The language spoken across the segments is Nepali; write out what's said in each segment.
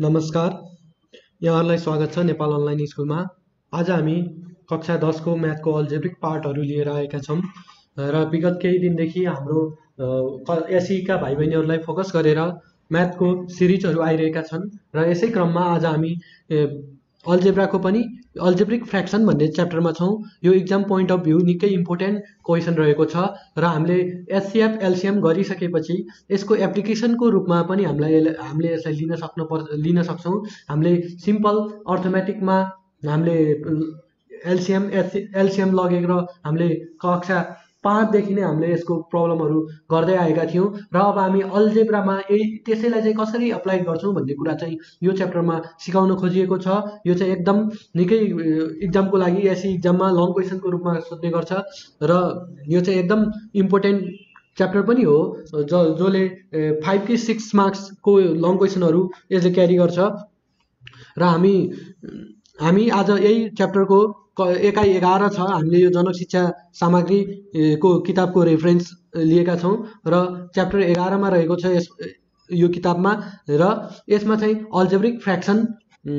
नमस्कार। यहाँहरूलाई स्वागत छ नेपाल अनलाइन स्कुलमा। आज हामी कक्षा दसको म्याथको अल्जेब्रिक पार्टहरू लिएर आएका छौँ र विगत केही दिनदेखि हाम्रो एसईका भाइ बहिनीहरूलाई फोकस गरेर म्याथको सिरिजहरू आइरहेका छन् र यसै क्रममा आज हामी अल्जेब्राको पनि अल्जेब्रिक फ्रेक्सन भन्ने च्याप्टरमा छौँ। यो इक्जाम पोइन्ट अफ भ्यू निकै इम्पोर्टेन्ट क्वेसन रहेको छ र हामीले एससिएफ एलसिएम गरिसकेपछि यसको एप्लिकेसनको रूपमा पनि हामीलाई हामीले यसलाई लिन सक्नु पर् लिन सक्छौँ। हामीले सिम्पल अर्थमेटिकमा हामीले एलसिएम एसि एलसिएम लगेर हामीले कक्षा पाँचदेखि नै हामीले यसको प्रब्लमहरू गर्दै आएका थियौँ र अब हामी अल्जेब्रामा यही त्यसैलाई चाहिँ कसरी एप्लाई गर्छौँ भन्ने कुरा चाहिँ यो च्याप्टरमा सिकाउन खोजिएको छ। यो चाहिँ एकदम निकै इक्जामको लागि एसी इक्जाममा लङ क्वेसनको रूपमा सोध्ने गर्छ र यो चाहिँ एकदम इम्पोर्टेन्ट च्याप्टर पनि हो। ज जसले फाइभ कि सिक्स मार्क्सको लङ क्वेसनहरू यसले क्यारी गर्छ। र हामी हामी आज यही च्याप्टरको एकाइ एघार छ। हामीले यो जनक शिक्षा सामग्रीको किताबको रेफरेन्स लिएका छौँ र च्याप्टर एघारमा रहेको छ यस यो किताबमा र यसमा चाहिँ अल्जेब्रिक फ्रेक्सन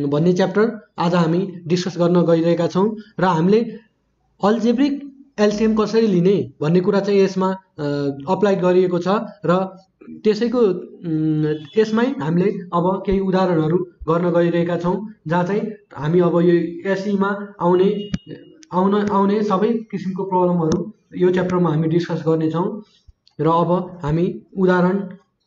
भन्ने च्याप्टर आज हामी डिस्कस गर्न गइरहेका छौँ र हामीले अल्जेब्रिक एलसिएम कसरी लिने भन्ने कुरा चाहिँ यसमा अप्लाई गरिएको छ र त्यसैको यसमै हामीले अब केही उदाहरणहरू गर्न गइरहेका छौँ जहाँ चाहिँ हामी अब यो एसईमा आउने आउन आउने सबै किसिमको प्रब्लमहरू यो च्याप्टरमा हामी डिस्कस गर्नेछौँ। र अब हामी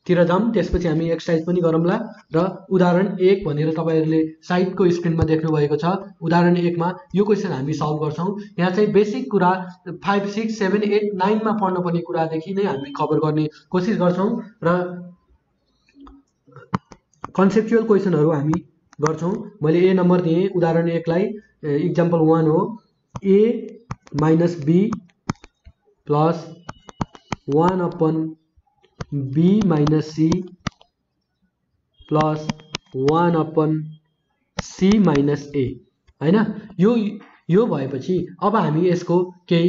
उदाहरणतिर जाऊँ त्यसपछि हामी एक्सर्साइज पनि गरौँला। र उदाहरण एक भनेर तपाईँहरूले साइडको स्क्रिनमा देख्नुभएको छ। उदाहरण एकमा यो क्वेसन हामी सल्भ गर्छौँ। यहाँ चाहिँ बेसिक कुरा फाइभ सिक्स सेभेन एट नाइनमा पढ्नुपर्ने कुरादेखि नै हामी खबर गर्ने कोसिस गर्छौँ। र कन्सेप्चुअल क्वेसनहरू हामी गर्छौँ। मैले ए नम्बर दिएँ। उदाहरण एकलाई इक्जाम्पल वान हो। A minus B plus one upon B minus C plus one upon C minus A है यो यो अब हम इसको कई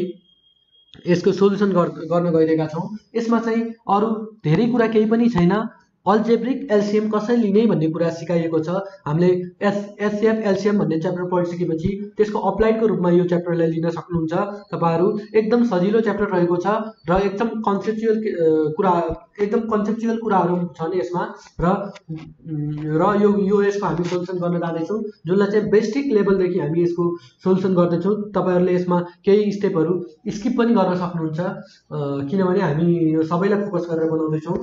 इसको सोलूसन गर्न गइरहेका छौँ। यसमा चाहिँ अरू धेरै अल्जेब्रिक एलसिएम कसरी लिने भन्ने कुरा सिकाइएको छ। हामीले एस एससिएफ एलसिएम भन्ने च्याप्टर पढिसकेपछि त्यसको अप्लाइडको रूपमा यो च्याप्टरलाई लिन सक्नुहुन्छ। तपाईँहरू एकदम सजिलो च्याप्टर रहेको छ र एकदम कन्सेप्चुअल कुरा एकदम कन्सेप्चुअल कुराहरू छन् यसमा र र यो यो यसको हामी सोल्युसन गर्न जाँदैछौँ जसलाई चाहिँ बेसिक लेभलदेखि हामी यसको सोल्युसन गर्दैछौँ। तपाईँहरूले यसमा केही स्टेपहरू स्किप पनि गर्न सक्नुहुन्छ। किनभने हामी सबैलाई फोकस गरेर बनाउँदैछौँ।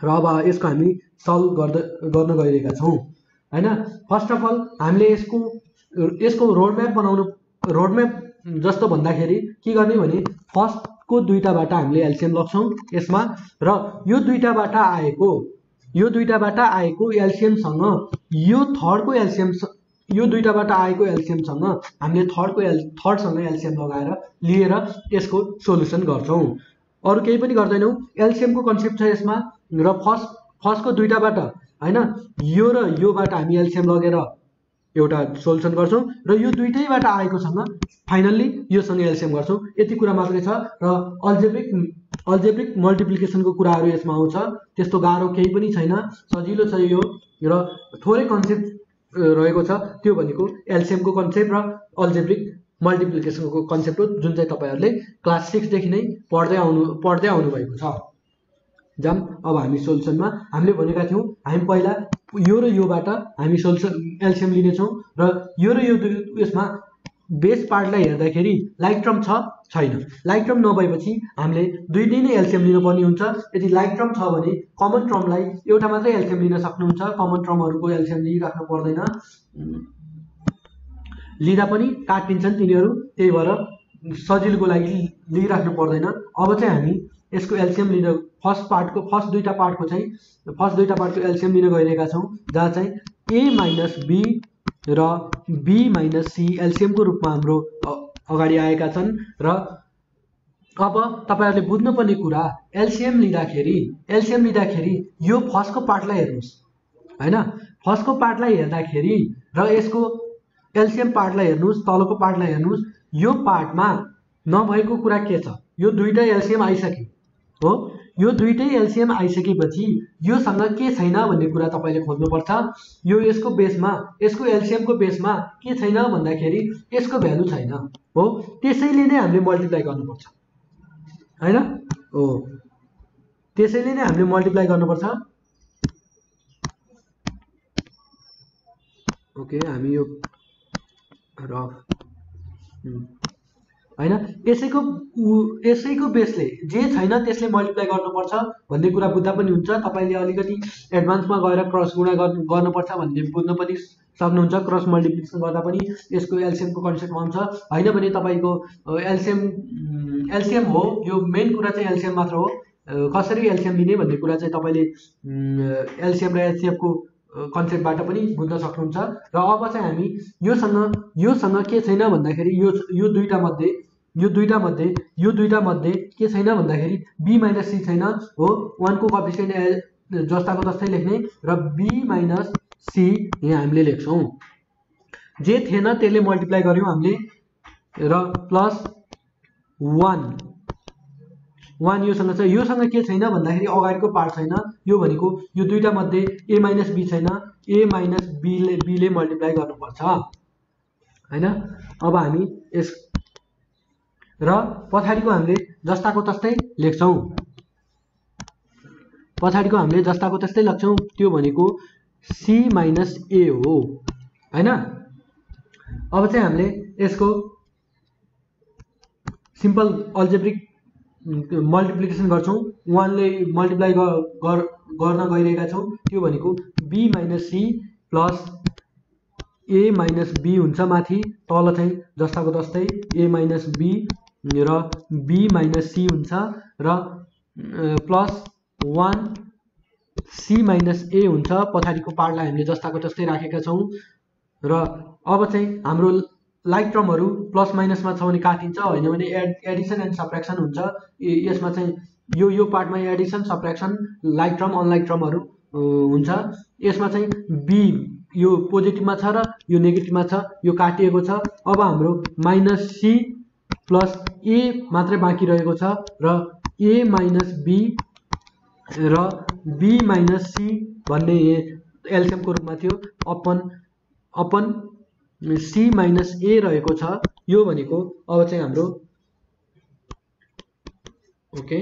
र अब यसको हामी सल्भ गर्दै गर्न गइरहेका छौँ। होइन? फर्स्ट अफ अल हामीले यसको यसको रोडम्याप बनाउनु रोडम्याप जस्तो भन्दाखेरि के गर्ने भने फर्स्टको दुईवटाबाट हामीले एलसिएम लग्छौँ यसमा र यो दुईवटाबाट आएको यो दुईवटाबाट आएको एलसिएमसँग यो थर्डको एलसिएम यो दुईवटाबाट आएको एलसिएमसँग हामीले थर्डको एल थर्डसँग एलसिएम लगाएर लिएर यसको सोल्युसन गर्छौँ। अरू केही पनि गर्दैनौँ। एलसिएमको कन्सेप्ट छ यसमा। र फर्स्ट फर्स्टको दुइटाबाट होइन? यो र योबाट हामी एलसिएम लगेर एउटा सोल्युसन गर्छौँ र यो दुइटैबाट आएकोसँग फाइनल्ली योसँग एलसिएम गर्छौँ। यति कुरा मात्रै छ र अल्जेब्रिक अल्जेब्रिक मल्टिप्लिकेसनको कुराहरू यसमा आउँछ। त्यस्तो गाह्रो केही पनि छैन। सजिलो छ यो। र थोरै कन्सेप्ट रहेको छ त्यो भनेको एलसिएमको कन्सेप्ट र अल्जेब्रिक मल्टिप्लिकेसनको कन्सेप्ट हो जुन चाहिँ तपाईँहरूले क्लास सिक्सदेखि नै पढ्दै आउनु पढ्दै आउनुभएको छ। जाम। अब हामी सोल्युसनमा हामीले भनेका थियौँ हामी पहिला यो र योबाट हामी सोल्युसन एल्सियम लिनेछौँ र यो र यो यसमा बेस पार्टलाई हेर्दाखेरि लाइक ट्रम छ छैन। लाइक ट्रम नभएपछि हामीले दुइटै नै एल्सियम लिनुपर्ने हुन्छ। यदि लाइक ट्रम छ भने कमन ट्रमलाई एउटा मात्रै एल्सियम लिन सक्नुहुन्छ। कमन ट्रमहरूको एल्सियम लिइराख्नु पर्दैन। लिँदा पनि काटिन्छन् तिनीहरू त्यही भएर सजिलोको लागि लिइराख्नु पर्दैन। अब चाहिँ हामी यसको एल्सियम लिन फर्स्ट पार्टको फर्स्ट दुईवटा पार्टको चाहिँ फर्स्ट दुईवटा पार्टको एल्सियम लिन गइरहेका छौँ जहाँ चाहिँ ए माइनस बी र बी माइनस सी एल्सियमको रूपमा हाम्रो अगाडि आएका छन्। र अब तपाईँहरूले बुझ्नुपर्ने कुरा एलसिएम लिँदाखेरि एलसिएम लिँदाखेरि यो फर्स्टको पार्टलाई हेर्नुहोस् होइन? फर्स्टको पार्टलाई हेर्दाखेरि र यसको एलसिएम पार्टलाई हेर्नुहोस् तलको पार्टलाई हेर्नुहोस् यो पार्टमा नभएको कुरा के छ? यो दुइटै एलसिएम आइसक्यो। हो? यो दुइटै एलसिएम आइसकेपछि योसँग के छैन भन्ने कुरा तपाईँले खोज्नुपर्छ। यो यसको बेसमा यसको एलसिएमको बेसमा के छैन भन्दाखेरि यसको भ्यालु छैन हो? त्यसैले नै हामीले मल्टिप्लाई गर्नुपर्छ। होइन? हो। त्यसैले नै हामीले मल्टिप्लाई गर्नुपर्छ। ओके हामी यो रफ। होइन? यसैको यसैको बेसले जे छैन त्यसले मल्टिप्लाई गर्नुपर्छ भन्ने कुरा बुझ्दा पनि हुन्छ। तपाईँले अलिकति एडभान्समा गएर क्रस गुणा गर्नुपर्छ भन्ने बुझ्न पनि सक्नुहुन्छ। क्रस मल्टिप्लिकेसन गर्दा पनि यसको एलसिएमको कन्सेप्टमा आउँछ होइन भने तपाईँको एलसिएम एलसिएम हो। यो मेन कुरा चाहिँ एलसिएम मात्र हो। कसरी एलसिएम लिने भन्ने कुरा चाहिँ तपाईँले एलसिएम र एलसिएफको कन्सेप्टबाट पनि बुझ्न सक्नुहुन्छ। र अब चाहिँ हामी योसँग योसँग के छैन भन्दाखेरि यो यो दुईवटा मध्ये यो दुईवटा मध्ये यो दुईवटा मध्ये के छैन भन्दाखेरि बी माइनस सी छैन हो। वानको कफिसियन्ट जस्ताको जस्तै लेख्ने र बी माइनस सी यहाँ हामीले लेख्छौँ। जे थिएन त्यसले मल्टिप्लाई गऱ्यौँ हामीले। र प्लस वान वान योसँग छ योसँग के छैन भन्दाखेरि अगाडिको पार्ट छैन। यो भनेको यो दुईवटा मध्ये ए माइनस बी छैन। ए माइनस बीले बीले मल्टिप्लाई गर्नुपर्छ। होइन? अब हामी यस र पछाडिको हामीले जस्ताको तस्तै लेख्छौँ। पछाडिको हामीले जस्ताको तस्तै लेख्छौँ। त्यो भनेको सी माइनस ए हो। होइन? अब चाहिँ हामीले यसको सिम्पल अल्जेब्रिक मल्टिप्लिकेसन गर्छौँ। वानले मल्टिप्लाई गर्न गइरहेका छौँ। त्यो भनेको? B minus C plus A minus B हुन्छ माथि तल चाहिँ जस्ताको जस्तै ए माइनस बी र बी माइनस सी हुन्छ र plus one C minus A हुन्छ। पछाडिको पार्टलाई हामीले जस्ताको जस्तै राखेका छौँ। र अब चाहिँ हाम्रो लाइक टर्महरू प्लस माइनसमा छ भने काटिन्छ होइन भने एड एडिसन एन्ड सप्रेक्सन हुन्छ। यसमा चाहिँ यो यो पार्टमा addition subtraction like term unlike ट्रमहरू हुन्छ। यसमा चाहिँ बी यो पोजिटिभमा छ र यो नेगेटिभमा छ यो काटिएको छ। अब हाम्रो माइनस सी प्लस ए मात्रै बाँकी रहेको छ र ए माइनस बी र बी माइनस सी भन्ने एल्सियमको रूपमा थियो। Upon upon C minus A रहेको छ। यो भनेको अब चाहिँ हाम्रो ओके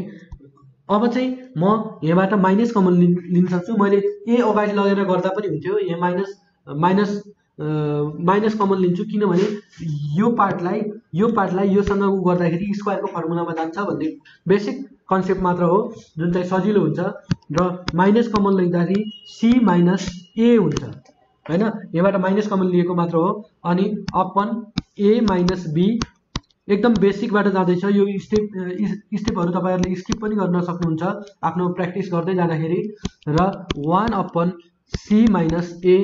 अब चाहिँ म यहाँबाट माइनस कमन लिन लिन सक्छु। मैले ए अगाडि लगेर गर्दा पनि हुन्थ्यो। यहाँ माइनस माइनस माइनस कमन लिन्छु। किनभने यो पार्टलाई यो पार्टलाई योसँग उ गर्दाखेरि स्क्वायरको फर्मुलामा जान्छ भन्ने बेसिक कन्सेप्ट मात्र हो जुन चाहिँ सजिलो हुन्छ। र माइनस कमन लिँदाखेरि सी माइनस ए हुन्छ। होइन? यहाँबाट माइनस कमन लिएको मात्र हो। अनि अपन ए माइनस बी एकदम बेसिकबाट जाँदैछ। यो स्टेप स्टेपहरू तपाईँहरूले स्किप पनि गर्न सक्नुहुन्छ। आफ्नो प्र्याक्टिस गर्दै जाँदाखेरि। र one upon C minus A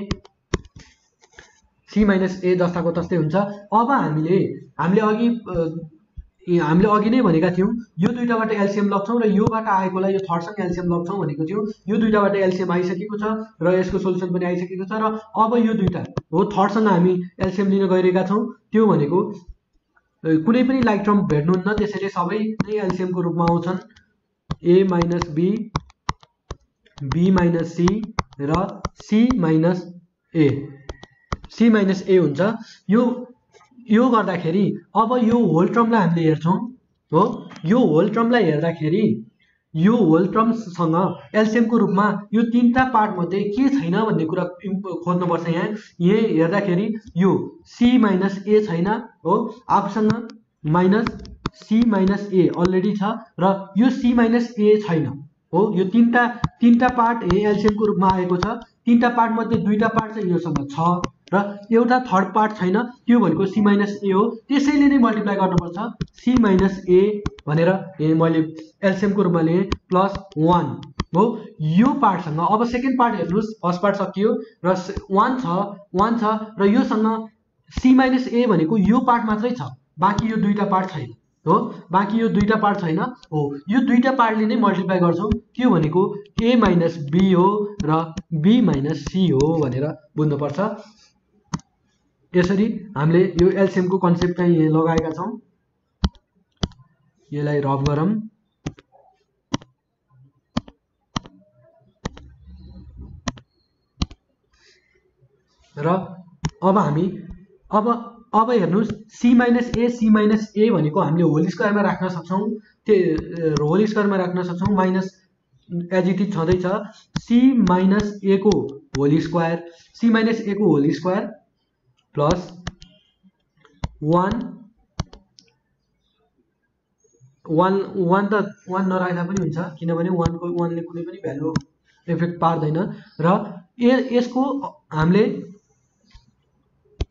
C minus A जस्ताको तस्तै हुन्छ। अब हामीले हामीले अघि हामीले अघि नै भनेका थियौँ यो दुइटाबाट एलसिएम लग्छौँ र योबाट आएकोलाई यो थर्डसँग एलसिएम लग्छौँ भनेको थियौँ। यो दुइटाबाट एलसिएम आइसकेको छ र यसको सोल्युसन पनि आइसकेको छ र अब यो दुइटा हो थर्डसँग हामी एलसिएम लिन गइरहेका छौँ। त्यो भनेको कुनै पनि लाइक टर्म भेट्नुहुन्न त्यसैले सबै नै एलसिएमको रूपमा आउँछन्। A minus B B minus C र C minus A C minus A हुन्छ। यो यो गर्दाखेरि अब यो होल ट्रमलाई हामीले हेर्छौँ। हो? यो होल ट्रमलाई हेर्दाखेरि यो होल ट्रमसँग एलसिएमको रूपमा यो तिनवटा पार्टमध्ये के छैन भन्ने कुरा खोज्नुपर्छ यहाँ। यहाँ हेर्दाखेरि यो सी माइनस ए छैन हो? आफूसँग minus C minus A already छ र यो सी माइनस ए छैन हो? यो तिनवटा तिनवटा पार्ट एलसिएमको रूपमा आएको छ। तिनवटा पार्टमध्ये दुईवटा पार्ट चाहिँ योसँग छ। र एउटा थर्ड पार्ट छैन त्यो भनेको सी माइनस ए हो। त्यसैले नै मल्टिप्लाई गर्नुपर्छ। सी माइनस ए भनेर मैले एलसिएमको रूपमा लिएँ प्लस वान हो। यो पार्टसँग अब सेकेन्ड पार्ट हेर्नुहोस् फर्स्ट पार्ट सकियो र वान छ वान छ र योसँग सी माइनस ए भनेको यो पार्ट मात्रै छ। बाँकी यो दुईवटा पार्ट छैन हो। बाँकी यो दुईवटा पार्ट छैन हो। यो दुईवटा पार्टले नै मल्टिप्लाई गर्छौँ। त्यो भनेको ए माइनस बी हो र बी माइनस सी हो भनेर बुझ्नुपर्छ। यसरी हामीले यो एलसिएमको कन्सेप्ट चाहिँ लगाएका छौँ। यसलाई रफ गरौँ। र अब हामी अब अब हेर्नुहोस् C minus A C minus A भनेको हामीले होल स्क्वायरमा राख्न सक्छौँ। त्यो होल स्क्वायरमा राख्न सक्छौँ। माइनस एजिटिभ छँदैछ। सी माइनस ए को whole square C minus A को whole square plus one one one त वान नराख्दा पनि हुन्छ किनभने वानको वानले कुनै पनि भ्यालु इफेक्ट पार्दैन र यसको हामीले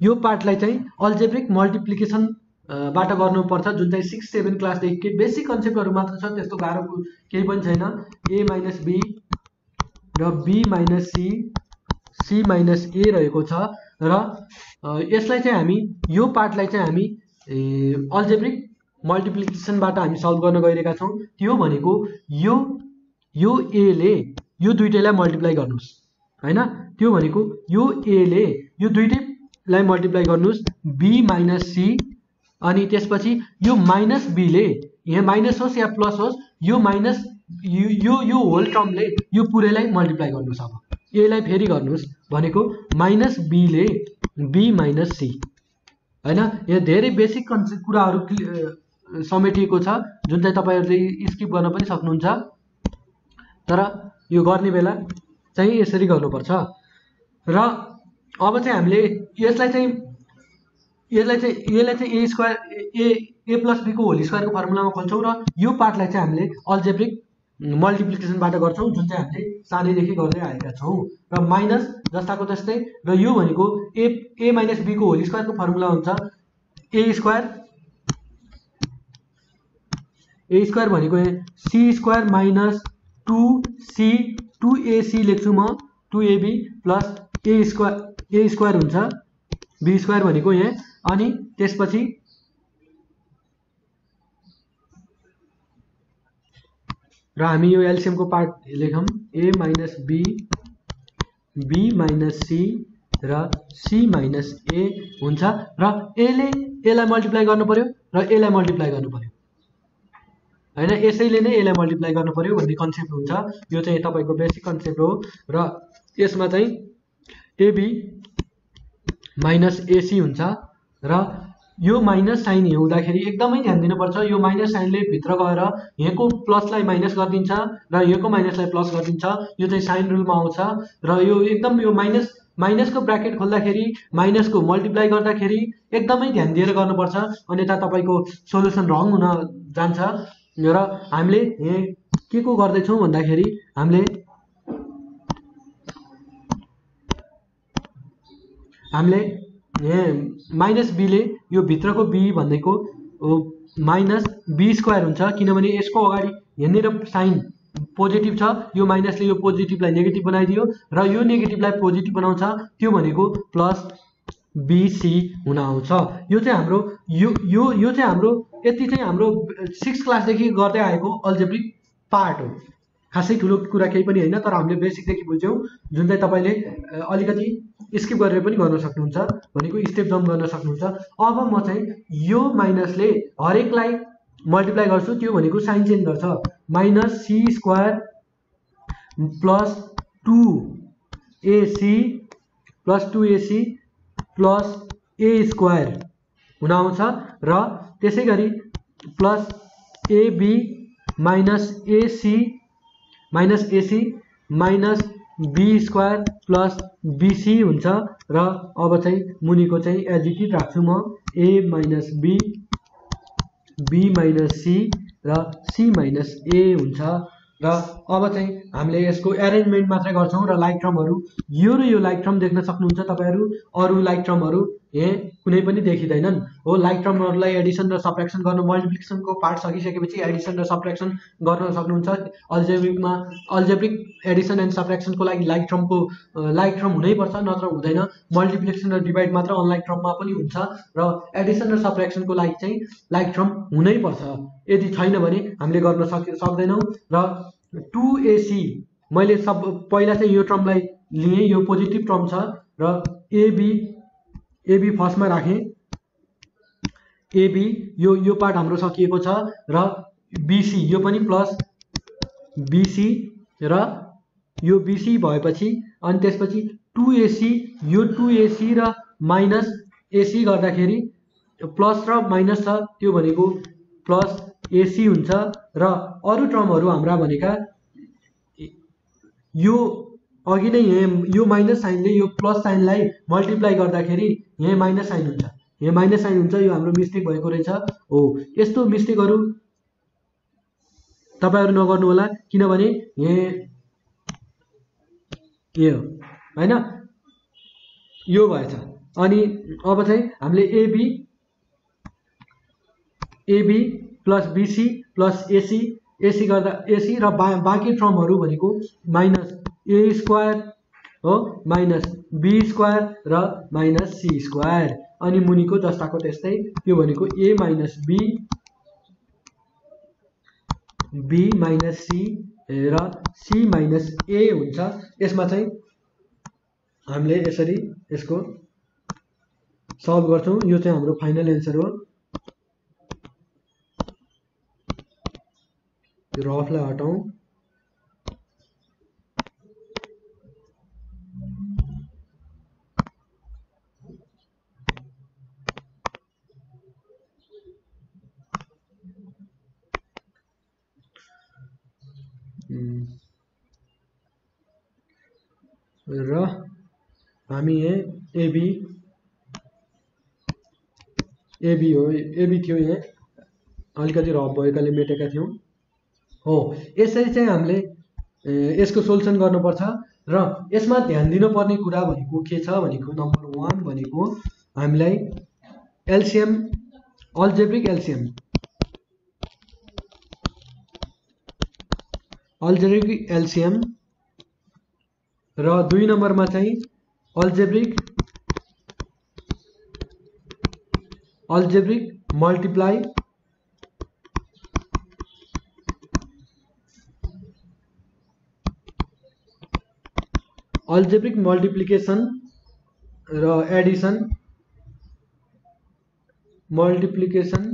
यो पार्टलाई चाहिँ अल्जेब्रिक मल्टिप्लिकेसन बाट गर्नुपर्छ जुन चाहिँ सिक्स सेभेन क्लासदेखि बेसिक कन्सेप्टहरू मात्र छ त्यस्तो गाह्रो केही पनि छैन। ए माइनस बी र B minus C C minus A रहेको छ। र यसलाई चाहिँ हामी यो पार्टलाई चाहिँ हामी अल्जेब्रिक मल्टिप्लिकेसनबाट हामी सल्भ गर्न गइरहेका छौँ। त्यो भनेको यो यो एले यो दुइटैलाई मल्टिप्लाई गर्नुहोस् होइन? त्यो भनेको यो एले यो दुइटैलाई मल्टिप्लाई गर्नुहोस् बी माइनस सी अनि त्यसपछि यो माइनस बीले यहाँ माइनस होस् या प्लस होस् यो माइनस यो यो होल टर्मले यो पुरैलाई मल्टिप्लाई गर्नुहोस् अब। एलाई फेरि गर्नुहोस्। भनेको माइनस बीले बी माइनस सी होइन? यहाँ धेरै बेसिक कन्सेप्ट कुराहरू समेटिएको छ जुन चाहिँ तपाईँहरूले स्किप गर्न पनि सक्नुहुन्छ। तर यो गर्ने बेला चाहिँ यसरी गर्नुपर्छ। र अब चाहिँ हामीले यसलाई चाहिँ यसलाई चाहिँ यसलाई चाहिँ A square A A plus बीको whole स्क्वायरको फर्मुलामा खोल्छौँ र यो पार्टलाई चाहिँ हामीले अल्जेब्रिक मल्टिप्लिकेसनबाट गर्छौँ जुन चाहिँ हामीले सानैदेखि गर्दै आएका छौँ। र माइनस जस्ताको त्यस्तै र यो भनेको ए ए माइनस बीको होल स्क्वायरको फर्मुला हुन्छ। ए स्क्वायर ए स्क्वायर भनेको C square minus two C two AC लेख्छु म two AB plus A square A square हुन्छ। बी स्क्वायर भनेको यहाँ अनि त्यसपछि र हामी यो एलसिएमको पार्ट लेखौँ। A minus B B minus C र सी माइनस ए हुन्छ र एले एलाई मल्टिप्लाई गर्नु पऱ्यो र एलाई मल्टिप्लाई गर्नु पऱ्यो होइन? यसैले नै यसलाई मल्टिप्लाई गर्नु पऱ्यो भन्ने कन्सेप्ट हुन्छ। यो चाहिँ तपाईँको बेसिक कन्सेप्ट हो र यसमा चाहिँ एबी माइनस एसी हुन्छ र यो माइनस साइन हुँदाखेरि एकदमै ध्यान दिनुपर्छ। यो माइनस साइनले भित्र गएर यहाँको प्लसलाई माइनस गरिदिन्छ र यहाँको माइनसलाई प्लस गरिदिन्छ। यो चाहिँ साइन रुलमा आउँछ र यो एकदम यो माइनस माइनसको ब्राकेट खोल्दाखेरि माइनसको मल्टिप्लाई गर्दाखेरि एकदमै ध्यान दिएर गर्नुपर्छ। अन्यथा तपाईँको सोल्युसन रङ हुन जान्छ। र हामीले के को गर्दैछौँ भन्दाखेरि हामीले हामीले माइनस बीले यो भित्रको बी भनेको माइनस बी स्क्वायर हुन्छ किनभने यसको अगाडि यहाँनिर साइन पोजिटिभ छ यो माइनसले यो पोजिटिभलाई नेगेटिभ बनाइदियो र यो नेगेटिभलाई पोजिटिभ बनाउँछ त्यो भनेको प्लस बिसी हुन आउँछ। यो चाहिँ हाम्रो यो यो यो चाहिँ हाम्रो यति चाहिँ हाम्रो सिक्स क्लासदेखि गर्दै आएको अल्जेब्रिक पार्ट हो। खासै ठुलो कुरा केही पनि होइन तर हामीले बेसिकदेखि बुझ्यौँ जुन चाहिँ तपाईँले अलिकति स्किप भनेको स्टेप जम्प गर्न सक्नुहुन्छ। अब म यो माइनसले हरेकलाई मल्टिप्लाई गर्छु, त्यो साइन चेन्ज गर्छ। Minus C square plus two AC plus two AC plus A square हुन आउँछ plus AB minus AC minus AC minus B square plus BC हुन्छ र अब चाहिँ मुनिको चाहिँ एजिटिभ राख्छु म A minus B B minus C र सी माइनस ए हुन्छ र अब चाहिँ हामीले यसको एरेन्जमेन्ट मात्रै गर्छौँ र लाइक ट्रमहरू यो र यो लाइक ट्रम देख्न सक्नुहुन्छ तपाईँहरू अरू लाइक ट्रमहरू ए कुनै पनि देखिँदैनन्। हो लाइक ट्रमहरूलाई एडिसन र सप्रेक्सन गर्नु मल्टिप्लिकेसनको पार्ट सकिसकेपछि एडिसन र सप्रेक्सन गर्न सक्नुहुन्छ। अल्जेब्रिकमा अल्जेब्रिक एडिसन एन्ड सप्रेक्सनको लागि लाइक ट्रमको लाइक ट्रम हुनैपर्छ नत्र हुँदैन। मल्टिप्लिकेसन र डिभाइड मात्र अनलाइक ट्रममा पनि हुन्छ र एडिसन र सप्रेक्सनको लागि चाहिँ लाइक ट्रम हुनैपर्छ यदि छैन भने हामीले गर्न सक सक्दैनौँ र टु एसी मैले सब पहिला चाहिँ यो ट्रमलाई लिएँ यो पोजिटिभ ट्रम छ र एबी एबी फर्स्टमा राखेँ। एबी यो यो पार्ट हाम्रो सकिएको छ र बिसी यो पनि प्लस बिसी र यो बिसी भएपछि अनि त्यसपछि टु एसी यो टु एसी र माइनस एसी गर्दाखेरि प्लस र माइनस छ त्यो भनेको प्लस एसी हुन्छ र अरू टर्महरू हाम्रा भनेका यो अघि नै यहाँ यो माइनस साइनले यो प्लस साइनलाई मल्टिप्लाई गर्दाखेरि यहाँ माइनस साइन हुन्छ। यहाँ माइनस साइन हुन्छ यो हाम्रो मिस्टेक भएको रहेछ। हो यस्तो मिस्टेकहरू तपाईँहरू नगर्नु होला किनभने यहाँ यो होइन? यो भएछ। अनि अब चाहिँ हामीले AB AB plus BC plus AC AC गर्दा एसी र बा बाँकी टर्महरू भनेको माइनस ए स्क्वायर हो? माइनस बी स्क्वायर र माइनस सी स्क्वायर अनि मुनिको जस्ताको त्यस्तै त्यो भनेको A minus B B minus C र सी माइनस ए हुन्छ। यसमा चाहिँ हामीले यसरी यसको सल्भ गर्छौँ। यो चाहिँ हाम्रो फाइनल एन्सर हो। रफलाई हटाउँ। र हामी यहाँ एबी एबी हो एबी थियो यहाँ। अलिकति रफ भएकाले मेटेका थियौँ। हो यसरी चाहिँ हामीले यसको सोल्युसन गर्नुपर्छ र यसमा ध्यान दिनुपर्ने कुरा भनेको के छ भनेको नम्बर वान भनेको हामीलाई LCM algebraic LCM. Algebraic LCM र दुई नम्बरमा चाहिँ algebraic algebraic multiply algebraic multiplication र एडिसन मल्टिप्लिकेसन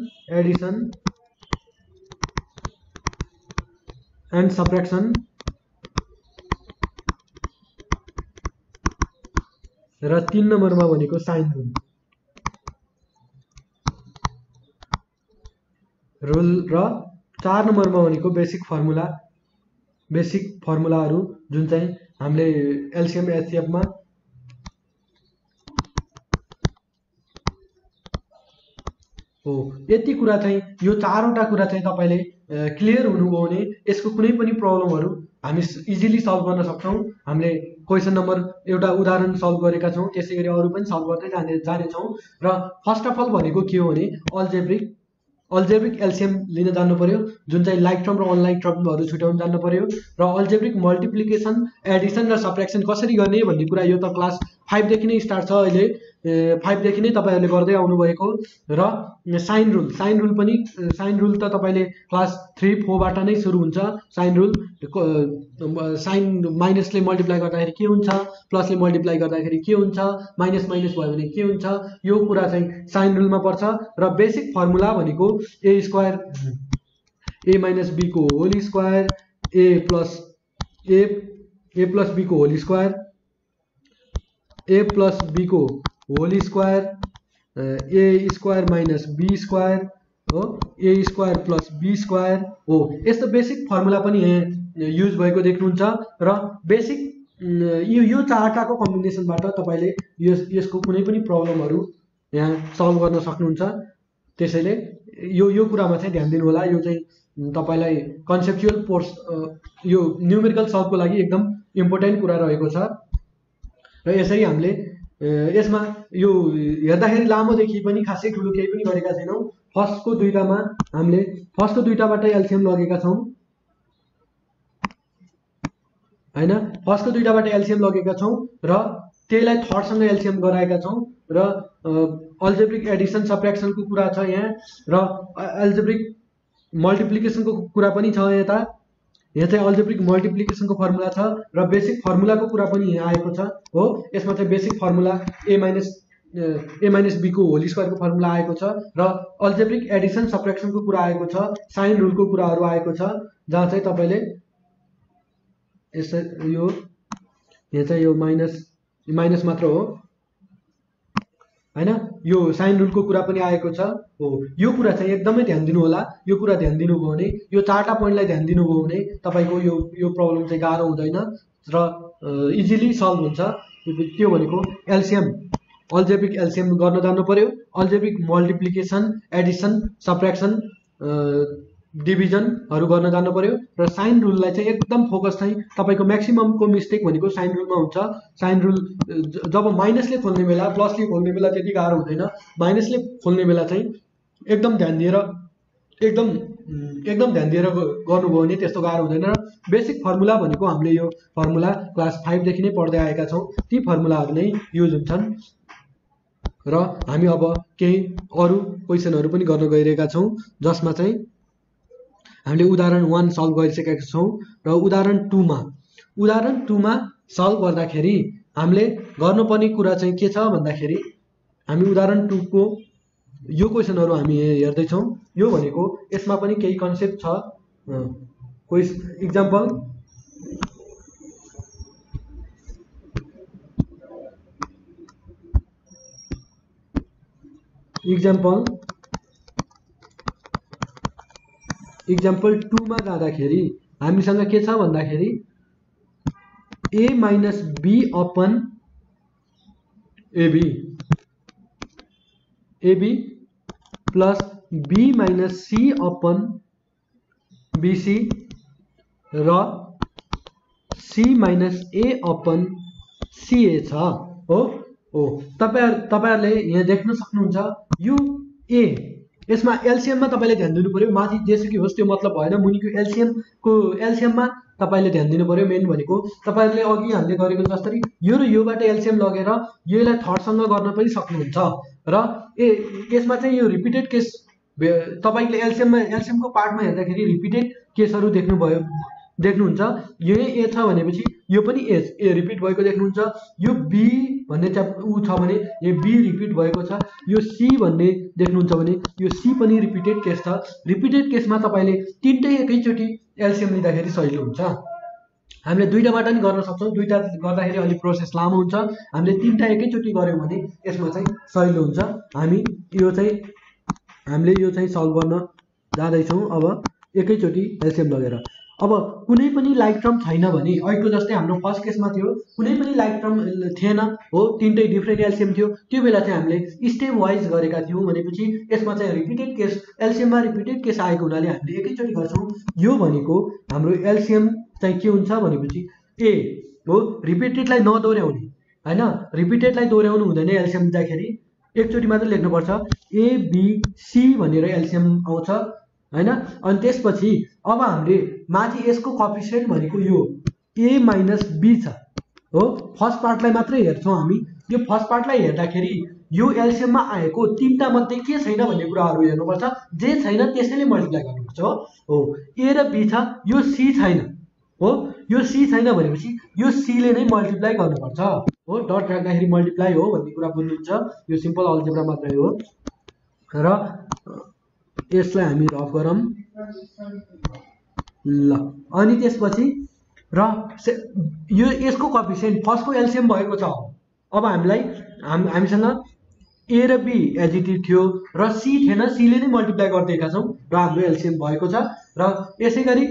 एन्ड सब्ट्र्याक्सन र तिन नम्बरमा भनेको साइन रुल रुल र चार नम्बरमा भनेको बेसिक फर्मुला बेसिक फर्मुलाहरू जुन चाहिँ हामीले एलसिएम एचसिएफमा हो। यति कुरा चाहिँ यो चारवटा कुरा चाहिँ तपाईँले क्लियर हुनुभयो भने यसको कुनै पनि प्रब्लमहरू हामी इजिली सल्भ गर्न सक्छौँ। हामीले क्वेसन नम्बर एउटा उदाहरण सल्भ गरेका छौँ त्यसै गरी अरू पनि सल्भ गर्दै जाने जानेछौँ। र फर्स्ट अफ अल भनेको के हो भने अल्जेब्रिक अल्जेब्रिक एलसिएम लिन जान्नु पर्यो जुन चाहिँ लाइक टर्म र अनलाइक टर्महरू छुट्याउनु जान्नु पर्यो। र अल्जेब्रिक मल्टिप्लिकेसन एडिसन र सब्ट्रेक्सन कसरी गर्ने भन्ने कुरा यो त क्लास फाइभदेखि नै स्टार्ट छ अहिले। फाइभदेखि नै तपाईँहरूले गर्दै आउनुभएको र साइन रुल साइन रुल पनि साइन रुल त तपाईँले क्लास थ्री फोरबाट नै सुरु हुन्छ। साइन रुल साइन माइनसले मल्टिप्लाई गर्दाखेरि के हुन्छ? प्लसले मल्टिप्लाई गर्दाखेरि के हुन्छ? माइनस माइनस भयो भने के हुन्छ? यो कुरा चाहिँ साइन रुलमा पर्छ र बेसिक फर्मुला भनेको ए square A minus बीको whole square A plus A A plus बीको whole square A plus बीको whole square A square minus B square हो A square plus B square हो। यस्तो बेसिक फर्मुला पनि यहाँ युज भएको देख्नुहुन्छ। र बेसिक यो यो चारवटाको कम्बिनेसनबाट तपाईँले यस यसको कुनै पनि प्रब्लमहरू यहाँ सल्भ गर्न सक्नुहुन्छ। त्यसैले यो यो कुरामा चाहिँ ध्यान दिनु होला यो चाहिँ तपाईँलाई कन्सेप्चुअल पोर्स यो न्युमेरिकल सल्भको लागि एकदम इम्पोर्टेन्ट कुरा रहेको छ। र यसरी हामीले यसमा यो हेर्दाखेरि लामोदेखि पनि खासै ठुलो केही पनि गरेका छैनौँ। फर्स्टको दुइटामा हामीले फर्स्टको दुइटाबाट एलसिएम लगेका छौँ। होइन? फर्स्टको दुइटाबाट एलसिएम लगेका छौँ र त्यहीलाई थर्डसँग एलसिएम गराएका छौँ र अल्जेब्रिक एडिसन सब्ट्रेक्सनको कुरा छ यहाँ र एल्जेब्रिक मल्टिप्लिकेसनको कुरा पनि छ यता यहाँ चाहिँ अल्जेब्रिक मल्टिप्लिकेसनको फर्मुला छ र बेसिक फर्मुलाको कुरा पनि यहाँ आएको छ हो? यसमा चाहिँ basic formula A minus A minus बीको whole स्क्वायरको फर्मुला आएको छ र अल्जेब्रिक एडिसन सब्ट्रेक्सनको कुरा आएको छ साइन रुलको कुराहरू आएको छ जहाँ चाहिँ तपाईँले यस यो यहाँ चाहिँ यो माइनस माइनस मात्र हो होइन? यो साइन रुलको कुरा पनि आएको छ। हो यो कुरा चाहिँ एकदमै ध्यान दिनु होला यो कुरा ध्यान दिनुभयो भने यो चारवटा पोइन्टलाई ध्यान दिनुभयो भने तपाईँको यो यो प्रब्लम चाहिँ गाह्रो हुँदैन र इजिली सल्भ हुन्छ। त्यो भनेको एलसिएम अल्जेब्रिक एलसिएम गर्न जानु पर्यो। अल्जेब्रिक मल्टिप्लिकेसन एडिसन सप्रेक्सन डिभिजनहरू गर्न जानु पर्यो र साइन रुललाई चाहिँ एकदम फोकस चाहिँ तपाईँको म्याक्सिममको मिस्टेक भनेको साइन रुलमा हुन्छ। साइन रुल जब माइनसले खोल्ने बेला प्लसले खोल्ने बेला त्यति गाह्रो हुँदैन। माइनसले खोल्ने बेला चाहिँ एकदम ध्यान दिएर एकदम एकदम ध्यान दिएर गर्नुभयो भने त्यस्तो गाह्रो हुँदैन र बेसिक फर्मुला भनेको हामीले यो फर्मुला क्लास फाइभदेखि नै पढ्दै आएका छौँ। ती फर्मुलाहरू नै युज हुन्छन्। र हामी अब केही अरू क्वेसनहरू पनि गर्न गइरहेका छौँ जसमा चाहिँ हामीले उदाहरण वान सल्भ गरिसकेका छौँ र उदाहरण टूमा उदाहरण टूमा सल्भ गर्दाखेरि हामीले गर्नुपर्ने कुरा चाहिँ के छ भन्दाखेरि हामी उदाहरण टूको यो क्वेसनहरू हामी हेर्दैछौँ। यो भनेको यसमा पनि केही कन्सेप्ट छ। क्वेस इक्जाम्पल इक्जाम्पल इक्जाम्पल टूमा जाँदाखेरि हामीसँग के छ भन्दाखेरि A minus B upon AB AB plus B minus C upon BC र C minus A upon CA छ। हो? हो। तपाईँहरू तपाईँहरूले यहाँ देख्न सक्नुहुन्छ यो ए यसमा एलसिएममा तपाईँले ध्यान दिनु पऱ्यो माथि जेसुकै होस् त्यो मतलब भएन। मुनिको एलसिएमको एलसिएममा तपाईँले ध्यान दिनु पऱ्यो मेन भनेको। तपाईँहरूले अघि हामीले गरेको जसरी यो र योबाट एलसिएम लगेर यसलाई थर्डसँग गर्न पनि सक्नुहुन्छ। र ए यसमा चाहिँ यो रिपिटेड केस तपाईँले एलसिएममा एलसिएमको पार्टमा हेर्दाखेरि रिपिटेड केसहरू देख्नुभयो। देख्नुहुन्छ। यही ए छ भनेपछि यो पनि ए ए रिपिट भएको देख्नुहुन्छ। यो बी भन्ने चाहिँ ऊ छ भने यो बी रिपिट भएको छ। यो सी भन्ने देख्नुहुन्छ भने यो सी पनि रिपिटेड केस छ। रिपिटेड केसमा तपाईँले तिनटै एकैचोटि एलसिएम लिँदाखेरि सजिलो हुन्छ। हामीले दुइटाबाट नि गर्न सक्छौँ। दुइटा गर्दाखेरि अलिक प्रोसेस लामो हुन्छ। हामीले तिनवटा एकैचोटि गऱ्यौँ भने यसमा चाहिँ सजिलो हुन्छ। हामी यो चाहिँ हामीले यो चाहिँ सल्भ गर्न जाँदैछौँ। अब एकैचोटि एलसिएम लगेर। अब कुनै पनि लाइक टर्म छैन भने ऐको जस्तै हाम्रो फर्स्ट केसमा थियो कुनै पनि लाइक टर्म थिएन हो तिनटै डिफ्रेन्ट एलसिएम थियो त्यो बेला चाहिँ हामीले स्टेप वाइज गरेका थियौँ भनेपछि यसमा चाहिँ रिपिटेड केस एलसिएममा रिपिटेड केस आएको हुनाले हामीले एकैचोटि गर्छौँ। यो भनेको हाम्रो एलसिएम चाहिँ के हुन्छ भनेपछि ए हो रिपिटेडलाई नदोहोऱ्याउने होइन? रिपिटेडलाई दोहोऱ्याउनु हुँदैन एलसिएम दिँदाखेरि एकचोटि मात्रै लेख्नुपर्छ एबिसी भनेर एलसिएम आउँछ। होइन? अनि त्यसपछि अब हामीले माथि यसको कफिसियन्ट भनेको यो ए माइनस बी छ। हो? फर्स्ट पार्टलाई मात्रै हेर्छौँ हामी। यो फर्स्ट पार्टलाई हेर्दाखेरि यो एलसिएममा आएको तिनवटा मध्ये के छैन भन्ने कुराहरू हेर्नुपर्छ। जे छैन त्यसैले मल्टिप्लाई गर्नुपर्छ हो? ए र बी छ यो सी छैन हो? यो सी छैन भनेपछि यो सीले नै मल्टिप्लाई गर्नुपर्छ हो? डट राख्दाखेरि मल्टिप्लाई हो भन्ने कुरा बुझ्नुहुन्छ। यो सिम्पल अल्जेब्रा मात्रै हो। र यसलाई हामी रफ गरौँ। ल अनि त्यसपछि र यो यसको कफिसियन्ट फर्स्टको एलसिएम भएको छ। अब हामीलाई हाम हामीसँग ए र बी एजिटिभ थियो र सी थिएन सीले नै मल्टिप्लाई गरिदिएका छौँ र हाम्रो एलसिएम भएको छ र यसै गरी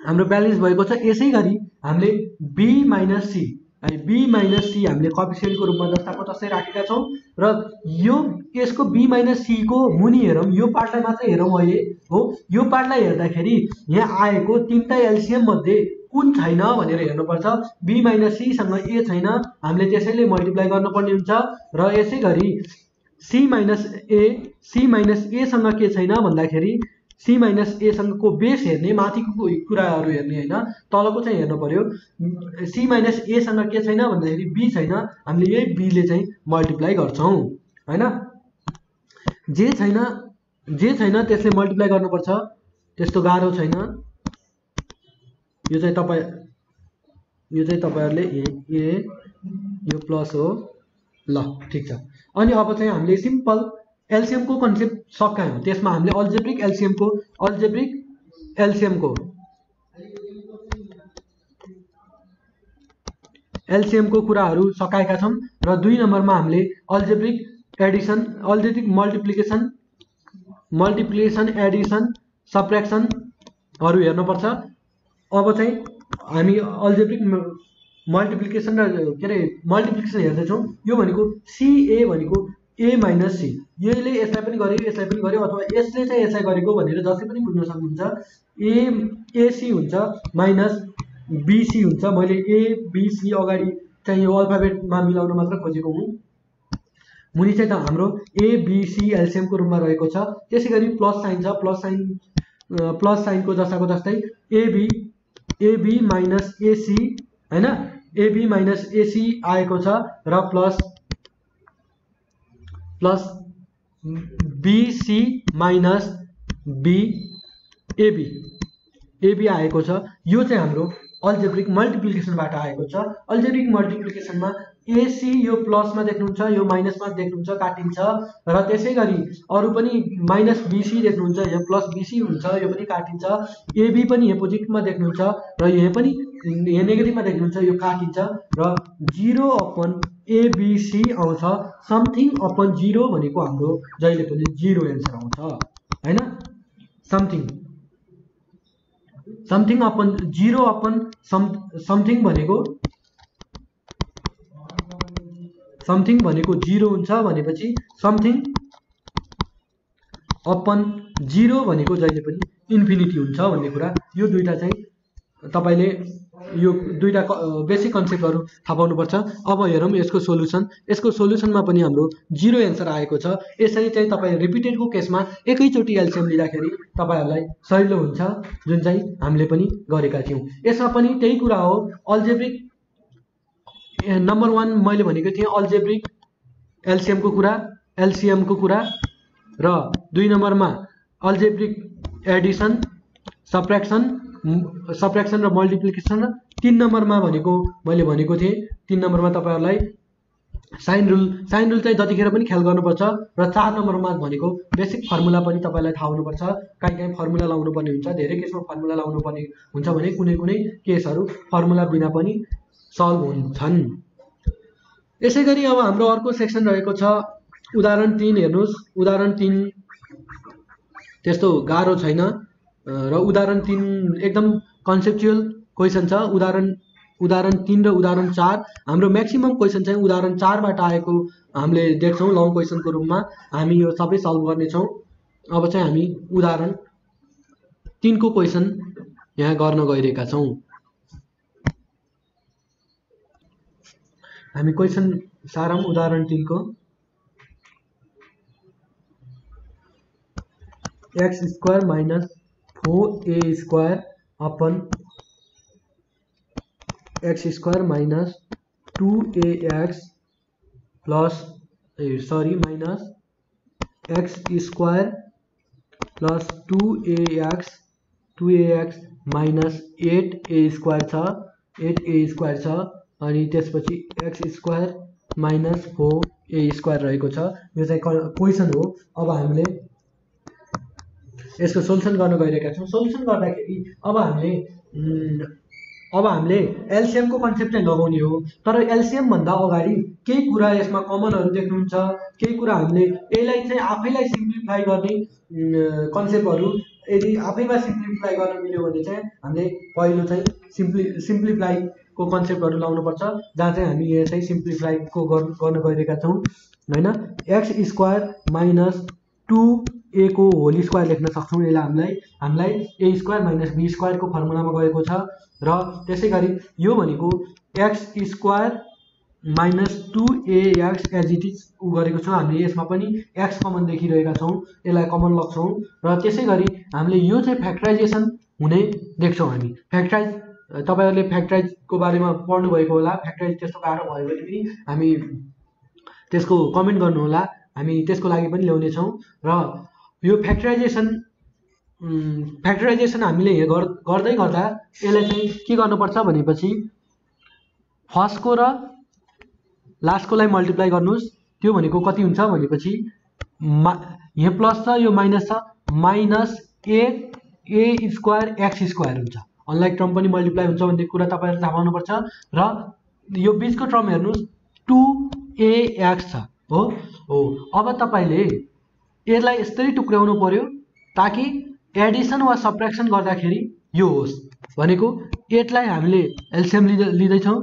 हाम्रो ब्यालेन्स भएको छ। यसै गरी हामीले बी माइनस सी है बी माइनस सी हामीले कफिसियन्टको रूपमा जस्ताको तस्तै राखेका छौँ र यो यसको बी माइनस सीको मुनि हेरौँ यो पार्टलाई मात्रै हेरौँ अहिले हो? यो पार्टलाई हेर्दाखेरि यहाँ आएको तिनवटा एलसिएम मध्ये कुन छैन भनेर हेर्नुपर्छ। बी माइनस सीसँग ए छैन हामीले त्यसैले मल्टिप्लाई गर्नुपर्ने हुन्छ र यसै गरी C minus A C minus एसँग के छैन भन्दाखेरि सी माइनस एसँगको बेस हेर्ने माथिको कुराहरू हेर्ने होइन तलको चाहिँ हेर्नु पऱ्यो सी माइनस एसँग के छैन भन्दाखेरि बी छैन हामीले यही बीले चाहिँ मल्टिप्लाई गर्छौँ होइन? जे छैन जे छैन त्यसले मल्टिप्लाई गर्नुपर्छ। त्यस्तो गाह्रो छैन। यो चाहिँ तपाईँ यो चाहिँ तपाईँहरूले ए यो प्लस हो। ल ठिक छ। अनि अब चाहिँ हामीले सिम्पल एलसिएमको कन्सेप्ट सकायौँ त्यसमा हामीले अल्जेब्रिक एलसिएमको अल्जेब्रिक एलसिएमको एलसिएमको कुराहरू सकाएका छौँ र दुई नम्बरमा हामीले algebraic addition algebraic multiplication multiplication addition सप्रेक्सनहरू हेर्नुपर्छ। अब हामी अल्जेब्रिक मल्टिप्लिकेसन र के मल्टिप्लिकेसन यो भनेको ए माइनस सी यसले यसलाई पनि गर्यो यसलाई पनि गर्यो अथवा यसले चाहिँ यसलाई गरेको भनेर जसले पनि बुझ्न सक्नुहुन्छ ए एसी हुन्छ माइनस बिसी हुन्छ। मैले एबिसी अगाडि चाहिँ यो अल्फाबेटमा मिलाउन मात्र खोजेको हुँ। मुनि चाहिँ त हाम्रो एबिसी एलसिएमको रूपमा रहेको छ। त्यसै गरी प्लस साइन छ। प्लस साइन प्लस साइनको जस्ताको जस्तै एबी एबी माइनस एसी होइन? एबी माइनस एसी आएको छ र plus plus BC minus B AB आएको छ। यो चाहिँ हाम्रो अल्जेब्रिक मल्टिप्लिकेसनबाट आएको छ। अल्जेब्रिक मल्टिप्लिकेसनमा एसी यो प्लसमा देख्नुहुन्छ यो माइनसमा देख्नुहुन्छ काटिन्छ। र त्यसै गरी अरू पनि माइनस बिसी देख्नुहुन्छ यहाँ प्लस बिसी हुन्छ यो पनि काटिन्छ। एबी पनि यहाँ पोजिटिभमा देख्नुहुन्छ र यहाँ पनि यहाँ नेगेटिभमा देख्नुहुन्छ यो काटिन्छ र जिरो अपन एबिसी आउँछ। समथिङ अपन जिरो भनेको हाम्रो जहिले पनि जिरो एन्सर आउँछ होइन? Something something upon zero upon some something भनेको समथिङ भनेको जिरो हुन्छ भनेपछि समथिङ अपन जिरो भनेको जहिले पनि इन्फिनिटी हुन्छ भन्ने कुरा। यो दुइटा चाहिँ तपाईँले यो दुईवटा बेसिक कन्सेप्टहरू थाहा पाउनुपर्छ। अब हेरौँ यसको सोल्युसन यसको सोल्युसनमा पनि हाम्रो जिरो एन्सर आएको छ। यसरी चाहिँ तपाईँ रिपिटेडको केसमा एकैचोटि एल्सियम लिँदाखेरि तपाईँहरूलाई सहिलो हुन्छ जुन चाहिँ हामीले पनि गरेका थियौँ। यसमा पनि त्यही कुरा हो। अल्जेब्रिक नम्बर वान मैले भनेको थिएँ अल्जेब्रिक एलसिएमको कुरा एलसिएमको कुरा र दुई नम्बरमा अल्जेब्रिक एडिसन सप्रेक्सन सप्रेक्सन र मल्टिप्लिकेसन र तिन नम्बरमा भनेको मैले भनेको थिएँ तिन नम्बरमा तपाईँहरूलाई साइन रुल साइन रुल चाहिँ जतिखेर पनि ख्याल गर्नुपर्छ र चार नम्बरमा भनेको बेसिक फर्मुला पनि तपाईँलाई थाहा हुनुपर्छ। काहीँ काहीँ फर्मुला लाउनु पर्ने हुन्छ धेरै केसमा फर्मुला लाउनु पर्ने हुन्छ भने कुनै कुनै केसहरू फर्मुला बिना पनि सल्भ हुन्छन्। यसै गरी अब हाम्रो अर्को सेक्सन रहेको छ उदाहरण तिन हेर्नुहोस्। उदाहरण तिन त्यस्तो गाह्रो छैन। र उदाहरण तिन एकदम कन्सेप्चुअल क्वेसन छ। उदाहरण उदाहरण तिन र उदाहरण चार। हाम्रो म्याक्सिमम् क्वेसन चाहिँ उदाहरण चारबाट आएको हामीले देख्छौँ लङ क्वेसनको रूपमा। हामी यो सबै सल्भ गर्नेछौँ। अब चाहिँ हामी उदाहरण तिनको क्वेसन यहाँ गर्न गइरहेका छौँ। हामी क्वेसन सारौँ उदाहरण तिनको। X square minus four A square upon X square minus two A X plus sorry minus X square plus two A X two X minus eight A square छ एट ए स्क्वायर छ, अनि त्यसपछि X square minus four A square रहेको छ। यो चाहिँ हो। अब हामीले यसको सोल्युसन गर्न गइरहेका छौँ। सोल्युसन गर्दाखेरि अब हामीले अब हामीले एलसिएमको कन्सेप्ट चाहिँ लगाउने हो। तर एलसिएमभन्दा अगाडि केही कुरा यसमा कमनहरू देख्नुहुन्छ। केही कुरा हामीले यसलाई चाहिँ आफैलाई सिम्प्लिफाई गर्ने कन्सेप्टहरू यदि आफैमा सिम्प्लिफाई गर्न मिल्यो भने चाहिँ हामीले पहिलो चाहिँ सिम्प्लि सिम्प्लिफाईको कन्सेप्टहरू लाउनुपर्छ जहाँ चाहिँ हामी यहाँ चाहिँ सिम्प्लिफाईको गर्न गइरहेका छौँ। होइन? X square minus two A को होल स्क्वायर लेख्न सक्छौँ यसलाई हामीलाई। हामीलाई ए स्क्वायर माइनस बी स्क्वायरको फर्मुलामा गएको छ र त्यसै गरी यो भनेको X square minus two A X as it is ऊ गरेको छौँ। हामीले यसमा पनि एक्स कमन देखिरहेका छौँ यसलाई कमन लग्छौँ र त्यसै गरी हामीले यो चाहिँ फ्याक्टराइजेसन हुने देख्छौँ हामी। फ्याक्टराइज तपाईँहरूले फ्याक्टराइजको बारेमा पढ्नुभएको होला। फ्याक्टराइज त्यस्तो गाह्रो भयो भने पनि हामी त्यसको कमेन्ट गर्नुहोला हामी त्यसको लागि पनि ल्याउनेछौँ र यो फ्याक्टराइजेसन फ्याक्टराइजेसन हामीले गर्दै गर्दा यसलाई चाहिँ के गर्नुपर्छ भनेपछि फर्स्टको र लास्टकोलाई मल्टिप्लाई गर्नुहोस्। त्यो भनेको कति हुन्छ भनेपछि मा यहाँ प्लस छ यो माइनस छ minus A A square X square हुन्छ। अनलाइक टर्म पनि मल्टिप्लाई हुन्छ भन्ने कुरा तपाईँहरू थाहा पाउनुपर्छ। र यो बिचको टर्म हेर्नुहोस् टु एएक्स छ। हो? हो। अब तपाईँले यसलाई यसरी टुक्राउनु पर्यो ताकि एडिसन वा सब्ट्रेक्सन गर्दाखेरि यो होस्। भनेको एटलाई हामीले एल्सियम लिँदै लिँदैछौँ।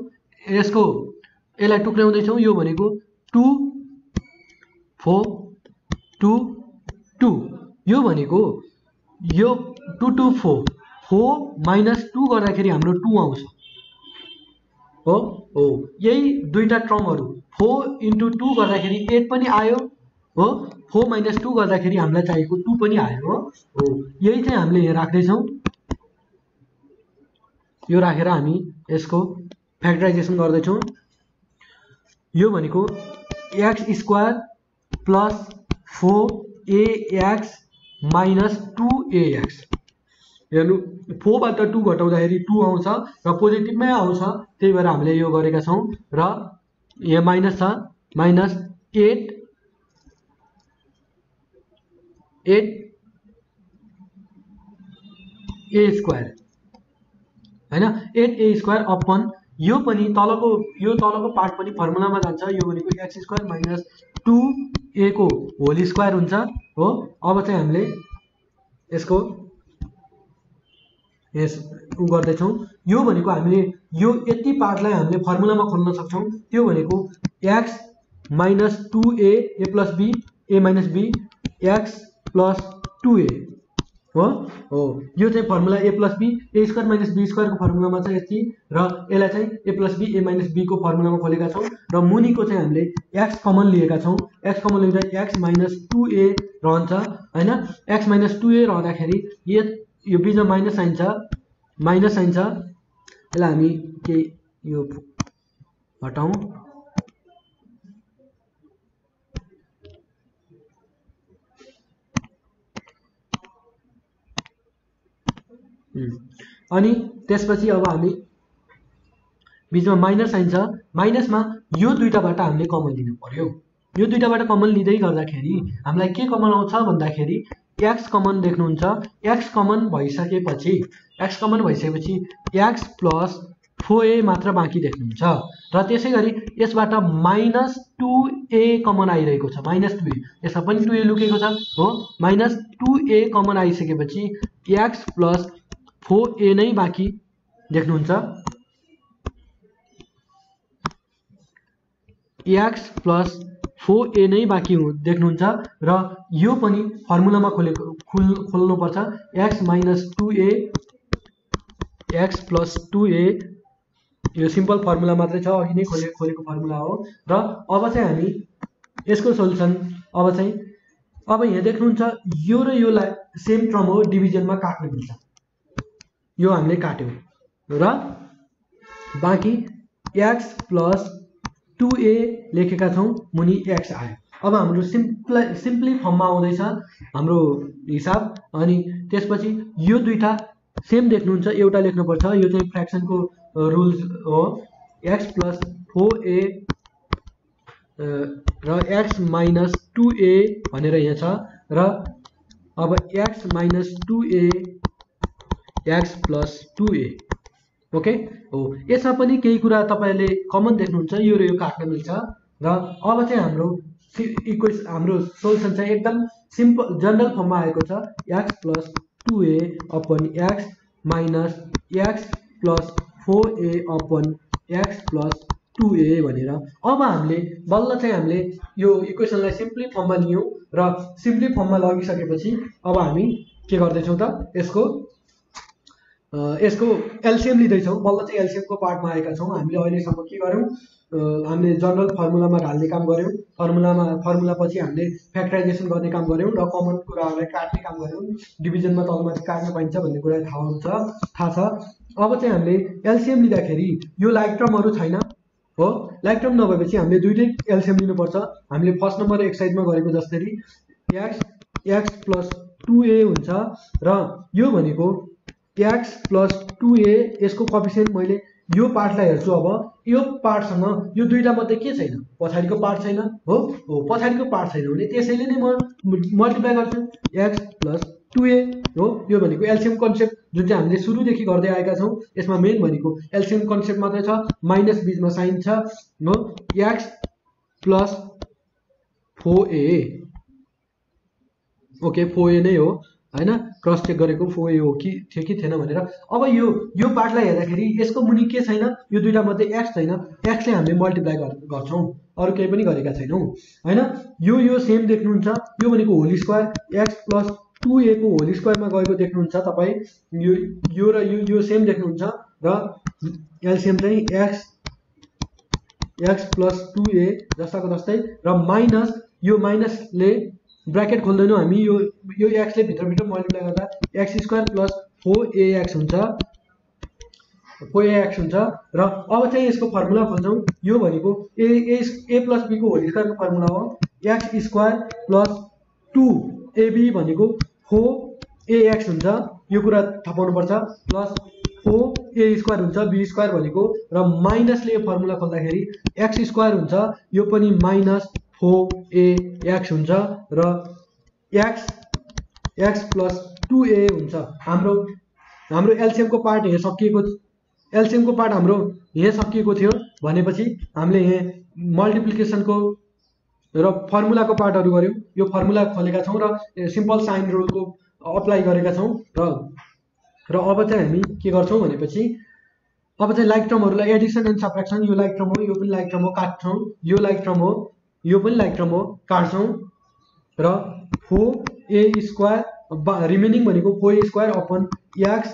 यसको यसलाई टुक्राउँदैछौँ यो भनेको टु फोर टु टू यो भनेको यो two two four four minus two गर्दाखेरि हाम्रो टू आउँछ। हो? हो। यही दुईवटा टर्महरू फोर इन्टु टू गर्दाखेरि एट पनि आयो। हो? फोर माइनस टू गर्दाखेरि हामीलाई चाहिएको टू पनि आयो हो। यही चाहिँ हामीले राख्दैछौँ। यो राखेर हामी यसको फ्याक्टराइजेसन गर्दैछौँ। यो भनेको X square plus four AX minus two AX. हेर्नु फोरबाट टू घटाउँदाखेरि टू आउँछ र पोजिटिभमै आउँछ त्यही भएर हामीले यो गरेका छौँ। र यहाँ माइनस छ minus eight eight A square होइन? एट ए स्क्वायर अपन यो पनि तलको यो तलको पार्ट पनि फर्मुलामा जान्छ। यो भनेको एक्स स्क्वायर माइनस टु एको होल स्क्वायर हुन्छ। हो? अब चाहिँ हामीले यसको यस उ गर्दैछौँ। यो भनेको हामीले यो यति पार्टलाई हामीले फर्मुलामा खोल्न सक्छौँ। त्यो भनेको X minus two A A plus B A minus B X plus two A हो? हो। यो चाहिँ formula A plus B A square minus B स्क्वायरको फर्मुलामा चाहिँ यति र यसलाई चाहिँ A plus B A minus बीको फर्मुलामा खोलेका छौँ र मुनिको चाहिँ हामीले एक्स कमन लिएका छौँ। एक्स कमन लिँदा एक्स माइनस टु ए रहन्छ होइन? एक्स माइनस टु ए रहँदाखेरि यो यो बिचमा माइनस साइन छ माइनस साइन छ। यसलाई हामी केही यो हटाउँ। अनि त्यसपछि अब हामी बिचमा माइनस साइन छ। माइनसमा यो दुइटाबाट हामीले कमन लिनु पर्यो। यो दुइटाबाट कमन लिँदै गर्दाखेरि हामीलाई के कमन आउँछ भन्दाखेरि एक्स कमन देख्नुहुन्छ। एक्स कमन भइसकेपछि एक्स कमन भइसकेपछि एक्स प्लस फोर ए मात्र बाँकी देख्नुहुन्छ। र त्यसै गरी यसबाट माइनस टु ए कमन आइरहेको छ। माइनस टु ए यसमा पनि टु ए लुकेको छ। हो। माइनस टु ए कमन आइसकेपछि एक्स प्लस फोर ए नै बाँकी देख्नुहुन्छ। एक्स प्लस फोर ए नै बाँकी देख्नुहुन्छ। र यो पनि फर्मुलामा खोलेको खोल खोल्नुपर्छ। X minus two A X plus two A यो सिम्पल फर्मुला मात्रै छ अघि नै खोले खोलेको फर्मुला हो। र अब चाहिँ हामी यसको सोल्युसन अब चाहिँ अब यहाँ देख्नुहुन्छ यो र योलाई सेम ट्रम हो डिभिजनमा काट्न मिल्छ यो हामीले काट्यौँ, र बाँकी एक्स प्लस टु ए लेखेका छौँ, मुनि एक्स आयो। अब हाम्रो सिम्पल, सिम्पली फर्ममा आउँदैछ हाम्रो हिसाब, अनि त्यसपछि यो दुइटा सेम देख्नुहुन्छ, एउटा लेख्नुपर्छ। यो चाहिँ फ्रेक्सनको रुल्स हो। एक्स प्लस फोर ए र माइनस टु ए यहाँ छ। र अब X minus two A X plus two A okay हो. यसमा पनि केही कुरा तपाईँले कमन देख्नुहुन्छ यो र यो काट्न मिल्छ र अब चाहिँ हाम्रो इक्वेस हाम्रो सोल्युसन चाहिँ एकदम सिम्पल जनरल फर्ममा आएको छ। X plus two a upon x minus x plus four a upon x plus two a भनेर अब हामीले बल्ल चाहिँ हामीले यो इक्वेसनलाई सिम्पली फर्ममा लियौँ र सिम्पली फर्ममा लगिसकेपछि अब हामी के गर्दैछौँ त? यसको यसको एलसिएम लिँदैछौँ। बल्ल चाहिँ एलसिएमको पार्टमा आएका छौँ। हामीले अहिलेसम्म के गऱ्यौँ हामीले जनरल फर्मुलामा ढाल्ने काम गऱ्यौँ फर्मुलामा फर्मुला पछि हामीले फ्याक्टराइजेसन गर्ने काम गऱ्यौँ र कमन कुराहरूलाई काट्ने काम गऱ्यौँ डिभिजनमा तलमाथि काट्न पाइन्छ भन्ने कुरा थाहा हुन्छ थाहा छ। अब चाहिँ हामीले एलसिएम लिँदाखेरि यो लाइक टर्महरू छैन हो? लाइक टर्म नभएपछि हामीले दुइटै एलसिएम लिनुपर्छ। हामीले फर्स्ट नम्बर एक साइडमा गरेको जसरी x x plus two a हुन्छ र यो भनेको एक्स प्लस टु ए यसको कफिसियन्ट मैले यो पार्टलाई हेर्छु अब। यो पार्टसँग यो दुईवटा मध्ये के छैन? पछाडिको पार्ट छैन हो? हो पछाडिको पार्ट छैन भने त्यसैले नै म मल्टिप्लाई गर्छु। एक्स प्लस टु ए हो? यो भनेको एलसिएम कन्सेप्ट जुन चाहिँ हामीले सुरुदेखि गर्दै आएका छौँ यसमा मेन भनेको एलसिएम कन्सेप्ट मात्रै छ माइनस बिचमा साइन छ हो? X plus four a okay four a नै हो। होइन? क्रस चेक गरेको फोर ए हो कि थियो कि थिएन भनेर। अब यो यो पार्टलाई हेर्दाखेरि यसको मुनि के छैन? यो दुइटा मध्ये एक्स छैन। एक्सले हामीले मल्टिप्लाई गर्छौँ। अरू केही पनि गरेका छैनौँ। होइन? यो यो सेम देख्नुहुन्छ। यो भनेको whole square x plus two एको होल स्क्वायरमा गएको देख्नुहुन्छ तपाईँ। यो यो र यो यो सेम देख्नुहुन्छ र एलसिएम चाहिँ x x plus two a जस्ताको जस्तै र माइनस यो माइनसले ब्राकेट खोल्दैनौँ हामी। यो यो एक्सले भित्रभित्र मल्टिप्लाई गर्दा X square plus four AX हुन्छ। फोर एएक्स हुन्छ। र अब चाहिँ यसको फर्मुला खोल्छौँ। यो भनेको ए ए ए प्लस बीको होल स्क्वायरको फर्मुला हो। X square plus two a b भनेको फोर एएक्स हुन्छ। यो कुरा थाहा पाउनुपर्छ प्लस फोर ए स्क्वायर हुन्छ बी स्क्वायर भनेको। र माइनसले यो फर्मुला खोल्दाखेरि एक्स स्क्वायर हुन्छ। यो पनि माइनस फोर ए एक्स हुन्छ र x x plus two a हुन्छ। हाम्रो हाम्रो एलसिएमको पार्ट यहाँ सकिएको एलसिएमको पार्ट हाम्रो यहाँ सकिएको थियो। भनेपछि हामीले यहाँ मल्टिप्लिकेसनको र फर्मुलाको पार्टहरू गऱ्यौँ। यो फर्मुला खोलेका छौँ र सिम्पल साइन रुलको अप्लाई गरेका छौँ र र अब चाहिँ हामी के गर्छौँ भनेपछि अब चाहिँ लाइक ट्रमहरूलाई एडिसन एन्ड सब्ट्राक्सन यो लाइक ट्रम हो यो पनि लाइक ट्रम हो काट्छौँ यो लाइक ट्रम हो यो पनि लाइक ट्रम हो काट्छौँ र फोर ए स्क्वायर बा रिमेनिङ भनेको four a square upon x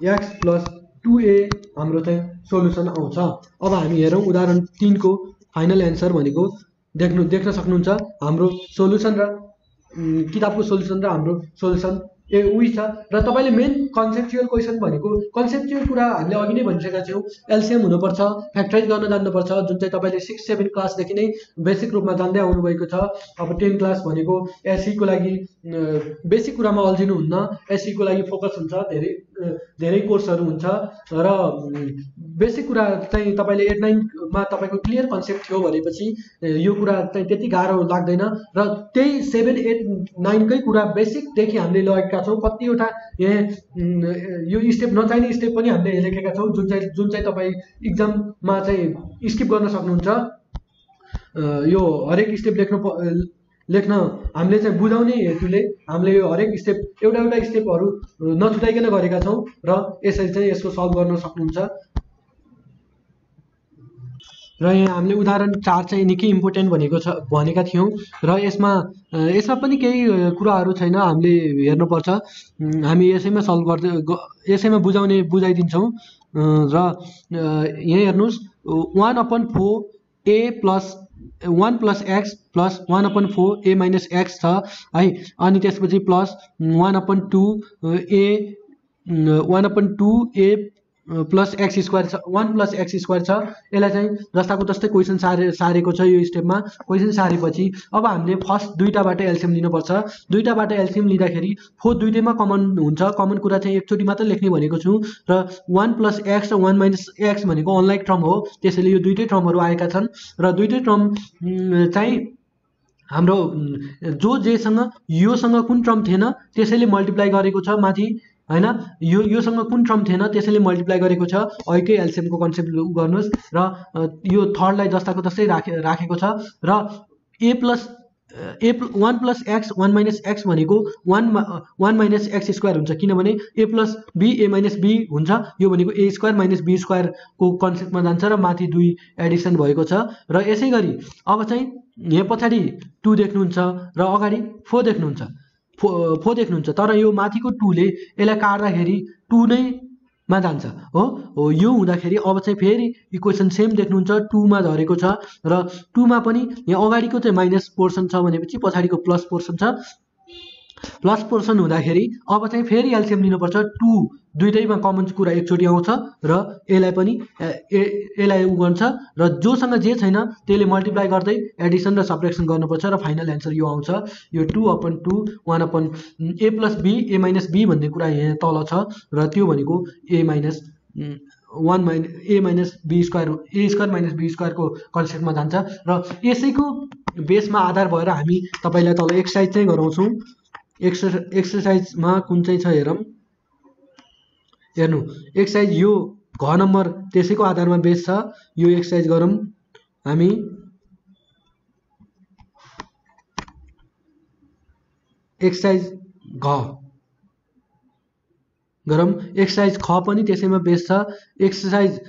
x plus two a हाम्रो चाहिँ सोल्युसन आउँछ। अब हामी हेरौँ उदाहरण तिनको फाइनल एन्सर भनेको देख्नु देख्न सक्नुहुन्छ। हाम्रो सोल्युसन र किताबको सोल्युसन र हाम्रो सोल्युसन ए उही छ। र तपाईँले मेन कन्सेप्चुअल क्वेसन भनेको कन्सेप्चुअल कुरा हामीले अघि नै भनिसकेका छौँ। एलसिएम हुनुपर्छ फ्याक्टराइज गर्न जान्नुपर्छ जुन चाहिँ तपाईँले सिक्स सेभेन क्लासदेखि नै बेसिक रूपमा जान्दै आउनुभएको छ। अब टेन क्लास भनेको एससीको लागि बेसिक कुरामा अल्झिनुहुन्न एससीको लागि फोकस हुन्छ धेरै धेरै कोर्सहरू हुन्छ र बेसिक कुरा चाहिँ तपाईँले एट नाइनमा तपाईँको क्लियर कन्सेप्ट थियो भनेपछि यो कुरा चाहिँ त्यति गाह्रो लाग्दैन र त्यही सेभेन एट नाइनकै कुरा बेसिकदेखि हामीले लगेका छौँ। कतिवटा यो स्टेप नचाहिने स्टेप पनि हामीले लेखेका छौँ जुन चाहिँ जुन चाहिँ तपाईँ इक्जाममा चाहिँ स्किप गर्न सक्नुहुन्छ। यो हरेक स्टेप लेख्नु लेख्न हामीले चाहिँ बुझाउने हेतुले हामीले यो हरेक स्टेप एउटा एउटा स्टेपहरू नछुटाइकन गरेका छौँ र यसरी चाहिँ यसको सल्भ गर्न सक्नुहुन्छ। र यहाँ हामीले उदाहरण चार चाहिँ निकै इम्पोर्टेन्ट भनेको छ भनेका थियौँ। र यसमा यसमा पनि केही कुराहरू छैन हामीले हेर्नुपर्छ। हामी यसैमा सल्भ गर्दै यसैमा बुझाउने बुझाइदिन्छौँ। र यहाँ हेर्नुहोस्। One upon four a plus one plus x plus one upon four a minus x छ है? अनि त्यसपछि plus one upon two a one upon two a plus x square छ वान प्लस एक्स स्क्वायर छ। यसलाई चाहिँ जस्ताको जस्तै क्वेसन सारे सारेको छ यो स्टेपमा क्वेसन सारेपछि अब हामीले फर्स्ट दुईवटाबाट एल्सियम लिनुपर्छ। दुईवटाबाट एल्सियम लिँदाखेरि फोर दुइटैमा कमन हुन्छ। कमन कुरा चाहिँ एकचोटि मात्र लेख्ने भनेको छु र वान प्लस एक्स र वान माइनस एक्स भनेको अनलाइक ट्रम हो। त्यसैले यो दुइटै ट्रमहरू आएका छन् र दुइटै ट्रम चाहिँ हाम्रो जो जेसँग योसँग कुन ट्रम थिएन त्यसैले मल्टिप्लाई गरेको छ माथि। होइन? यो योसँग कुन ट्रम थिएन? त्यसैले मल्टिप्लाई गरेको छ। अहिलेकै एलसिएमको कन्सेप्ट गर्नुहोस् र यो थर्डलाई जस्ताको तस्तै राखे राखेको छ र A plus A one plus X one minus X भनेको one one minus X square हुन्छ। किनभने A plus B A minus B हुन्छ। यो भनेको ए स्क्वायर माइनस बी स्क्वायरको कन्सेप्टमा जान्छ र माथि दुई एडिसन भएको छ। र यसै गरी अब चाहिँ यहाँ पछाडि टू देख्नुहुन्छ र अगाडि फोर देख्नुहुन्छ। फो फो देख्नुहुन्छ तर यो माथिको टूले यसलाई काट्दाखेरि टू नै मा जान्छ हो? हो यो हुँदाखेरि अब चाहिँ फेरि इक्वेसन सेम देख्नुहुन्छ टूमा झरेको छ। र टूमा पनि यहाँ अगाडिको चाहिँ माइनस पोर्सन छ भनेपछि पछाडिको प्लस पोर्सन छ। प्लस पोर्सन हुँदाखेरि अब चाहिँ फेरि एल्सियम लिनुपर्छ. टु दुइटैमा कमन कुरा एकचोटि आउँछ र यसलाई पनि ए यसलाई उ गर्छ र जोसँग जे छैन त्यसले मल्टिप्लाई गर्दै एडिसन र सब्रेक्सन गर्नुपर्छ र फाइनल एन्सर यो आउँछ. यो two upon two one upon a plus b a minus b भन्ने कुरा यहाँ तल छ र त्यो भनेको a minus one minus a minus b square a square minus b स्क्वायरको कन्सेप्टमा जान्छ र यसैको बेसमा आधार भएर हामी तपाईँलाई तल एक्सर्साइज चाहिँ गराउँछौँ। एक्सर एक्सर्साइजमा कुन चाहिँ छ हेरौँ। हेर्नु एक्सर्साइज यो घ नम्बर त्यसैको आधारमा बेस छ। यो एक्सर्साइज गरौँ। हामी एक्सर्साइज घ गरौँ। एक्सर्साइज ख पनि त्यसैमा बेस छ। एक्सर्साइज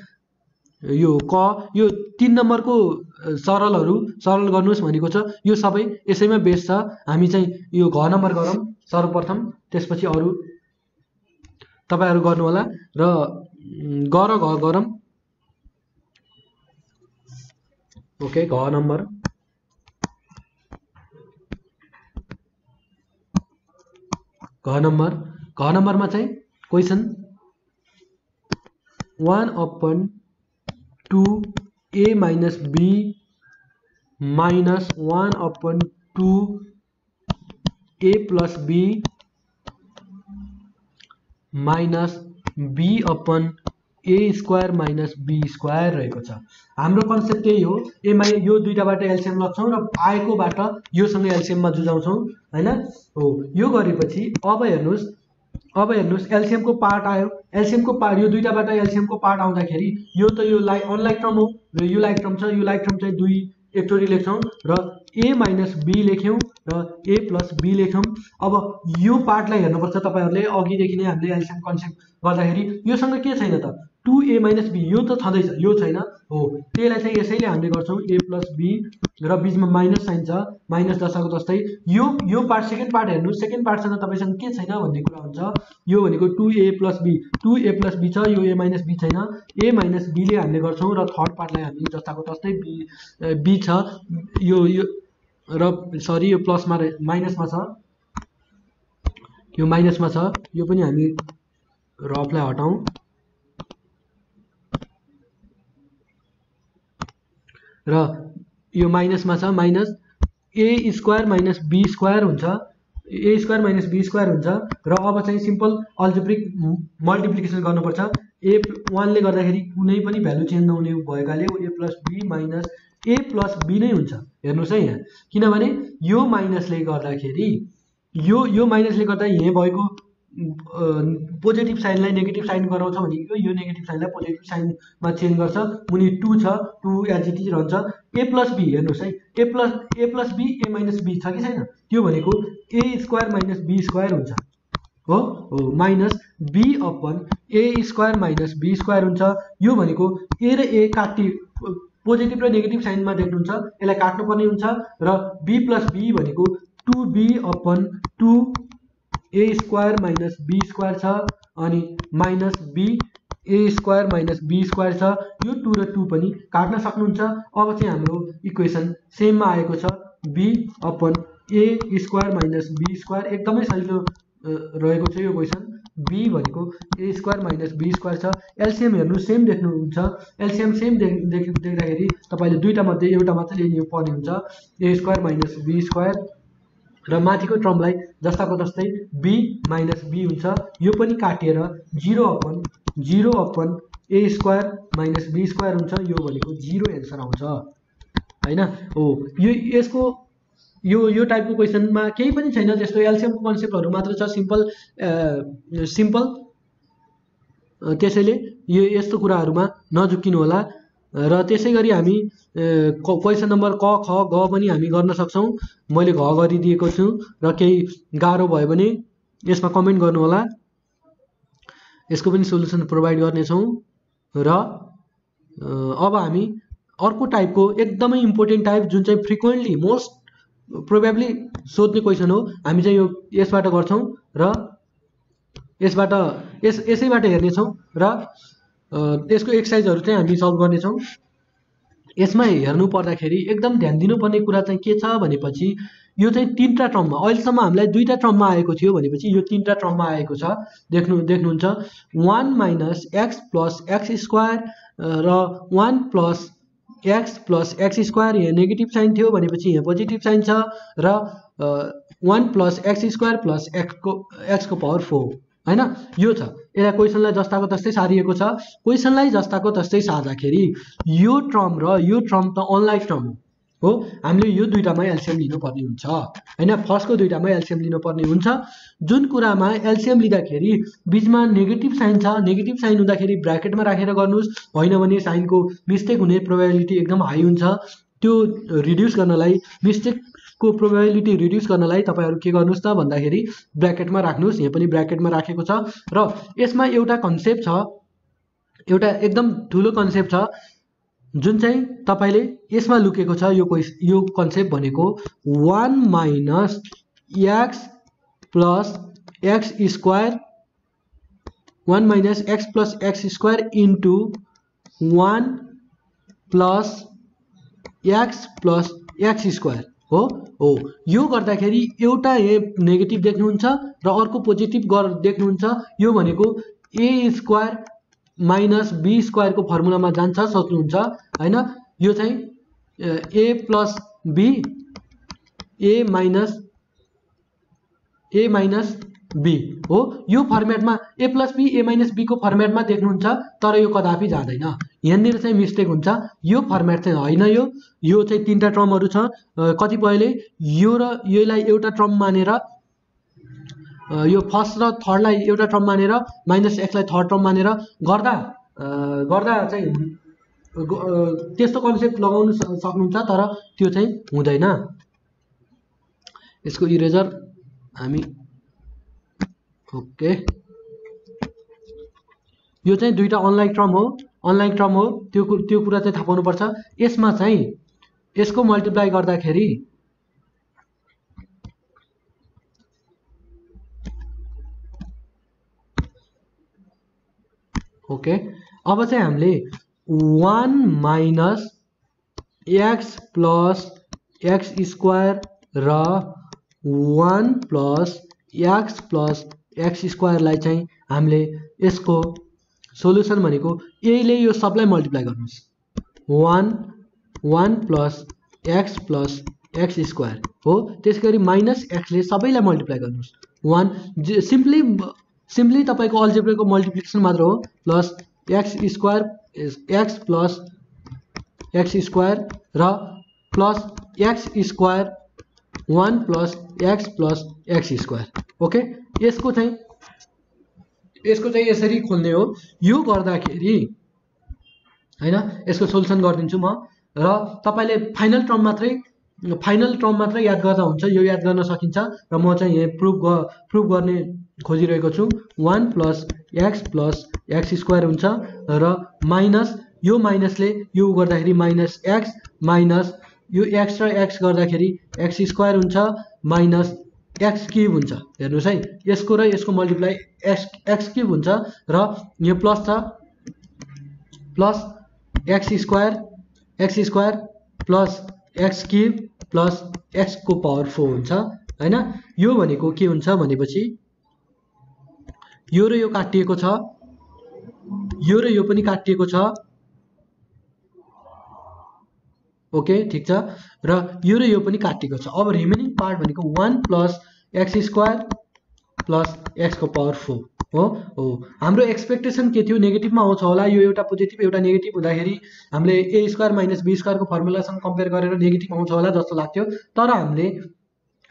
यो क यो तिन नम्बरको सरलहरू सरल गर्नुहोस् भनेको छ। यो सबै यसैमा बेस छ। हामी चाहिँ यो घ नम्बर गरौँ सर्वप्रथम। त्यसपछि अरू तपाईँहरू गर्नुहोला र ग र घ गरौँ। ओके घ नम्बर। घ नम्बर। घ नम्बरमा चाहिँ question. One upon two a minus b minus one upon two a plus b minus b upon a square minus b square रहेको छ। हाम्रो कन्सेप्ट हो। एमाई यो दुइटाबाट एलसिएम लग्छौँ र आएकोबाट योसँग एलसिएममा जुझाउँछौँ, होइन? हो। यो गरेपछि अब हेर्नुहोस् अब हेर्नुहोस् एलसिएमको पार्ट आयो। एलसिएमको पार्ट यो दुइटाबाट एलसिएमको पार्ट आउँदाखेरि यो त यो लाइ अनलाइक टर्म हो र यो लाइक टर्म छ यो लाइक टर्म चाहिँ दुई एकचोटि लेख्छौँ र ए माइनस बी लेख्यौँ र ए प्लस बी लेख्यौँ। अब यो पार्टलाई हेर्नुपर्छ तपाईँहरूले अघिदेखि नै हामीले एलसिएम कन्सेप्ट गर्दाखेरि योसँग के छैन त? टु ए माइनस बी यो त छँदैछ यो छैन। हो त्यसलाई चाहिँ यसैले हामीले गर्छौँ ए प्लस बी र बिचमा माइनस साइन छ माइनस दशाको जस्तै। यो यो पार्ट सेकेन्ड पार्ट हेर्नु सेकेन्ड पार्टसँग तपाईँसँग के छैन भन्ने कुरा हुन्छ। यो भनेको two a plus b two a plus b छ यो ए माइनस बी छैन। ए माइनस बीले हामीले गर्छौँ र थर्ड पार्टलाई हामी जस्ताको तस्तै बी बी छ। यो यो र सरी यो प्लसमा माइनसमा छ। यो माइनसमा छ। यो पनि हामी रफलाई हटाउँ। र यो माइनसमा छ minus a square minus b square हुन्छ। A square minus b square हुन्छ र अब चाहिँ सिम्पल अल्जेब्रिक मल्टिप्लिकेसन गर्नुपर्छ। ए वानले गर्दाखेरि कुनै पनि भ्यालु चेन्ज नहुने भएकाले a plus b minus a plus b नै हुन्छ। हेर्नुहोस् है यहाँ। किनभने यो माइनसले गर्दाखेरि यो यो माइनसले गर्दा यहाँ भएको पोजिटिभ साइनलाई नेगेटिभ साइन गराउँछ भनेको यो नेगेटिभ साइनलाई पोजिटिभ साइनमा चेन्ज गर्छ। मुनि टू छ टू एचजिटी रहन्छ। ए प्लस बी हेर्नुहोस् है। A plus a plus b a minus b छ कि छैन? त्यो भनेको a square minus b square हुन्छ। हो? हो minus b upon a square minus b square हुन्छ। यो भनेको ए र ए काटि पोजिटिभ र नेगेटिभ साइनमा देख्नुहुन्छ। यसलाई काट्नुपर्ने हुन्छ। र बी प्लस बी भनेको two b upon two a square minus b square छ अनि minus b a square minus b square छ। यो टू र टू पनि काट्न सक्नुहुन्छ। अब चाहिँ हाम्रो इक्वेसन सेममा आएको छ। B upon A square minus B square एकदमै सजिलो रहेको छ यो क्वेसन बी भनेको A square minus B square छ। एलसिएम हेर्नु सेम देख्नुहुन्छ। एलसिएम सेम देख देख्दाखेरि तपाईँले दुईवटा मध्ये एउटा मात्रै लिनु पर्ने हुन्छ। A square minus b square. र माथिको टर्मलाई जस्ताको जस्तै बी माइनस बी हुन्छ। यो पनि काटिएर zero upon zero upon a square minus b square हुन्छ। यो भनेको जिरो एन्सर आउँछ। होइन? हो। यो यसको यो यो टाइपको क्वेसनमा केही पनि छैन। जस्तो एलसिएमको कन्सेप्टहरू मात्र छ। सिम्पल सिम्पल त्यसैले यो यस्तो कुराहरूमा नझुक्किनु होला र त्यसै गरी हामी क्वेसन नम्बर क ख ग पनि हामी गर्न सक्छौँ। मैले घ गरिदिएको छु र केही गाह्रो भयो भने यसमा कमेन्ट गर्नुहोला। यसको पनि सोल्युसन प्रोभाइड गर्नेछौँ र अब हामी अर्को टाइपको एकदमै इम्पोर्टेन्ट टाइप जुन चाहिँ फ्रिक्वेन्टली मोस्ट प्रोभाब्ली सोध्ने क्वेसन हो। हामी चाहिँ यो यसबाट गर्छौँ र यसबाट यस यसैबाट हेर्नेछौँ र यसको एक्सर्साइजहरू चाहिँ हामी सल्भ गर्नेछौँ। यसमा हेर्नु पर्दाखेरि एकदम ध्यान दिनुपर्ने कुरा चाहिँ के छ भनेपछि यो चाहिँ तिनवटा ट्रममा अहिलेसम्म हामीलाई दुईवटा ट्रममा आएको थियो भनेपछि यो तिनवटा ट्रममा आएको छ। देख्नु देख्नुहुन्छ one minus X plus X square र one plus X plus X square यहाँ नेगेटिभ साइन थियो भनेपछि यहाँ पोजिटिभ साइन छ र one plus X square plus एक्सको एक्सको पावर फोर होइन? यो छ। यसलाई क्वेसनलाई जस्ताको तस्तै सारिएको छ। क्वेसनलाई जस्ताको तस्तै सार्दाखेरि यो ट्रम र यो ट्रम त अनलाइक ट्रम हो। हो? हामीले यो दुइटामा एलसिएम लिनुपर्ने हुन्छ। होइन? फर्स्टको दुइटामा एलसिएम लिनुपर्ने हुन्छ। जुन कुरामा एलसिएम लिँदाखेरि बिचमा नेगेटिभ साइन छ। नेगेटिभ साइन हुँदाखेरि ब्राकेटमा राखेर गर्नुहोस्। होइन भने साइनको मिस्टेक हुने प्रोभाबिलिटी एकदम हाई हुन्छ। त्यो रिड्युस गर्नलाई मिस्टेकको प्रोभाबिलिटी रिड्युस गर्नलाई तपाईँहरू के गर्नुहोस् त भन्दाखेरि ब्राकेटमा राख्नुहोस् यहाँ पनि ब्राकेटमा राखेको छ। र यसमा एउटा कन्सेप्ट छ एउटा एकदम ठुलो कन्सेप्ट छ जुन चाहिँ तपाईँले यसमा लुकेको छ यो क्वेस यो कन्सेप्ट भनेको one minus x plus x square one minus x plus x square into one plus x plus x square हो? हो। यो गर्दाखेरि एउटा नेगेटिभ देख्नुहुन्छ र अर्को पोजिटिभ गर देख्नुहुन्छ। यो भनेको ए स्क्वायर माइनस बी स्क्वायरको फर्मुलामा जान्छ सक्नुहुन्छ होइन? यो चाहिँ a plus b a minus a minus b हो। यो फर्मेटमा a plus b a minus बीको फर्मेटमा देख्नुहुन्छ तर यो कदापि जाँदैन। यहाँनिर चाहिँ मिस्टेक हुन्छ। यो फर्मेट चाहिँ होइन यो। यो चाहिँ तिनवटा ट्रमहरू छ। कतिपयले यो र यसलाई एउटा ट्रम मानेर यो फर्स्ट र थर्डलाई एउटा ट्रम मानेर माइनस एक्सलाई थर्ड ट्रम मानेर गर्दा गर्दा चाहिँ त्यस्तो कन्सेप्ट लगाउनु सक्नुहुन्छ तर त्यो चाहिँ हुँदैन। यसको इरेजर हामी ओके। यो चाहिँ दुईवटा अनलाइन ट्रम हो। अनलाइन ट्रम हो त्यो त्यो कुरा चाहिँ थाहा पाउनुपर्छ। यसमा चाहिँ यसको मल्टिप्लाई गर्दाखेरि ओके। अब चाहिँ हामीले one minus x plus x square र one plus x plus x स्क्वायरलाई solution भनेको यहीले यो सबलाई मल्टिप्लाई गर्नुहोस्। One one plus x plus x square हो। त्यसै गरी माइनस एक्सले सबैलाई मल्टिप्लाई कर वान सिम्पली सिम्पली तपाईँको अल्जेब्रेको मल्टिप्लिकेसन मात्र हो plus x square x plus x square र plus x square one plus x plus x square okay यसको चाहिँ यसको चाहिँ यसरी खोल्ने हो। यो गर्दाखेरि होइन यसको सोल्युसन गरिदिन्छु म। र तपाईँले फाइनल टर्म मात्रै फाइनल टर्म मात्रै याद गर्दा हुन्छ यो याद गर्न सकिन्छ। र म चाहिँ यहाँ प्रुभ प्रुभ गर्ने खोजिरहेको छु। One plus x plus x square हुन्छ। र माइनस यो माइनसले यो गर्दाखेरि माइनस एक्स माइनस यो एक्स र एक्स गर्दाखेरि एक्स स्क्वायर हुन्छ। माइनस एक्स क्युब हुन्छ। हेर्नुहोस् है यसको र यसको मल्टिप्लाई एक्स एक्स क्युब हुन्छ र यो प्लस छ plus x square x square plus x cube plus एक्सको power four हुन्छ होइन? यो भनेको के हुन्छ भनेपछि यो र यो काटिएको छ यो र यो पनि काटिएको छ ओके? ठिक छ? र यो र यो पनि काटिएको छ। अब रिमेनिङ पार्ट भनेको one plus x square plus एक्सको power four हो? हो। हाम्रो एक्सपेक्टेसन के थियो? नेगेटिभमा आउँछ होला। यो एउटा पोजिटिभ एउटा नेगेटिभ हुँदाखेरि हामीले ए स्क्वायर माइनस बी स्क्वायरको फर्मुलासँग कम्पेयर गरेर नेगेटिभ आउँछ होला जस्तो लाग्थ्यो। तर हामीले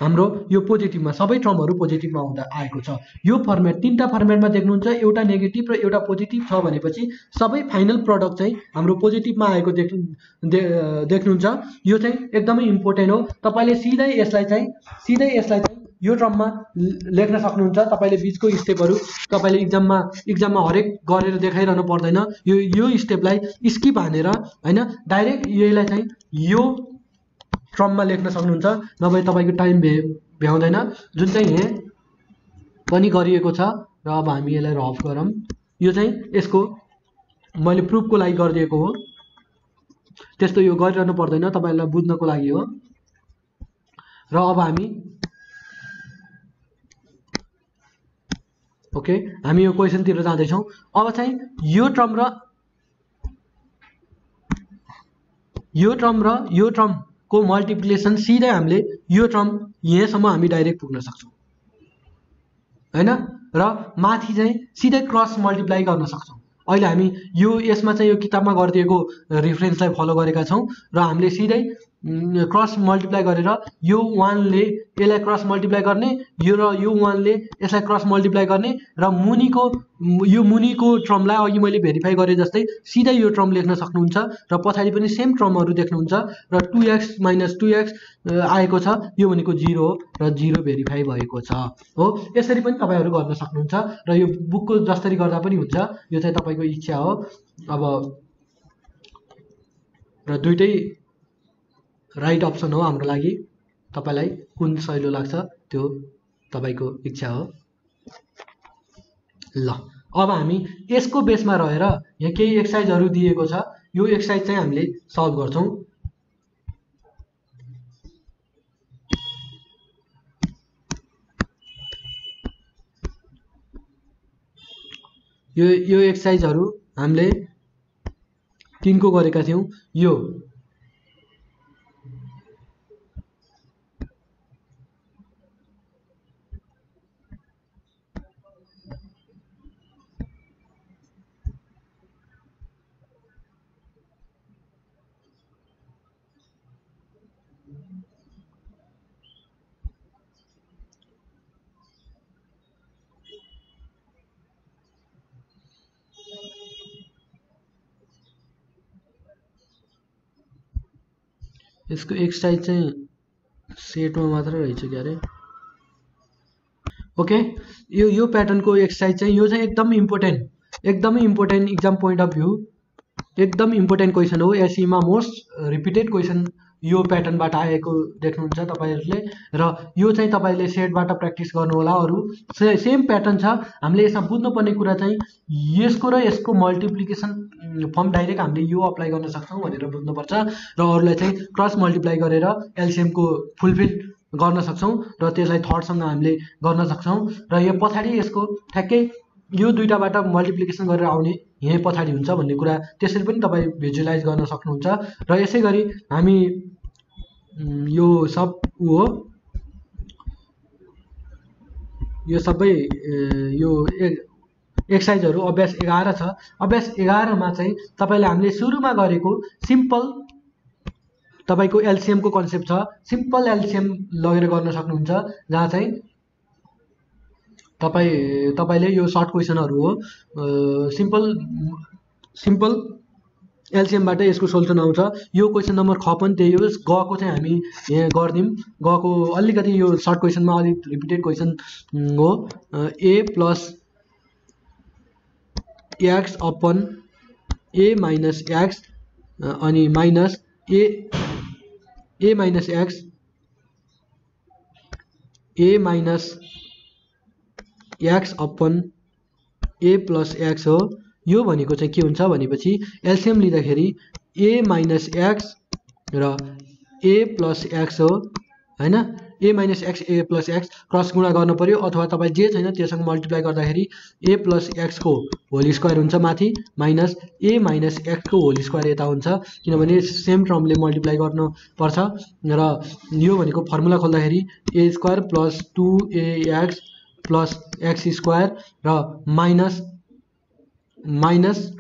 हाम्रो यो पोजिटिभमा सबै ट्रमहरू पोजिटिभमा आउँदा आएको छ। यो फर्मेट तिनवटा फर्मेटमा देख्नुहुन्छ एउटा नेगेटिभ र एउटा पोजिटिभ छ भनेपछि सबै फाइनल प्रडक्ट चाहिँ हाम्रो पोजिटिभमा आएको देख्नु दे देख्नुहुन्छ। यो चाहिँ एकदमै इम्पोर्टेन्ट हो। तपाईँले सिधै यसलाई चाहिँ सिधै यसलाई चाहिँ यो ट्रममा लेख्न सक्नुहुन्छ। तपाईँले बिचको स्टेपहरू तपाईँले इक्जाममा इक्जाममा हरेक गरेर देखाइरहनु पर्दैन। यो यो स्टेपलाई स्किप हानेर होइन डाइरेक्ट यसलाई चाहिँ यो ट्रममा लेख्न सक्नुहुन्छ नभए तपाईँको टाइम भे भ्याउँदैन। जुन चाहिँ यहाँ पनि गरिएको छ र अब हामी यसलाई रफ गरौँ। यो चाहिँ यसको मैले प्रुफको लागि गरिदिएको हो। त्यस्तो यो गरिरहनु पर्दैन तपाईँहरूलाई बुझ्नको लागि हो। र अब हामी ओके हामी यो क्वेसनतिर जाँदैछौँ। अब चाहिँ यो ट्रम र यो ट्रम र यो ट्रम को मल्टिप्लिकेसन सिधै हामीले यो टर्म यहाँसम्म हामी डाइरेक्ट पुग्न सक्छौँ। होइन? र माथि चाहिँ सिधै क्रस मल्टिप्लाई गर्न सक्छौँ। अहिले हामी यो यसमा चाहिँ यो किताबमा गरिदिएको रिफरेन्सलाई फलो गरेका छौँ र हामीले सिधै क्रस मल्टिप्लाई गरेर यो वानले यसलाई क्रस मल्टिप्लाई गर्ने यो र यो वानले यसलाई क्रस मल्टिप्लाई गर्ने र मुनिको यो मुनिको ट्रमलाई अघि मैले भेरिफाई गरेँ जस्तै सिधै यो ट्रम लेख्न सक्नुहुन्छ र पछाडि पनि सेम ट्रमहरू देख्नुहुन्छ र two x minus two x आएको छ यो भनेको जिरो हो र जिरो भेरिफाई भएको छ हो। यसरी पनि तपाईँहरू गर्न सक्नुहुन्छ र यो बुकको जसरी गर्दा पनि हुन्छ यो चाहिँ तपाईँको इच्छा हो। अब र दुइटै राइट अप्सन हो हाम्रो लागि। तपाईँलाई कुन सहिलो लाग्छ त्यो तपाईँको इच्छा हो। ल अब हामी यसको बेसमा रहेर यहाँ केही एक्सर्साइजहरू दिएको छ। यो एक्सर्साइज चाहिँ हामीले सल्भ गर्छौँ। यो यो एक्सर्साइजहरू हामीले तिनको गरेका थियौँ। यो यसको साइज़ सेट में मात्र रहेछ क्या अरे। ओके, यो यो प्याटर्नको एक्सर्साइज चाहिँ यो चाहिँ एकदम इम्पोर्टेन्ट एकदमै important exam point of view एकदम इम्पोर्टेन्ट क्वेसन हो एसईमा मोस्ट रिपीटेड क्वेसन यो प्याटर्नबाट आएको देख्नुहुन्छ तपाईँहरूले। र यो चाहिँ तपाईँले सेटबाट प्र्याक्टिस गर्नुहोला। अरू से सेम प्याटर्न छ। हामीले यसमा बुझ्नुपर्ने कुरा चाहिँ यसको र यसको मल्टिप्लिकेसन फर्म डाइरेक्ट हामीले यो अप्लाई गर्न सक्छौँ भनेर बुझ्नुपर्छ। र अरूलाई चाहिँ क्रस मल्टिप्लाई गरेर एलसिएमको फुलफिल गर्न सक्छौँ र त्यसलाई थर्डसँग हामीले गर्न सक्छौँ। र यो पछाडि यसको ठ्याक्कै यो दुइटाबाट मल्टिप्लिकेसन गरेर आउने यहीँ पछाडि हुन्छ भन्ने कुरा त्यसरी पनि तपाईँ भिजुलाइज गर्न सक्नुहुन्छ। र यसै गरी हामी यो सब ऊ हो। यो सबै यो एक्सर्साइजहरू अभ्यास एघार छ। अभ्यास एघारमा चाहिँ तपाईँले हामीले सुरुमा गरेको सिम्पल तपाईँको एलसिएमको कन्सेप्ट छ। सिम्पल एलसिएम लगेर गर्न सक्नुहुन्छ जहाँ चाहिँ तपाईँ तपाईँले यो सर्ट क्वेसनहरू हो सिम्पल सिम्पल एलसिएमबाट यसको सोल्युसन आउँछ। यो क्वेसन नम्बर ख पनि त्यही हो। गएको चाहिँ हामी यहाँ गरिदिउँ। गएको अलिकति यो सर्ट क्वेसनमा अलिक रिपिटेड क्वेसन हो। A plus x upon a minus x अनि minus a a minus x a minus x upon a plus x हो। यो भनेको चाहिँ के हुन्छ भनेपछि एलसिएम लिँदाखेरि ए माइनस एक्स र ए प्लस एक्स हो होइन? A minus x a plus x cross गुणा गर्नु पऱ्यो अथवा तपाईँ जे छैन त्योसँग मल्टिप्लाई गर्दाखेरि ए प्लस एक्सको होल स्क्वायर हुन्छ माथि माइनस ए माइनस एक्सको होल स्क्वायर यता हुन्छ। किनभने सेम टर्मले मल्टिप्लाई गर्नुपर्छ र यो भनेको फर्मुला खोल्दाखेरि a square plus two a x plus x square र माइनस माइनस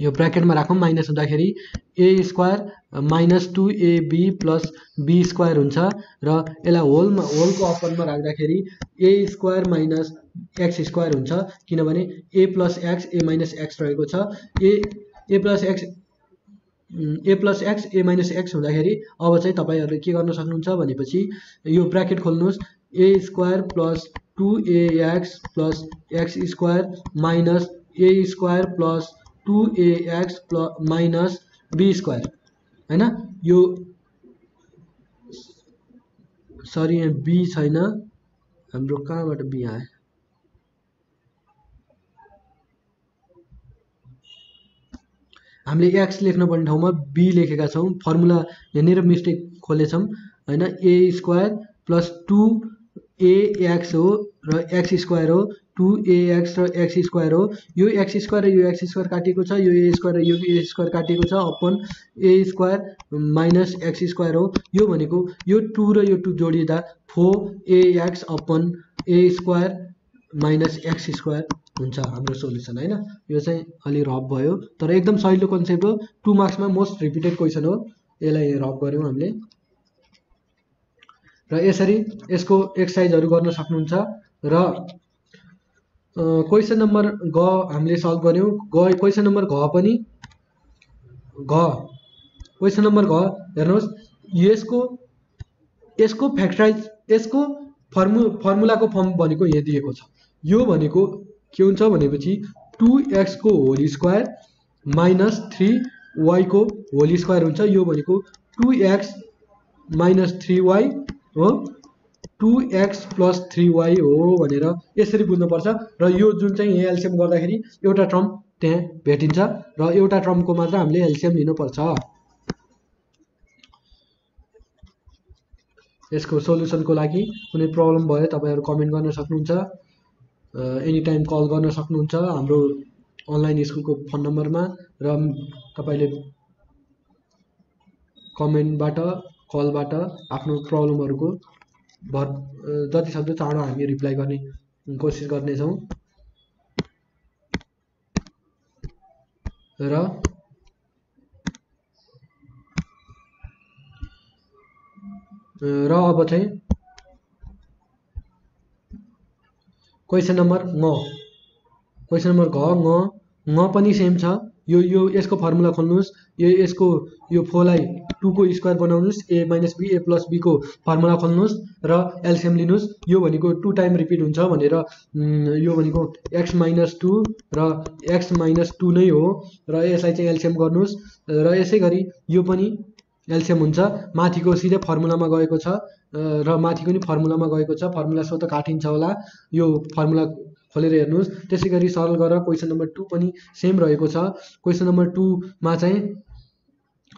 यो ब्राकेटमा राखौँ माइनस हुँदाखेरि a square minus two a b plus b square हुन्छ र यसलाई होलमा होलको अपनमा राख्दाखेरि a square minus x square हुन्छ किनभने a plus x a minus x रहेको छ। A a plus x a plus x a minus x हुँदाखेरि अब चाहिँ तपाईँहरूले के गर्न सक्नुहुन्छ भनेपछि यो ब्राकेट खोल्नुहोस्। A square plus two x plus x square minus a square plus two a x plus minus b square होइन यो सरी, यहाँ बी छैन। हाम्रो कहाँबाट बी आयो? हामीले एक्स लेख्नुपर्ने ठाउँमा बी लेखेका छौँ। फर्मुला यहाँनिर मिस्टेक खोलेछौँ, होइन? A square plus two x हो र एक्स स्क्वायर हो टु एक्स र एक्स स्क्वायर हो. यो एक्स स्क्वायर र यो एक्स स्क्वायर काटिएको छ यो ए स्क्वायर र यो ए स्क्वायर काटिएको छ upon a square minus x square हो. यो भनेको यो टु र यो two जोडिँदा four x upon a square minus x square हुन्छ हाम्रो सोल्युसन होइन? यो चाहिँ अलि रफ भयो तर एकदम सहिलो कन्सेप्ट हो. टु मार्क्समा मोस्ट रिपिटेड क्वेसन हो. यसलाई रब गऱ्यौँ हामीले। र यसरी यसको एक्सर्साइजहरू गर्न सक्नुहुन्छ र क्वेसन नम्बर ग हामीले सल्भ गऱ्यौँ ग क्वेसन नम्बर घ पनि घ क्वेसन नम्बर घ हेर्नुहोस्। यसको यसको फ्याक्टराइज यसको फर्मु फर्मुलाको फर्म भनेको यहाँ दिएको छ। यो भनेको के हुन्छ भनेपछि टु एक्सको होल स्क्वायर माइनस थ्री वाईको होल स्क्वायर हुन्छ। यो भनेको two x minus three y हो? Two x plus three y हो भनेर यसरी बुझ्नुपर्छ। र यो जुन चाहिँ यहाँ एलसिएम गर्दाखेरि एउटा टर्म त्यहाँ भेटिन्छ र एउटा टर्मको मात्र हामीले एलसिएम लिनुपर्छ। यसको सोल्युसनको लागि कुनै प्रब्लम भयो तपाईँहरू कमेन्ट गर्न सक्नुहुन्छ। एनी टाइम कल गर्न सक्नुहुन्छ हाम्रो अनलाइन स्कुलको फोन नम्बरमा र तपाईँले कमेन्टबाट कलबाट आफ्नो प्रब्लमहरूको भर जति सक्दो चाँडो हामी रिप्लाई गर्ने कोसिस गर्नेछौँ। र र अब चाहिँ क्वेसन नम्बर ङ क्वेसन नम्बर घ ङ ङ पनि सेम छ। यो यो यसको फर्मुला खोल्नुहोस्। यो यसको यो फोलाई टूको स्क्वायर बनाउनुहोस्। A minus b a plus बीको formula खोल्नुहोस् र एलसिएम लिनुहोस्। यो भनेको टु टाइम रिपिट हुन्छ भनेर यो भनेको एक्स माइनस टू र एक्स माइनस टू नै हो र यसलाई चाहिँ एलसिएम गर्नुहोस्। र यसै गरी यो पनि एलसिएम हुन्छ। माथिको सिधै फर्मुलामा गएको छ। र माथिको पनि फर्मुलामा गएको छ। फर्मुला स्वतः काटिन्छ होला। यो फर्मुला खोलेर हेर्नुहोस्। त्यसै गरी सरल गरेर क्वेसन नम्बर टू पनि सेम रहेको छ। क्वेसन नम्बर टूमा चाहिँ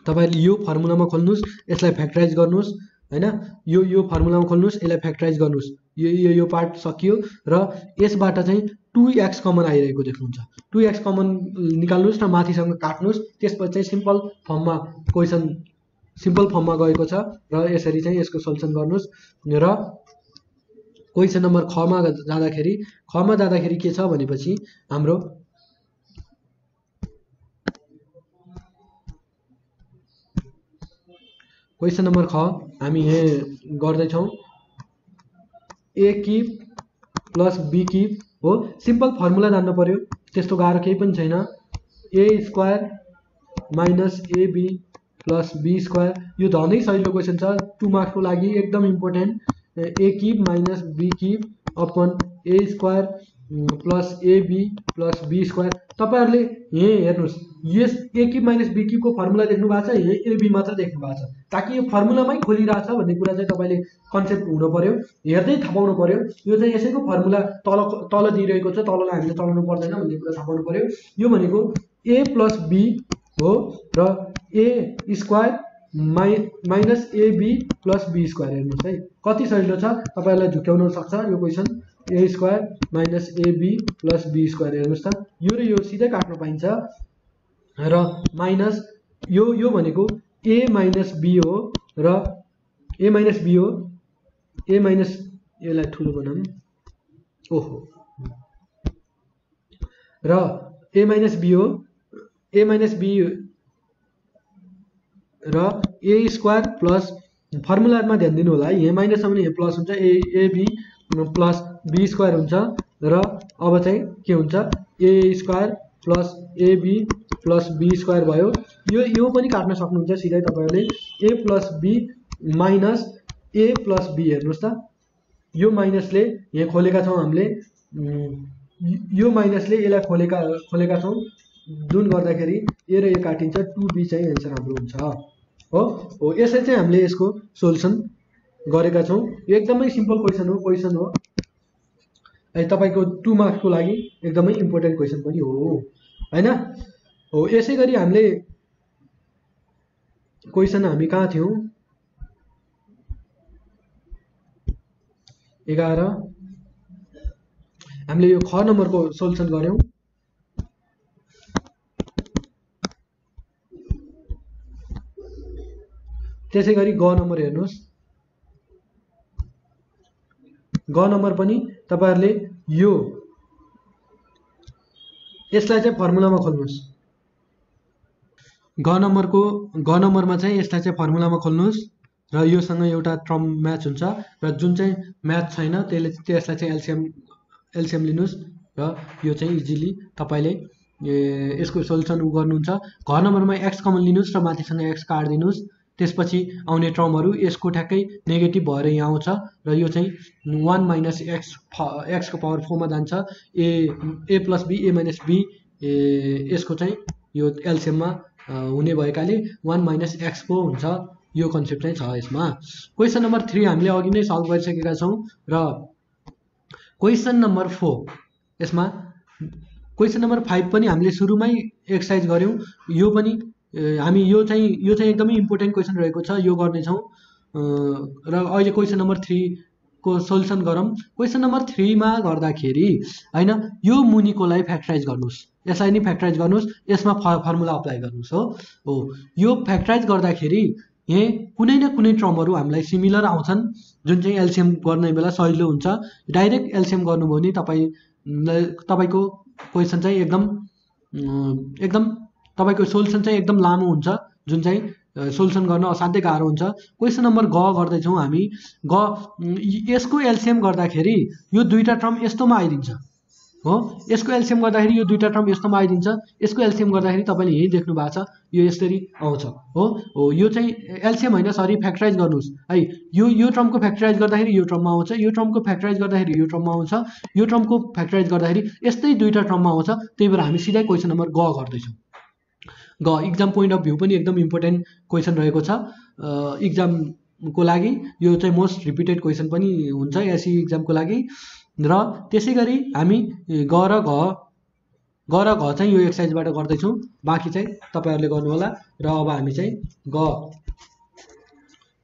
तपाईँले यो फर्मुलामा खोल्नुहोस् यसलाई फ्याक्टराइज गर्नुहोस् होइन? यो यो फर्मुलामा खोल्नुहोस् यसलाई फ्याक्टराइज गर्नुहोस्। यो यो यो पार्ट सकियो र यसबाट चाहिँ टु एक्स कमन आइरहेको देख्नुहुन्छ। टु एक्स कमन निकाल्नुहोस् न माथिसँग काट्नुहोस्। त्यसपछि चाहिँ सिम्पल फर्ममा क्वेसन सिम्पल फर्ममा गएको छ र यसरी चाहिँ यसको सल्युसन गर्नुहोस्। र क्वेसन नम्बर खमा जाँदाखेरि खमा जाँदाखेरि के छ भनेपछि हाम्रो क्वेसन नम्बर ख हामी यहाँ गर्दैछौँ। A cube plus b cube हो। सिम्पल फर्मुला जान्नु पऱ्यो त्यस्तो गाह्रो केही पनि छैन। A square minus a b plus b square. यो झनै सजिलो क्वेसन छ। टु मार्क्सको लागि एकदम important. A cube minus b cube upon a square plus a b plus b square तपाईँहरूले यहीँ हेर्नुहोस् यस ए क्युब माइनस बी क्युबको फर्मुला देख्नु भएको छ यहीँ एबी मात्र देख्नु भएको छ। ताकि यो फर्मुलामै खोलिरहेछ भन्ने कुरा चाहिँ तपाईँले कन्सेप्ट हुनु पऱ्यो हेर्दै थाहा पाउनु पऱ्यो यो चाहिँ यसैको फर्मुला तल तल दिइरहेको छ तललाई हामीले चलाउनु पर्दैन भन्ने कुरा थाहा पाउनु पऱ्यो यो भनेको ए प्लस बी हो र ए square my minus AB plus B square हेर्नुहोस् है। कति सजिलो छ? तपाईँहरूलाई झुक्याउन सक्छ यो question. A square minus AB plus B square हेर्नुहोस् त। यो र यो सिधै काट्न पाइन्छ। र माइनस यो यो भनेको ए माइनस बी हो र ए माइनस बी हो। ए माइनस यसलाई ठुलो बनाऊँ ओहो। र ए माइनस बी हो। ए माइनस बी र ए स्क्वायर प्लस फर्मुलामा ध्यान दिनु होला। है यहाँ माइनस छ भने यहाँ प्लस हुन्छ A AB plus B square हुन्छ। र अब चाहिँ के हुन्छ? A square plus AB plus B square भयो। यो यो पनि काट्न सक्नुहुन्छ सिधै तपाईँहरूले। A plus B minus A plus B हेर्नुहोस् त। यो माइनसले यहाँ खोलेका छौँ हामीले। यो माइनसले यसलाई खोलेका खोलेका छौँ। जुन गर्दाखेरि ए र ए काटिन्छ टु बी चाहिँ एन्सर हाम्रो हुन्छ। हो? हो यसरी चाहिँ हामीले यसको सोल्युसन गरेका छौँ। यो एकदमै सिम्पल क्वेसन हो क्वेसन हो। तपाईँको टु मार्क्सको लागि एकदमै इम्पोर्टेन्ट क्वेसन पनि हो। होइन? हो यसै गरी हामीले क्वेसन हामी कहाँ थियौँ? एघार। हामीले यो ख नम्बरको सोल्युसन गऱ्यौँ। त्यसै गरी ग नम्बर हेर्नुहोस्। ग नम्बर पनि तपाईँहरूले यो यसलाई चाहिँ फर्मुलामा खोल्नुहोस्। ग नम्बरको ग नम्बरमा चाहिँ यसलाई चाहिँ फर्मुलामा खोल्नुहोस् र योसँग एउटा ट्रम म्याच हुन्छ र जुन चाहिँ म्याच छैन त्यसले त्यसलाई चाहिँ एलसिएम एलसिएम लिनुहोस् र यो चाहिँ इजिली तपाईँले यसको सोल्युसन गर्नुहुन्छ। घर नम्बरमा एक्स कमन लिनुहोस् र माथिसँग एक्स काटिदिनुहोस्। त्यसपछि आउने ट्रमहरू यसको ठ्याक्कै नेगेटिभ भएर यहाँ आउँछ र यो चाहिँ वान माइनस एक्स एक्सको पावर फोरमा जान्छ। A A plus B A minus B यसको चाहिँ यो एलसिएममा हुने भएकाले वान माइनस एक्स पो हुन्छ। यो कन्सेप्ट चाहिँ छ यसमा। क्वेसन नम्बर थ्री हामीले अघि नै सल्भ गरिसकेका छौँ र क्वेसन नम्बर फोर यसमा क्वेसन नम्बर फाइभ पनि हामीले सुरुमै एक्सर्साइज गऱ्यौँ। यो पनि हामी यो चाहिँ यो चाहिँ एकदमै इम्पोर्टेन्ट क्वेसन रहेको छ यो गर्नेछौँ। र अहिले क्वेसन नम्बर थ्रीको सोल्युसन गरौँ। क्वेसन नम्बर थ्रीमा गर्दाखेरि होइन यो मुनिकोलाई फ्याक्टराइज गर्नुहोस्। यसलाई नि फ्याक्टराइज गर्नुहोस्। यसमा फर्मुला अप्लाई गर्नुहोस् हो। हो। यो फ्याक्टराइज गर्दाखेरि यहीँ कुनै न कुनै ट्रमहरू हामीलाई सिमिलर आउँछन्। जुन चाहिँ एलसिएम गर्ने बेला सजिलो हुन्छ। डाइरेक्ट एलसिएम गर्नुभयो भने तपाईँलाई तपाईँको क्वेसन चाहिँ एकदम एकदम तपाईँको सोल्युसन चाहिँ एकदम लामो हुन्छ जुन चाहिँ सोल्युसन गर्न असाध्यै गाह्रो हुन्छ। क्वेसन नम्बर ग गर्दैछौँ हामी। ग यसको एलसिएम गर्दाखेरि यो दुईवटा ट्रम यस्तोमा आइदिन्छ। हो? यसको एलसिएम गर्दाखेरि यो दुईवटा टर्म यस्तोमा आइदिन्छ। यसको एलसिएम गर्दाखेरि तपाईँले यहीँ देख्नु भएको छ यो यसरी आउँछ। हो? हो यो चाहिँ एलसिएम होइन सरी फ्याक्टराइज गर्नुहोस्। है यो यो ट्रमको फ्याक्टराइज गर्दाखेरि यो ट्रममा आउँछ यो ट्रमको फ्याक्टराइज गर्दाखेरि यो ट्रममा आउँछ यो ट्रमको फ्याक्टराइज गर्दाखेरि यस्तै दुईवटा ट्रममा आउँछ। त्यही भएर हामी सिधै क्वेसन नम्बर ग गर्दैछौँ। ग इक्जाम पोइन्ट अफ भ्यू पनि एकदम इम्पोर्टेन्ट क्वेसन रहेको छ। इक्जामको लागि यो चाहिँ मोस्ट रिपिटेड क्वेसन पनि हुन्छ एसई इक्जामको लागि। र त्यसै गरी हामी ग र घ ग र घ चाहिँ यो एक्सर्साइजबाट गर्दैछौँ। बाँकी चाहिँ तपाईँहरूले गर्नुहोला। र अब हामी चाहिँ ग।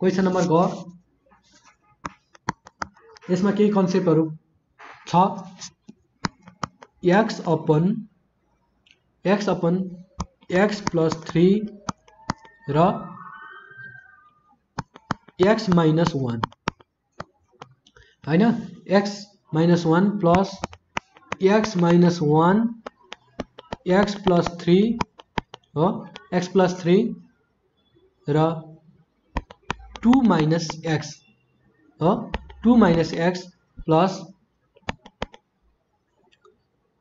क्वेसन नम्बर ग। यसमा केही कन्सेप्टहरू छ? X upon X upon X plus three र एक्स माइनस वान होइन X minus one plus X minus one X plus three हो एक्स प्लस थ्री र माइनस एक्स हो two minus X plus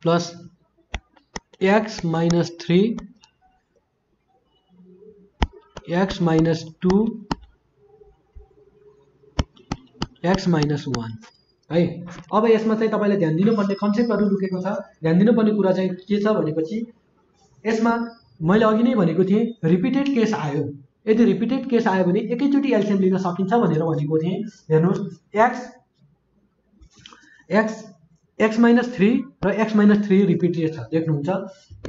plus X minus three X minus two X minus one है? अब यसमा चाहिँ तपाईँले ध्यान दिनुपर्ने कन्सेप्टहरू लुकेको छ। ध्यान दिनुपर्ने कुरा चाहिँ के छ भनेपछि यसमा मैले अघि नै भनेको थिएँ रिपिटेड केस आयो। यदि रिपिटेड केस आयो भने एकैचोटि एल्सियम लिन सकिन्छ भनेर भनेको थिएँ। हेर्नुहोस् X X X minus three र एक्स माइनस थ्री रिपिटेड छ। देख्नुहुन्छ?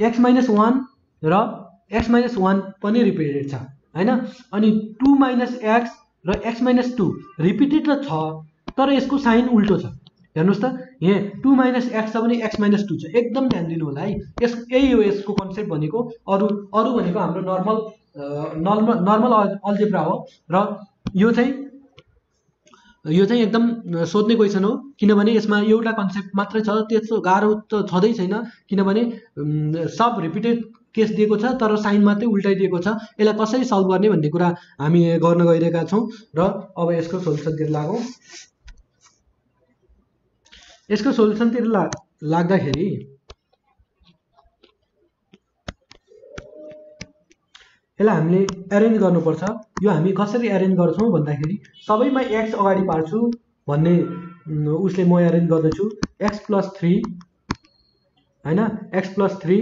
एक्स माइनस वान र एक्स माइनस वान पनि रिपिटेड छ। होइन? अनि टु माइनस एक्स र एक्स माइनस टू रिपिटेड त छ तर यसको साइन उल्टो छ। हेर्नुहोस् त यहाँ टु माइनस एक्स छ भने एक्स माइनस टू छ। एकदम ध्यान दिनु होला है। यस यही हो यसको कन्सेप्ट भनेको। अरू अरू भनेको हाम्रो नर्मल नर्मल नर्मल अल्जेब्रा हो। र यो चाहिँ यो चाहिँ एकदम सोध्ने क्वेसन हो। किनभने यसमा एउटा कन्सेप्ट मात्रै छ त्यस्तो गाह्रो त छँदै छैन। किनभने सब रिपिटेड केस दिएको छ तर साइन मात्रै उल्टाइदिएको छ। यसलाई कसरी सल्भ गर्ने भन्ने कुरा हामी गर्न गइरहेका छौँ र अब यसको सोल्युसनतिर लागौँ। यसको सोल्युसनतिर ला लाग्दाखेरि यसलाई हामीले एरेन्ज गर्नुपर्छ। यो हामी कसरी एरेन्ज गर्छौँ भन्दाखेरि सबैमा एक्स अगाडि पार्छु भन्ने उसले म एरेन्ज गर्दछु। एक्स प्लस थ्री होइन? X plus three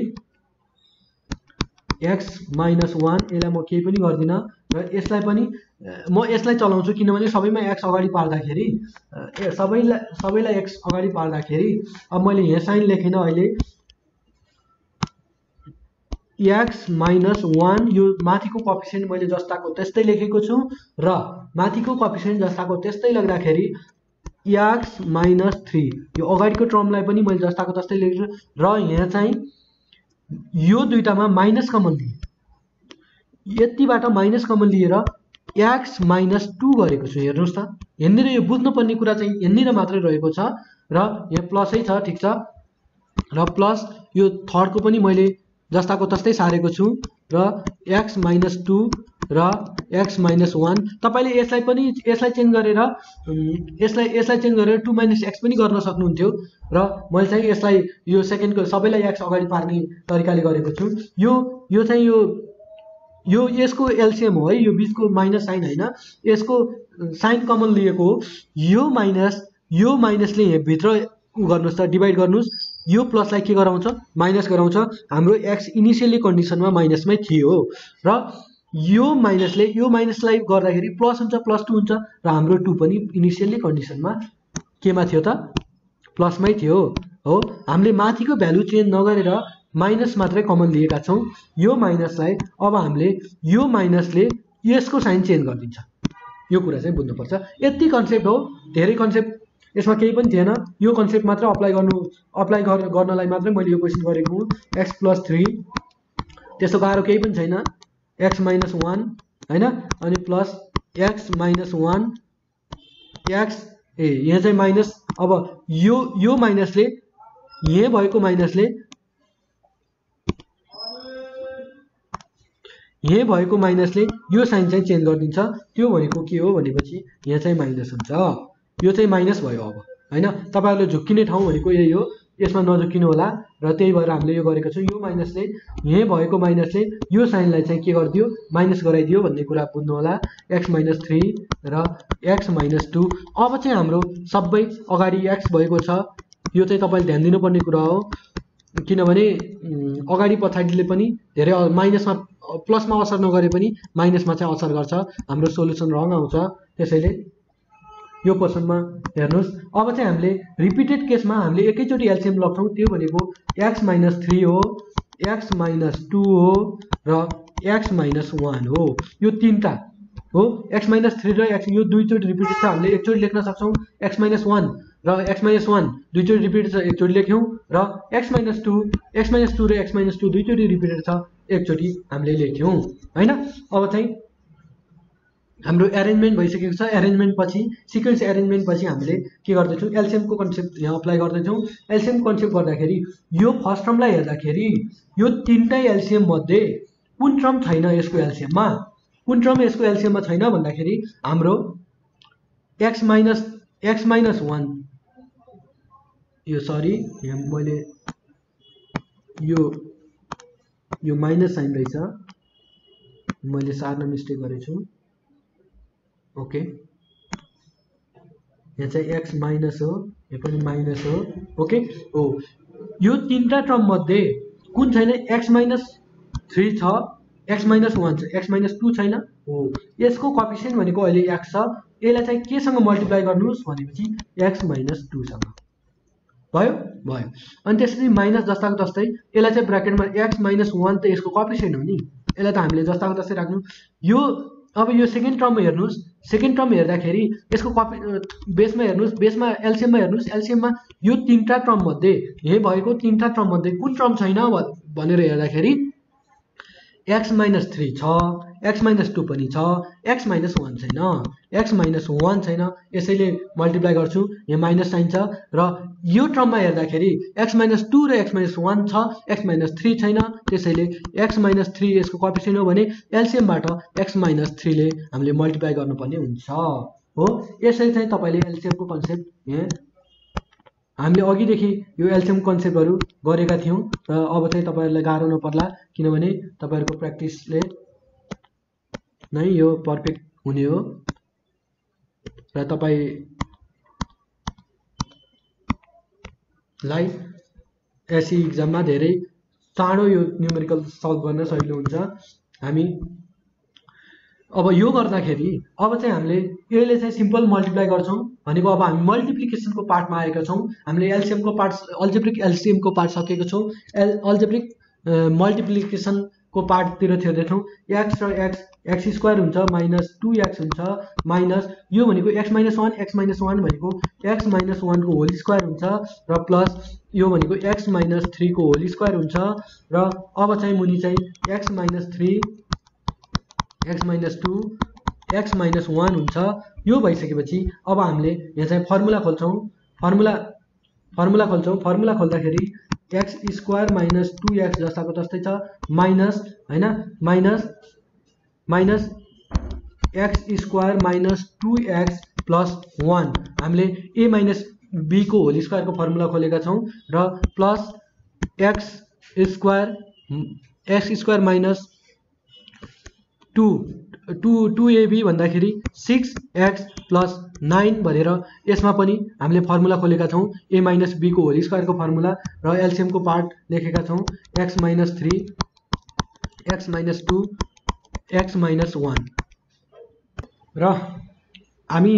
X minus one यसलाई म केही पनि गर्दिनँ र यसलाई पनि म यसलाई चलाउँछु किनभने सबैमा एक्स अगाडि पार्दाखेरि सबैलाई सबैलाई एक्स अगाडि पार्दाखेरि अब मैले यहाँ साइन लेखेन अहिले। एक्स माइनस वान यो माथिको कफिसियन्ट मैले जस्ताको त्यस्तै लेखेको छु र माथिको कफिसियन्ट जस्ताको त्यस्तै लेख्दाखेरि एक्स माइनस थ्री यो अगाडिको ट्रमलाई पनि मैले जस्ताको तस्तै लेख्छु र यहाँ चाहिँ यो दुइटामा माइनस कमन लिएँ यतिबाट माइनस कमन लिएर एक्स माइनस टू गरेको छु हेर्नुहोस् त। यहाँनिर यो बुझ्नुपर्ने कुरा चाहिँ यहाँनिर मात्रै रहेको छ र यहाँ प्लसै छ ठिक छ? र प्लस यो थर्डको पनि मैले जस्ताको तस्तै सारेको छु। र एक्स माइनस टू र एक्स माइनस वान तपाईँले यसलाई पनि यसलाई चेन्ज गरेर यसलाई यसलाई चेन्ज गरेर टू माइनस एक्स पनि गर्न सक्नुहुन्थ्यो। र मैले चाहिँ यसलाई यो सेकेन्डको सबैलाई एक्स अगाडि पार्ने तरिकाले गरेको छु। यो यो चाहिँ यो यो यसको एलसिएम हो है यो बिचको माइनस साइन होइन। यसको साइन कमन लिएको हो। यो माइनस यो माइनसले भित्र गर्नुहोस् त डिभाइड गर्नुहोस्। यो प्लसलाई के गराउँछ? माइनस गराउँछ। हाम्रो एक्स इनिसियली कन्डिसनमा माइनसमै थियो। र यो माइनसले यो माइनसलाई गर्दाखेरि प्लस हुन्छ प्लस टू हुन्छ। र हाम्रो टू पनि इनिसियल्ली कन्डिसनमा केमा थियो त? प्लसमै थियो। हो? हामीले माथिको भ्यालु चेन्ज नगरेर माइनस मात्रै कमन लिएका छौँ। यो माइनसलाई अब हामीले यो माइनसले यसको साइन चेन्ज गरिदिन्छ। यो कुरा चाहिँ बुझ्नुपर्छ। यति कन्सेप्ट हो। धेरै कन्सेप्ट यसमा केही पनि थिएन। यो कन्सेप्ट मात्र अप्लाई गर्नु अप्लाई गर्नलाई मात्रै मैले यो क्वेसन गरेको हुँ। एक्स प्लस थ्री त्यस्तो गाह्रो केही पनि छैन। एक्स माइनस वान होइन? अनि plus X minus one X ए यहाँ चाहिँ माइनस अब यो यो माइनसले यहाँ भएको माइनसले यहाँ भएको माइनसले यो साइन चाहिँ चेन्ज गरिदिन्छ। त्यो भनेको के हो भनेपछि यहाँ चाहिँ माइनस हुन्छ। यो चाहिँ माइनस भयो अब होइन? तपाईँहरूले झुक्किने ठाउँ भनेको यही हो। यसमा नझुक्किनु होला र त्यही भएर हामीले यो गरेको छौँ। यो माइनसले यहीँ भएको माइनसले यो साइनलाई चाहिँ के गरिदियो? माइनस गराइदियो भन्ने कुरा बुझ्नु होला। एक्स माइनस थ्री र एक्स माइनस टू अब चाहिँ हाम्रो सबै अगाडि एक्स भएको छ। यो चाहिँ तपाईँले ध्यान दिनुपर्ने कुरा हो। किनभने अगाडि पछाडिले पनि धेरै माइनसमा प्लसमा असर नगरे पनि माइनसमा चाहिँ असर गर्छ। हाम्रो सोल्युसन रङ आउँछ। त्यसैले यो क्वेसनमा हेर्नुहोस्। अब चाहिँ हामीले रिपिटेड केसमा हामीले एकैचोटि एलसिएम लग्छौँ। त्यो भनेको एक्स माइनस थ्री हो एक्स माइनस टू हो र एक्स माइनस वान हो। यो तिनवटा हो। एक्स माइनस थ्री र एक्स यो दुईचोटि रिपिटेड छ। हामीले एकचोटि लेख्न सक्छौँ एक्स माइनस वान र एक्स माइनस वान दुईचोटि रिपिटेड छ एकचोटि लेख्यौँ र X minus two X minus two र एक्स माइनस टू दुईचोटि रिपिटेड छ एकचोटि हामीले लेख्यौँ। होइन? अब चाहिँ हाम्रो एरेन्जमेन्ट भइसकेको छ। एरेन्जमेन्ट पछि सिक्वेन्स एरेन्जमेन्ट पछि हामीले के गर्दैछौँ? एलसिएमको कन्सेप्ट यहाँ अप्लाई गर्दैछौँ। एलसिएम कन्सेप्ट गर्दाखेरि यो फर्स्ट टर्मलाई हेर्दाखेरि यो तिनटै एलसिएम मध्ये कुन टर्म छैन यसको एलसिएममा कुन टर्म यसको एलसिएममा छैन भन्दाखेरि हाम्रो X minus X minus one यो सरी यहाँ मैले यो यो माइनस साइन रहेछ। मैले सार्न मिस्टेक गरेछु। ओके। यहाँ चाहिँ एक्स माइनस हो यो पनि माइनस हो। ओके। हो यो तिनवटा टर्म मध्ये कुन छैन? एक्स माइनस थ्री छ एक्स माइनस वान छ एक्स माइनस टू छैन? हो यसको कपिसेन्ट भनेको अहिले एक्स छ। यसलाई चाहिँ केसँग मल्टिप्लाई गर्नुहोस् भनेपछि एक्स माइनस टूसँग भयो? भयो। अनि त्यसरी माइनस जस्ताको जस्तै यसलाई चाहिँ ब्राकेटमा एक्स माइनस वान त यसको कपिसेन्ट हो नि। यसलाई त हामीले जस्ताको जस्तै राख्नु। यो अब यो सेकेन्ड टर्ममा हेर्नुहोस् सेकेन्ड टर्म हेर्दाखेरि यसको कपी बेसमा हेर्नुहोस् बेसमा एलसिएममा हेर्नुहोस् एलसिएममा यो तिनवटा टर्ममध्ये यही भएको तिनवटा टर्ममध्ये कुन टर्म छैन भनेर हेर्दाखेरि एक्स माइनस थ्री छ एक्स माइनस टू पनि छ एक्स माइनस वान छैन। एक्स माइनस वान छैन यसैले मल्टिप्लाई गर्छु यहाँ माइनस साइन छ र यो टर्ममा हेर्दाखेरि एक्स माइनस टू र एक्स माइनस वान छ एक्स माइनस थ्री छैन त्यसैले एक्स माइनस थ्री यसको कपिसेन्ट हो भने एलसिएमबाट एक्स माइनस थ्रीले हामीले मल्टिप्लाई गर्नुपर्ने हुन्छ। हो यसरी चाहिँ तपाईँले एलसिएमको कन्सेप्ट यहाँ हामीले अघिदेखि यो एल्सियम कन्सेप्टहरू गरेका थियौँ र अब चाहिँ तपाईँहरूलाई गाह्रो नपर्ला किनभने तपाईँहरूको प्र्याक्टिसले नै यो पर्फेक्ट हुने हो र तपाईँलाई एसई इक्जाममा धेरै चाँडो यो न्युमेरिकल सल्भ गर्न सजिलो हुन्छ। हामी अब यो गर्दाखेरि अब चाहिँ हामीले यसले चाहिँ सिम्पल मल्टिप्लाई गर्छौँ भनेको अब हामी मल्टिप्लिकेसनको पार्टमा आएका छौँ हामीले एलसिएमको पार्ट अल्जेब्रिक एलसिएमको पार्ट सकेको छौँ एल अल्जेब्रिक मल्टिप्लिकेसनको पार्टतिर छिर्दैछौँ एक्स र एक्स एक्स स्क्वायर हुन्छ माइनस टु एक्स हुन्छ माइनस यो भनेको X minus one X minus one भनेको एक्स माइनस वानको होल स्क्वायर हुन्छ र प्लस यो भनेको एक्स माइनस थ्रीको होल स्क्वायर हुन्छ र अब चाहिँ मुनि चाहिँ X minus three X minus two X minus one हुन्छ। यो भइसकेपछि अब हामीले यहाँ चाहिँ फर्मुला खोल्छौँ। फर्मुला फर्मुला खोल्छौँ। फर्मुला खोल्दाखेरि X square minus two X जस्ताको जस्तै छ। माइनस होइन? Minus minus X square minus two X plus one हामीले ए माइनस बीको होल स्क्वायरको फर्मुला खोलेका छौँ र plus X square X square minus two two two AB भन्दाखेरि सिक्स एक्स प्लस नाइन भनेर यसमा पनि हामीले फर्मुला खोलेका छौँ। ए माइनस बीको होल स्क्वायरको फर्मुला र एलसिएमको पार्ट लेखेका छौँ। X minus three X minus two X minus one र हामी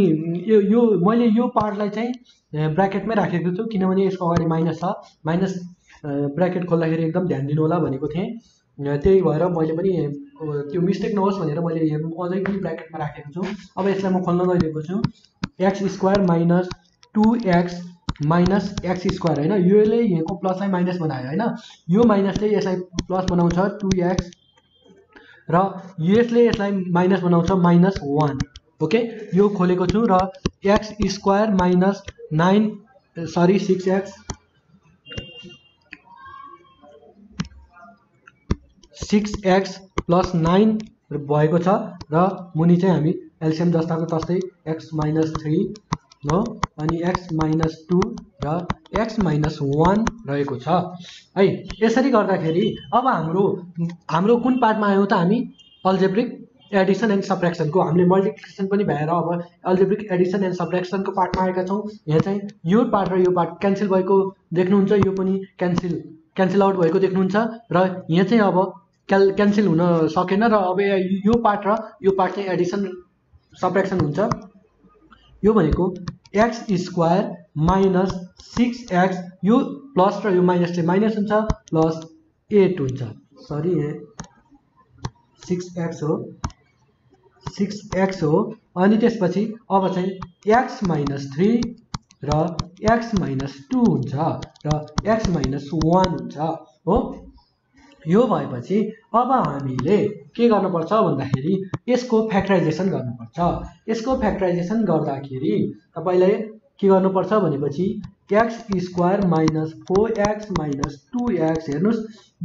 यो यो मैले यो पार्टलाई चाहिँ ब्राकेटमै राखेको छु किनभने यसको अगाडि माइनस छ। माइनस ब्राकेट खोल्दाखेरि एकदम ध्यान दिनु होला भनेको थिएँ। त्यही भएर मैले पनि त्यो मिस्टेक नहोस् भनेर मैले अझै पनि ब्राकेटमा राखेको छु। अब यसलाई म खोल्न गइरहेको छु। X square minus two X minus X square होइन? योले यहाँको प्लसलाई माइनस बनायो होइन? यो माइनसले यसलाई प्लस बनाउँछ टु एक्स र यसले यसलाई माइनस बनाउँछ माइनस वान ओके यो खोलेको छु र X square minus nine sorry six X six X plus nine भएको छ र मुनि चाहिँ हामी एलसिएम जस्ताको तस्तै एक्स माइनस थ्री हो अनि एक्स माइनस टू र एक्स माइनस वान रहेको छ। है यसरी गर्दाखेरि अब हाम्रो हाम्रो कुन पार्टमा आयौँ त हामी? अल्जेब्रिक एडिसन एन्ड सब्ट्रेक्सनको हामीले मल्टिप्लिकेसन पनि भएर अब अल्जेब्रिक एडिसन एन्ड सब्ट्रेक्सनको पार्टमा आएका छौँ। यहाँ चाहिँ यो पार्ट र यो पार्ट क्यान्सल भएको देख्नुहुन्छ यो पनि क्यान्सल क्यान्सल आउट भएको देख्नुहुन्छ। र यहाँ चाहिँ अब क्याल क्यान्सल हुन सकेन र अब यो पार्ट र यो पार्ट चाहिँ एडिसन सब्ट्रेक्सन हुन्छ। यो भनेको X square minus six X यो प्लस र यो माइनस चाहिँ माइनस हुन्छ प्लस एट हुन्छ। सरी सिक्स एक्स हो। सिक्स एक्स हो। अनि त्यसपछि अब चाहिँ एक्स माइनस थ्री र एक्स माइनस टू हुन्छ र एक्स माइनस वान हुन्छ हो। यो भएपछि अब हामीले के गर्नुपर्छ भन्दाखेरि यसको फ्याक्टराइजेसन गर्नुपर्छ। यसको फ्याक्टराइजेसन गर्दाखेरि तपाईँलाई के गर्नुपर्छ भनेपछि X square minus four X minus two X हेर्नुहोस्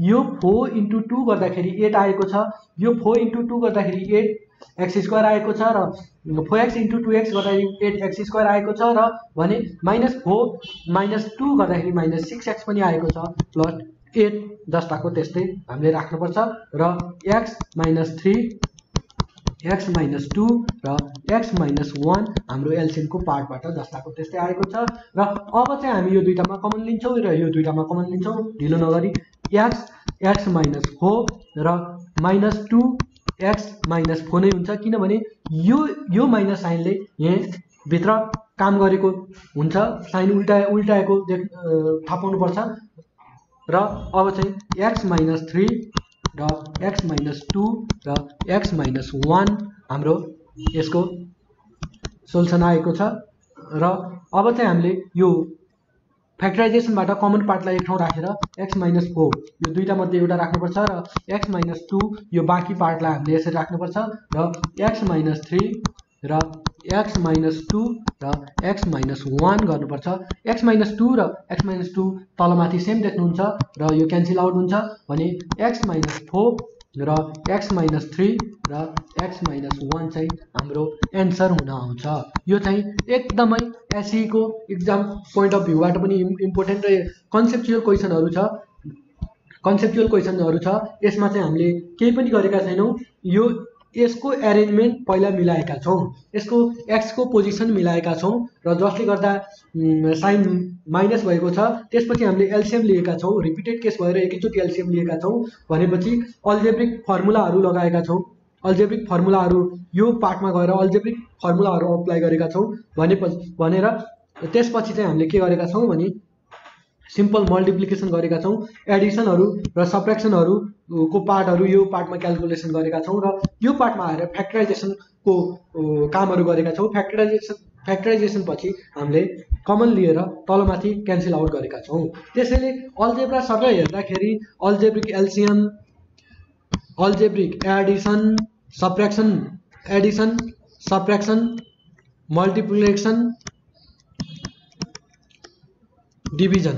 यो फोर इन्टु टू गर्दाखेरि एट आएको छ यो फोर इन्टु टू गर्दाखेरि एट एक्स स्क्वायर आएको छ र four X into two X गर्दाखेरि एट एक्स स्क्वायर आएको छ र भने माइनस फोर माइनस टू गर्दाखेरि माइनस सिक्स एक्स पनि आएको छ प्लस एट जस्ताको त्यस्तै हामीले राख्नुपर्छ र X minus three X minus two र एक्स माइनस वान हाम्रो एलसिएमको पार्टबाट जस्ताको त्यस्तै आएको छ र अब चाहिँ हामी यो दुइटामा कमन लिन्छौँ र यो दुइटामा कमन लिन्छौँ। ढिलो नगरी एक्स एक्स माइनस फोर र minus two X minus four नै हुन्छ किनभने यो यो माइनस साइनले यहाँभित्र काम गरेको हुन्छ। साइन उल्टा उल्टाएको देख थाहा पाउनुपर्छ र अब चाहिँ एक्स माइनस थ्री र एक्स माइनस टू र एक्स माइनस वान हाम्रो यसको सोल्युसन आएको छ। र अब चाहिँ हामीले यो फ्याक्टराइजेसनबाट कमन पार्टलाई एक ठाउँ राखेर एक्स माइनस फोर यो दुईवटा मध्ये एउटा राख्नुपर्छ र एक्स माइनस टू यो बाँकी पार्टलाई हामीले यसरी राख्नुपर्छ र एक्स माइनस थ्री र एक्स माइनस टू र एक्स माइनस वान गर्नुपर्छ। एक्स माइनस टू र एक्स माइनस टू तलमाथि सेम देख्नुहुन्छ र यो क्यान्सल आउट हुन्छ भने एक्स माइनस फोर र एक्स माइनस थ्री र एक्स माइनस वान चाहिँ हाम्रो एन्सर हुन आउँछ। यो चाहिँ एकदमै एसईको इक्जाम पोइन्ट अफ भ्यूबाट पनि इम्पोर्टेन्ट र कन्सेप्चुअल क्वेसनहरू छ। कन्सेप्चुअल क्वेसनहरू छ। यसमा चाहिँ हामीले केही पनि गरेका छैनौँ। यो यसको एरेन्जमेन्ट पहिला मिलाएका छौँ। यसको एक्सको पोजिसन मिलाएका छौँ साइन माइनस भएको छ, त्यसपछि हामीले लिएका छौँ। रिपिटेड केस भएर एकैचोटि एलसिएम लिएका छौँ। भनेपछि अल्जेब्रिक फर्मुलाहरू लगाएका छौँ। अल्जेब्रिक फर्मुलाहरू यो पार्टमा गएर अल्जेब्रिक फर्मुलाहरू अप्लाई गरेका चाहिँ हामीले के सिम्पल मल्टिप्लिकेसन गरेका छौँ एडिसनहरू र सब्ट्रेक्सनहरूको पार्टहरू यो पार्टमा क्यालकुलेसन गरेका छौँ र यो पार्टमा आएर फ्याक्टराइजेसनको कामहरू गरेका छौँ। फ्याक्टराइजेसन फ्याक्टराइजेसन पछि हामीले कमन लिएर तलमाथि क्यान्सल आउट गरेका छौँ। त्यसैले अल्जेब्रा सबै हेर्दाखेरि algebraic LCM algebraic addition subtraction addition subtraction multiplication division.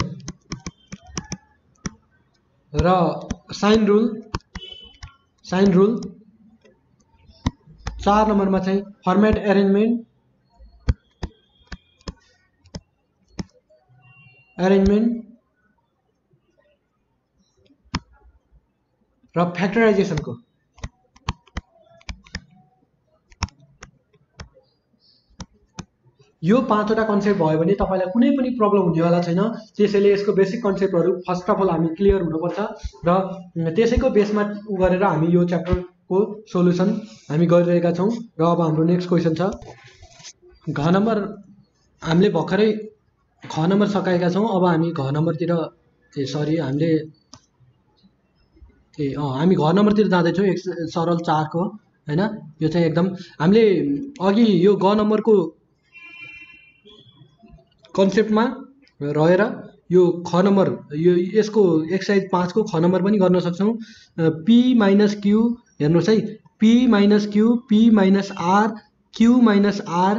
र साइन रुल साइन रूल। चार नम्बरमा चाहिँ फर्मेट एरेन्जमेन्ट एरेन्जमेन्ट र फ्याक्टराइजेसनको। यो पाँचवटा कन्सेप्ट भयो भने तपाईँलाई कुनै पनि प्रब्लम हुनेवाला छैन। त्यसैले यसको बेसिक कन्सेप्टहरू फर्स्ट अफ अल हामी क्लियर हुनुपर्छ र त्यसैको बेसमा गरेर हामी यो च्याप्टरको सोल्युसन हामी गरिरहेका छौँ। र अब हाम्रो नेक्स्ट क्वेसन छ। घ नम्बर हामीले भर्खरै ख नम्बर सकाएका छौँ। अब हामी घ नम्बरतिर ए सरी हामीले ए अँ हामी घर नम्बरतिर जाँदैछौँ। एक सरल चारको होइन? यो चाहिँ एकदम हामीले अघि यो ग नम्बरको कन्सेप्टमा रहेर यो ख नम्बर यो यसको एक्सर्साइज पाँचको ख नम्बर पनि गर्न सक्छौँ। पी माइनस क्यु हेर्नुहोस् है। P minus Q P minus R Q minus R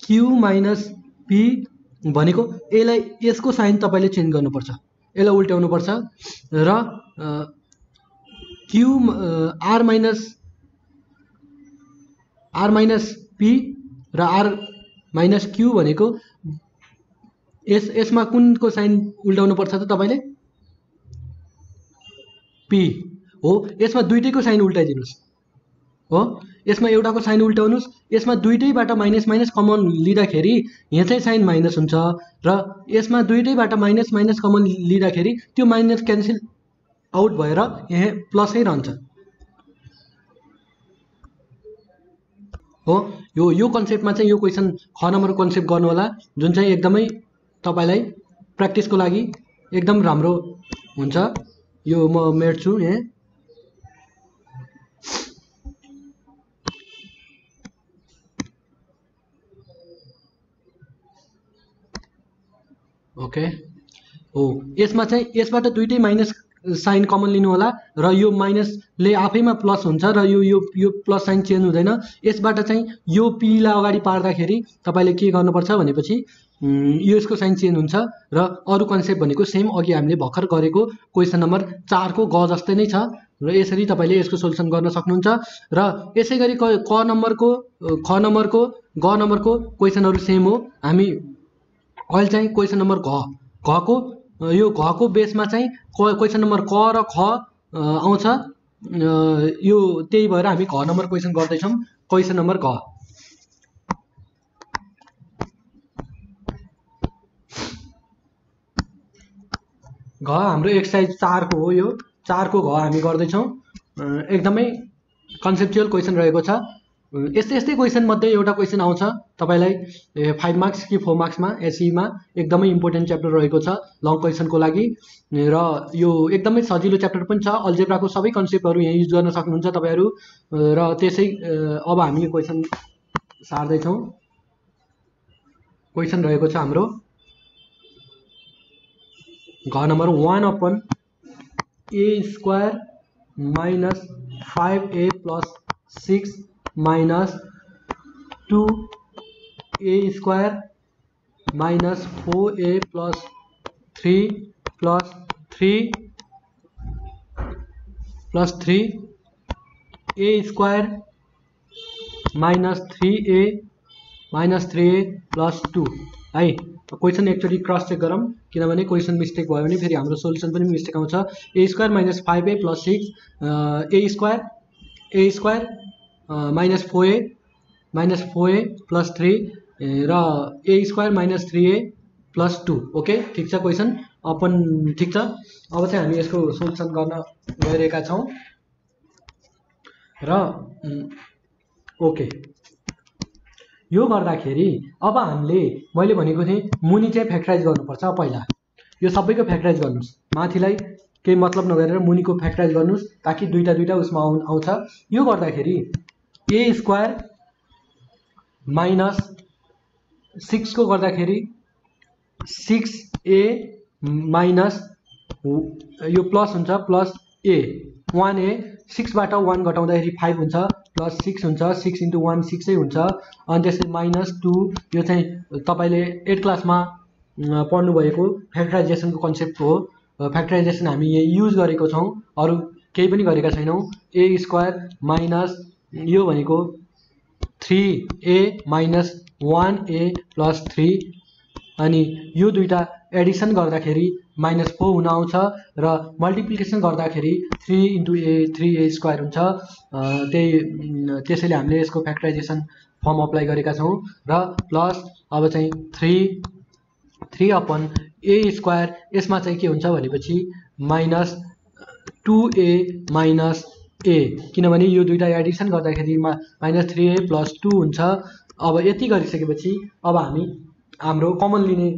Q minus P भनेको यसलाई यसको साइन तपाईँले चेन्ज गर्नुपर्छ। यसलाई उल्ट्याउनुपर्छ र Q R minus R minus P र आर माइनस क्यु भनेको यस यसमा कुनको साइन उल्टाउनु पर्छ त तपाईँले? पी हो। यसमा दुइटैको साइन उल्टाइदिनुहोस्। हो। यसमा एउटाको साइन उल्टाउनुहोस्। यसमा दुइटैबाट माइनस माइनस कमन लिँदाखेरि यहाँ चाहिँ साइन माइनस हुन्छ र यसमा दुइटैबाट माइनस माइनस कमन लिँदाखेरि त्यो माइनस क्यान्सल आउट भएर यहाँ प्लसै रहन्छ। हो। यो यो कन्सेप्टमा चाहिँ यो क्वेसन ख नम्बर कन्सेप्ट गर्नु होला जुन चाहिँ एकदमै तपाईँलाई प्र्याक्टिसको लागि एकदम राम्रो हुन्छ। यो म मेट्छु यहाँ। ओके हो। यसमा चाहिँ यसबाट दुइटै माइनस साइन कमन लिनु होला र यो माइनसले आफैमा प्लस हुन्छ र यो यो यो प्लस साइन चेन्ज हुँदैन। यसबाट चाहिँ यो पीलाई अगाडि पार्दाखेरि तपाईँले के गर्नुपर्छ भनेपछि यो यसको साइन चेन्ज हुन्छ र अरू कन्सेप्ट भनेको सेम अघि हामीले भर्खर गरेको क्वेसन नम्बर चारको ग जस्तै नै छ र यसरी तपाईँले यसको सोल्युसन गर्न सक्नुहुन्छ र यसै गरी क क नम्बरको ख नम्बरको ग नम्बरको क्वेसनहरू सेम हो। हामी अहिले चाहिँ क्वेसन नम्बर घ घको यो घको बेसमा चाहिँ क्वेसन नम्बर क र ख आउँछ। यो त्यही भएर हामी घ नम्बर क्वेसन गर्दैछौँ। क्वेसन नम्बर घ। घ हाम्रो एक्सर्साइज चारको हो यो। चारको घ हामी गर्दैछौँ। एकदमै कन्सेप्चुअल क्वेसन रहेको छ। यस्तै यस्तै क्वेसन मध्ये एउटा क्वेसन आउँछ। तपाईँलाई फाइभ मार्क्स कि फोर मार्क्समा एसईमा एकदमै इम्पोर्टेन्ट च्याप्टर रहेको छ लङ क्वेसनको लागि। र यो एकदमै सजिलो च्याप्टर पनि छ। अल्जेब्राको सबै कन्सेप्टहरू यहाँ युज गर्न सक्नुहुन्छ तपाईँहरू। र त्यसै अब हामी यो क्वेसन सार्दैछौँ। क्वेसन रहेको छ हाम्रो। घ number one upon A square minus five A plus six minus two A square minus four A plus three plus three plus three A square minus three A minus three A plus two. है क्वेसन एकचोटि क्रस चेक गरौँ, किनभने क्वेसन मिस्टेक भने फेरि हाम्रो सोल्युसन पनि मिस्टेक आउँछ। A square minus five A plus six A square A square minus four A minus four A plus three र A square minus three A plus two. Okay? ठिक छ क्वेसन? अपन ठिक छ? अब चाहिँ हामी यसको सोल्युसन गर्न गइरहेका छौँ। र ओके। यो गर्दाखेरि अब हामीले मैले भनेको थिएँ मुनि चाहिँ फ्याक्टराइज गर्नुपर्छ पहिला। यो सबैको फ्याक्टराइज गर्नुहोस्। माथिलाई केही मतलब नगरेर मुनिको फ्याक्टराइज गर्नुहोस् ताकि दुईवटा दुईवटा उसमा आउ आउँछ। यो गर्दाखेरि ए स्क्वायर माइनस सिक्सको गर्दाखेरि सिक्स ए माइनस यो प्लस हुन्छ प्लस ए वान ए सिक्सबाट वान घटाउँदाखेरि फाइभ हुन्छ प्लस सिक्स हुन्छ सिक्स इन्टु वान सिक्सै हुन्छ। अनि त्यसपछि माइनस टू यो चाहिँ तपाईँले एट क्लासमा पढ्नुभएको फ्याक्टराइजेसनको कन्सेप्ट हो। फ्याक्टराइजेसन हामी यहाँ युज गरेको छौँ। अरू केही पनि गरेका छैनौँ। ए स्क्वायर माइनस यो भनेको three A minus one A plus three अनि यो दुइटा एडिसन गर्दाखेरि माइनस फोर हुन आउँछ र मल्टिप्लिकेसन गर्दाखेरि three into A three A square हुन्छ। त्यही त्यसैले हामीले यसको फ्याक्टराइजेसन फर्म अप्लाई गरेका छौँ र प्लस अब चाहिँ three three upon A square यसमा चाहिँ के हुन्छ भनेपछि minus two A minus A किनभने यो दुइटा एडिसन गर्दाखेरि मा minus three A plus two हुन्छ। अब यति गरिसकेपछि अब हामी हाम्रो कमन लिने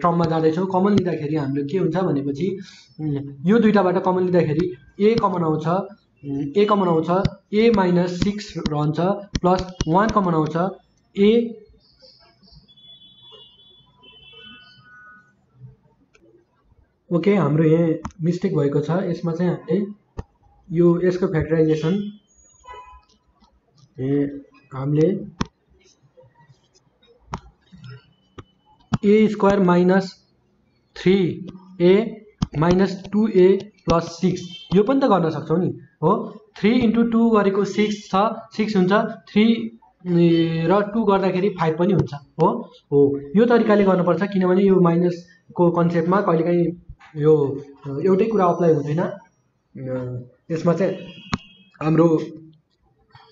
ट्रममा जाँदैछौँ। कमन लिँदाखेरि हाम्रो के हुन्छ भनेपछि यो दुइटाबाट कमन लिँदाखेरि ए कमन आउँछ ए कमन आउँछ ए माइनस सिक्स रहन्छ प्लस वान कमन आउँछ ए ओके हाम्रो यहाँ मिस्टेक भएको छ। यसमा चाहिँ हामीले यो यसको फ्याक्टराइजेसन हामीले A square minus three A minus two A plus six. यो पनि त गर्न सक्छौँ नि। हो थ्री इन्टु टू गरेको सिक्स छ सिक्स हुन्छ थ्री र टू गर्दाखेरि फाइभ पनि हुन्छ। हो हो। यो तरिकाले गर्नुपर्छ किनभने यो माइनसको कन्सेप्टमा कहिलेकाहीँ यो एउटै कुरा अप्लाई हुँदैन। यसमा चाहिँ हाम्रो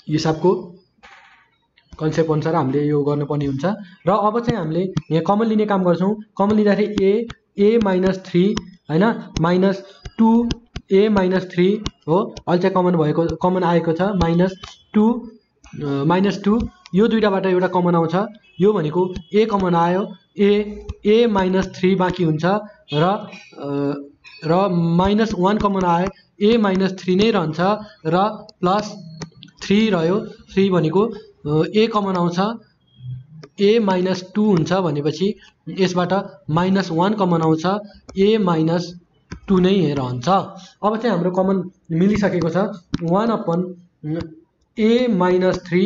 हिसाबको कन्सेप्ट अनुसार हामीले यो गर्नुपर्ने हुन्छ। र अब चाहिँ हामीले यहाँ कमन लिने काम गर्छौँ। कमन लिँदाखेरि ए ए माइनस थ्री होइन? Minus two A minus three हो। अहिले चाहिँ कमन भएको कमन आएको छ। माइनस टू माइनस टू यो दुइटाबाट एउटा कमन आउँछ। यो भनेको ए कमन आयो। ए ए माइनस थ्री बाँकी हुन्छ। र र माइनस वान कमन आयो। ए माइनस थ्री नै रहन्छ र प्लस थ्री रह्यो। थ्री भनेको ए कमन आउँछ। ए माइनस टू हुन्छ भनेपछि यसबाट माइनस वान कमन आउँछ। ए माइनस टू नै रहन्छ। अब चाहिँ हाम्रो कमन मिलिसकेको छ। One upon A minus three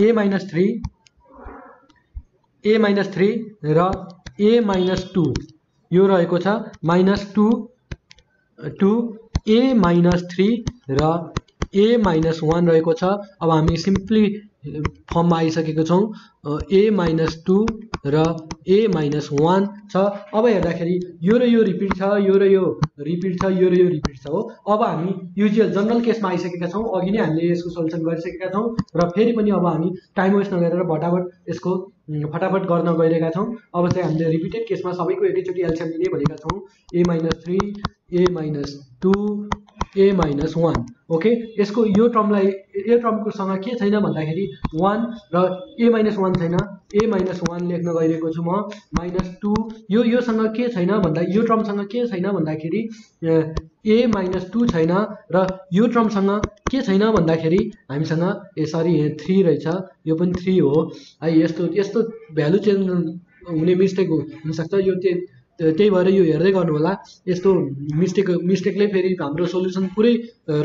A minus three A minus three र ए माइनस टू यो रहेको छ। Minus two two A minus three र ए माइनस वान रहेको छ। अब हामी सिम्पली फर्ममा आइसकेको छौँ। ए माइनस टू र ए माइनस वान छ। अब हेर्दाखेरि यो र यो रिपिट छ यो र यो रिपिट छ यो र यो रिपिट छ हो। अब हामी युजुअल जनरल केसमा आइसकेका छौँ। अघि नै हामीले यसको सल्युसन गरिसकेका छौँ। र फेरि पनि अब हामी टाइम वेस्ट नगरेर फटाफट यसको फटाफट गर्न गइरहेका छौँ। अब चाहिँ हामीले रिपिटेड केसमा सबैको एकैचोटि एल्सियम लिने भनेका छौँ। A minus three A minus two A minus one okay यसको यो टर्मलाई यो टर्मकोसँग के छैन भन्दाखेरि वान र ए माइनस वान छैन. ए माइनस वान लेख्न गइरहेको छु म. माइनस टू यो योसँग के छैन भन्दा यो टर्मसँग के छैन भन्दाखेरि ए माइनस टू छैन र यो टर्मसँग के छैन भन्दाखेरि हामीसँग ए सरी थ्री रहेछ. यो पनि थ्री हो। है यस्तो यस्तो भ्यालु चेन्ज हुने मिस्टेक हुनसक्छ यो चाहिँ त्यही भएर यो हेर्दै गर्नु होला यस्तो मिस्टेक मिस्टेकले फेरि हाम्रो सोल्युसन पुरै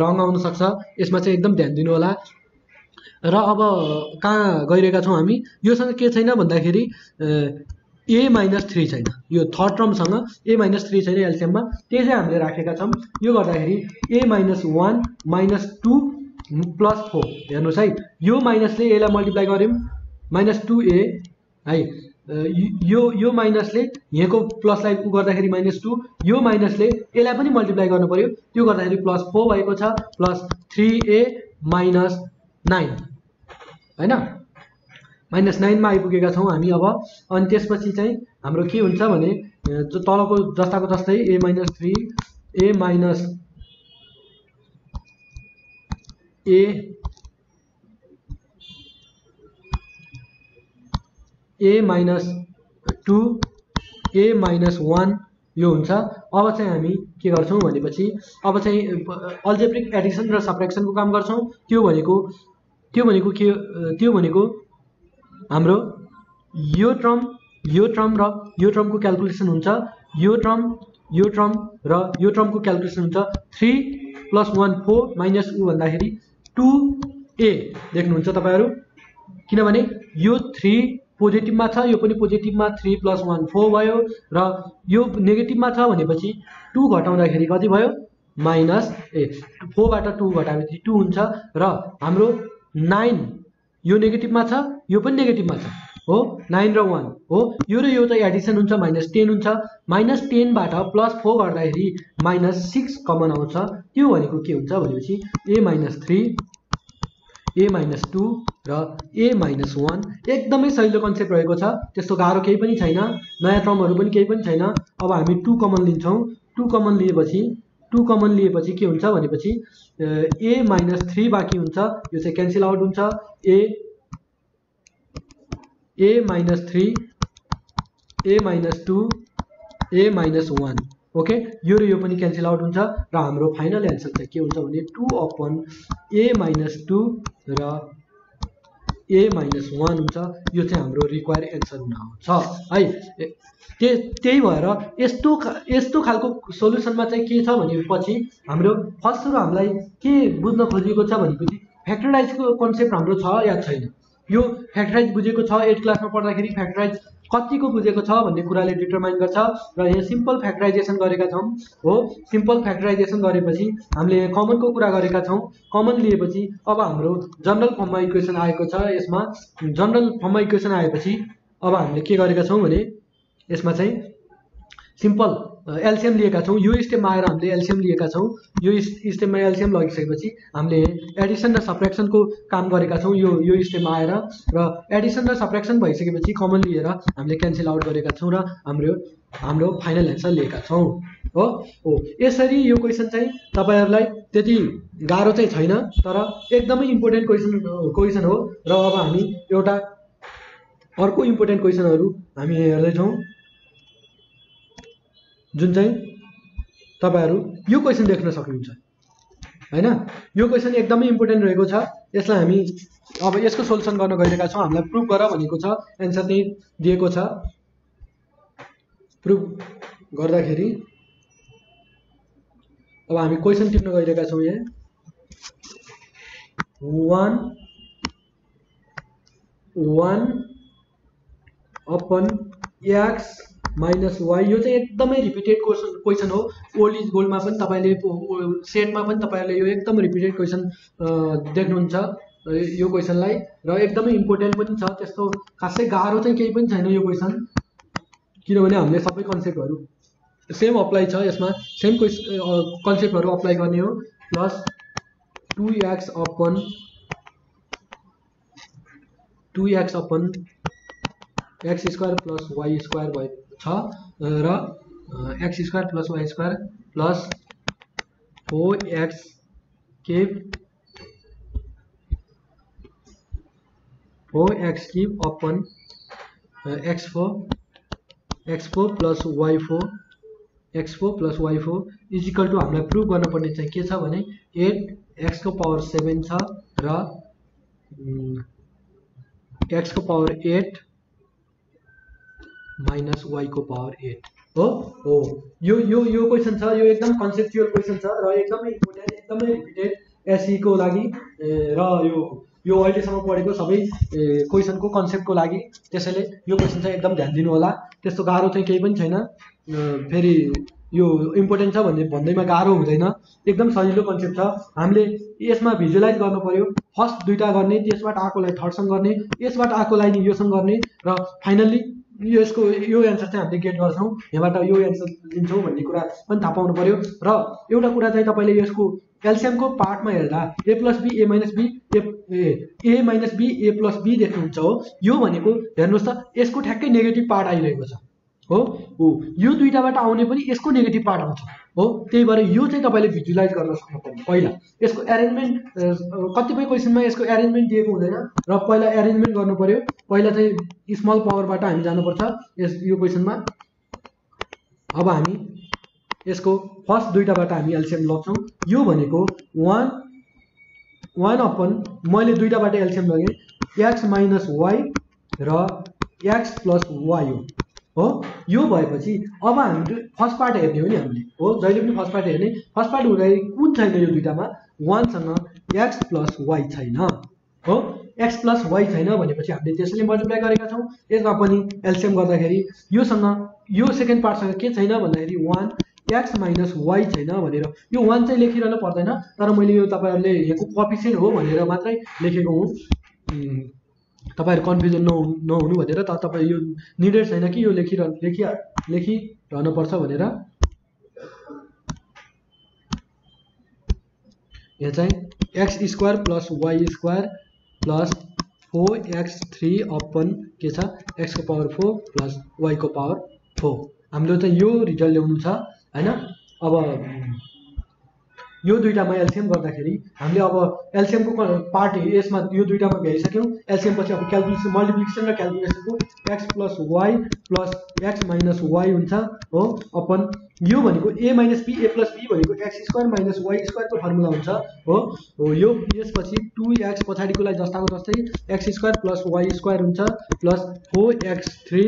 रङ आउन सक्छ। यसमा चाहिँ एकदम ध्यान दिनु होला र अब कहाँ गइरहेका छौँ हामी? योसँग के छैन भन्दाखेरि ए माइनस थ्री छैन। यो थर्ड टर्मसँग ए माइनस थ्री छैन एलसिएममा। त्यही चाहिँ हामीले राखेका छौँ। यो गर्दाखेरि A minus one minus two plus four हेर्नुहोस् है। यो माइनसले यसलाई मल्टिप्लाई गऱ्यौँ। माइनस टू ए है। यो यो माइनसले यहाँको प्लसलाई उ गर्दाखेरि माइनस टू यो माइनसले यसलाई पनि मल्टिप्लाई गर्नु पऱ्यो त्यो गर्दाखेरि प्लस फोर भएको छ plus three A minus nine. होइन? माइनस नाइनमा आइपुगेका छौँ हामी अब। अनि त्यसपछि चाहिँ हाम्रो के हुन्छ भने तलको जस्ताको जस्तै A minus three A minus A A minus two A minus one यो हुन्छ। अब चाहिँ हामी के गर्छौँ भनेपछि अब चाहिँ अल्जेब्रिक एडिसन र सब्ट्रेक्सनको काम गर्छौँ। त्यो भनेको त्यो भनेको के त्यो भनेको हाम्रो यो टर्म यो टर्म र यो टर्मको क्यालकुलेसन हुन्छ। यो टर्म यो टर्म र यो टर्मको क्यालकुलेसन हुन्छ। Three plus one four minus ऊ भन्दाखेरि टु ए देख्नुहुन्छ तपाईँहरू? किनभने यो थ्री पोजिटिभमा छ यो पनि पोजिटिभमा थ्री प्लस वान फोर भयो र यो नेगेटिभमा छ भनेपछि टू घटाउँदाखेरि कति भयो? माइनस ए फोरबाट टू घटाएपछि टू हुन्छ र हाम्रो नाइन यो नेगेटिभमा छ यो पनि नेगेटिभमा छ हो। नाइन र वान हो। यो र यो त एडिसन हुन्छ माइनस टेन हुन्छ। माइनस टेनबाट प्लस फोर गर्दाखेरि माइनस सिक्स कमन आउँछ। त्यो भनेको के हुन्छ भनेपछि A minus three A minus two र ए माइनस वान एकदमै सहिलो कन्सेप्ट रहेको छ। त्यस्तो गाह्रो केही पनि छैन। नयाँ पनि केही पनि छैन। अब हामी टू कमन लिन्छौँ। टू कमन लिएपछि टू कमन लिएपछि के हुन्छ भनेपछि ए माइनस थ्री बाँकी हुन्छ। यो चाहिँ क्यान्सल आउट हुन्छ। A A minus three A minus two A minus one okay यो र यो पनि क्यान्सल आउट हुन्छ र हाम्रो फाइनल एन्सर चाहिँ के हुन्छ भने two upon A minus two र ए माइनस वान हुन्छ। यो चाहिँ हाम्रो रिक्वायर एन्सर हुन आउँछ। है? त्य त्यही भएर यस्तो यस्तो खालको सोल्युसनमा चाहिँ के छ भनेपछि हाम्रो फर्स्ट सुरु हामीलाई के बुझ्न खोजिएको छ भनेपछि फ्याक्टराइजको कन्सेप्ट हाम्रो छ या छैन? यो फ्याक्टराइज बुझेको छ एट क्लासमा पढ्दाखेरि फ्याक्टराइज कतिको बुझेको छ भन्ने कुराले डिटरमाइन गर्छ र यहाँ सिम्पल फ्याक्टराइजेसन गरेका छौँ। हो सिम्पल फ्याक्टराइजेसन गरेपछि हामीले कमनको कुरा गरेका छौँ। कमन लिएपछि अब हाम्रो जनरल फर्ममा इक्वेसन आएको छ। यसमा जनरल फर्ममा इक्वेसन आएपछि अब हामीले के गरेका छौँ भने यसमा चाहिँ सिम्पल एलसिएम लिएका छौँ। यो स्टेपमा आएर हामीले एलसिएम लिएका छौँ। यो स्टेपमा एलसिएम लगिसकेपछि हामीले एडिसन र सप्रेक्सनको काम गरेका छौँ यो यो स्टेपमा आएर। र एडिसन र सप्रेक्सन भइसकेपछि कमन लिएर हामीले क्यान्सल आउट गरेका छौँ र हाम्रो हाम्रो फाइनल एन्सर लिएका छौँ। हो? हो। यसरी यो क्वेसन चाहिँ तपाईँहरूलाई त्यति गाह्रो चाहिँ छैन तर एकदमै इम्पोर्टेन्ट क्वेसन क्वेसन हो। र अब हामी एउटा अर्को इम्पोर्टेन्ट क्वेसनहरू हामी हेर्दैछौँ। जुन चाहिँ तपाईँहरू यो क्वेसन देख्न सक्नुहुन्छ। होइन? यो क्वेसन एकदमै इम्पोर्टेन्ट रहेको छ। यसलाई हामी अब यसको सोल्युसन गर्न गइरहेका छौँ। हामीलाई प्रुभ गर भनेको छ एन्सर त्यही दिएको छ। प्रुभ गर्दाखेरि अब हामी क्वेसन टिप्न गइरहेका छौँ यहाँ। One one upon X minus Y यो चाहिँ एकदमै रिपिटेड क्वेसन क्वेसन हो। ओल्ड इज गोल्डमा पनि तपाईँले सेटमा पनि तपाईँहरूले यो एकदम रिपिटेड क्वेसन देख्नुहुन्छ यो क्वेसनलाई। र एकदमै इम्पोर्टेन्ट पनि छ त्यस्तो खासै गाह्रो चाहिँ केही पनि छैन यो क्वेसन। किनभने हामीले सबै कन्सेप्टहरू सेम अप्लाई छ यसमा। सेम क्वेस कन्सेप्टहरू अप्लाई गर्ने हो। Plus two X upon two X upon X square plus Y square भयो र X square plus Y square plus four X Cape four X cube upon X four X four plus Y four X four plus Y four is equal to हामीलाई प्रुभ गर्नुपर्ने चाहिँ के एट एक्सको पावर सेभेन छ र एक्सको पावर एट माइनस वाइको पावर एट। हो? हो। यो यो यो क्वेसन छ यो एकदम कन्सेप्चुअल क्वेसन छ र एकदमै इम्पोर्टेन्ट एकदमै रिपिटेड एसईको लागि र यो यो अहिलेसम्म पढेको सबै क्वेसनको कन्सेप्टको लागि त्यसैले यो क्वेसन चाहिँ एकदम ध्यान दिनु होला त्यस्तो गाह्रो चाहिँ केही पनि छैन। फेरि यो इम्पोर्टेन्ट छ भन्ने भन्दैमा गाह्रो हुँदैन। एकदम सजिलो कन्सेप्ट छ। हामीले यसमा भिजुलाइज गर्नु पऱ्यो फर्स्ट दुइटा गर्ने त्यसबाट आएकोलाई थर्डसँग गर्ने यसबाट आएकोलाई योसँग गर्ने र फाइनल्ली यसको यो एन्सर चाहिँ हामीले गेट गर्छौँ। यहाँबाट यो एन्सर दिन्छौँ भन्ने कुरा पनि थाहा पाउनु पऱ्यो र एउटा कुरा चाहिँ तपाईँले यसको क्याल्सियमको पार्टमा हेर्दा A plus B A minus B A A minus B A plus B देख्नुहुन्छ हो। यो भनेको हेर्नुहोस् त यसको ठ्याक्कै नेगेटिभ पार्ट आइरहेको छ। हो? हो. यो दुइटाबाट आउने पनि यसको नेगेटिभ पार्ट आउँछ। हो? त्यही भएर यो चाहिँ तपाईँले भिजुलाइज गर्न सक्नुपर्ने पहिला यसको एरेन्जमेन्ट कतिपय क्वेसनमा यसको एरेन्जमेन्ट दिएको हुँदैन र पहिला एरेन्जमेन्ट गर्नु पऱ्यो पहिला चाहिँ स्मल पावरबाट हामी जानुपर्छ यस यो क्वेसनमा अब हामी यसको फर्स्ट दुइटाबाट हामी एलसिएम लग्छौँ। यो भनेको वान वान अपन मैले दुइटाबाट एलसिएम लगेँ। एक्स माइनस वाइ र एक्स प्लस वाइ हो। हो? यो भएपछि अब हामी फर्स्ट पार्ट हेर्ने हो नि हामीले। हो? जहिले पनि फर्स्ट पार्ट हेर्ने। फर्स्ट पार्ट हुँदाखेरि कुन छैन यो दुइटामा? वानसँग एक्स प्लस वाइ छैन। हो? एक्स प्लस वाइ छैन भनेपछि हामीले त्यसैले मल्टिप्लाई गरेका छौँ। यसमा पनि एलसिएम गर्दाखेरि योसँग यो सेकेन्ड पार्टसँग के छैन भन्दाखेरि वान एक्स माइनस वाइ छैन भनेर। यो वान चाहिँ लेखिरहनु पर्दैन तर मैले यो तपाईँहरूले हेरेको कफिसियन्ट हो भनेर मात्रै लेखेको हुँ। तपाईँहरू कन्फ्युजन नहुनु नहुनु भनेर त तपाईँ यो निडेड छैन कि यो लेखिरह लेखि लेखिरहनुपर्छ भनेर। यहाँ चाहिँ X square plus Y square plus four X three upon के छ? एक्सको पावर फोर प्लस वाइको पावर फोर हाम्रो चाहिँ यो रिजल्ट ल्याउनु छ होइन? अब यो दुइटामा एलसिएम गर्दाखेरि हामीले अब एलसिएमको पार्ट यसमा यो दुइटामा भ्याइसक्यौँ। एलसिएम पछि अब क्यालकुलेसन मल्टिप्लिकेसन र क्यालकुलेसनको X plus Y plus X minus Y हुन्छ हो अपन। यो भनेको A minus B A plus B भनेको एक्स स्क्वायर माइनस वाइ स्क्वायरको फर्मुला हुन्छ हो। हो यो यसपछि टु एक्स पछाडिकोलाई जस्ताको जस्तै X square plus Y square हुन्छ plus four X three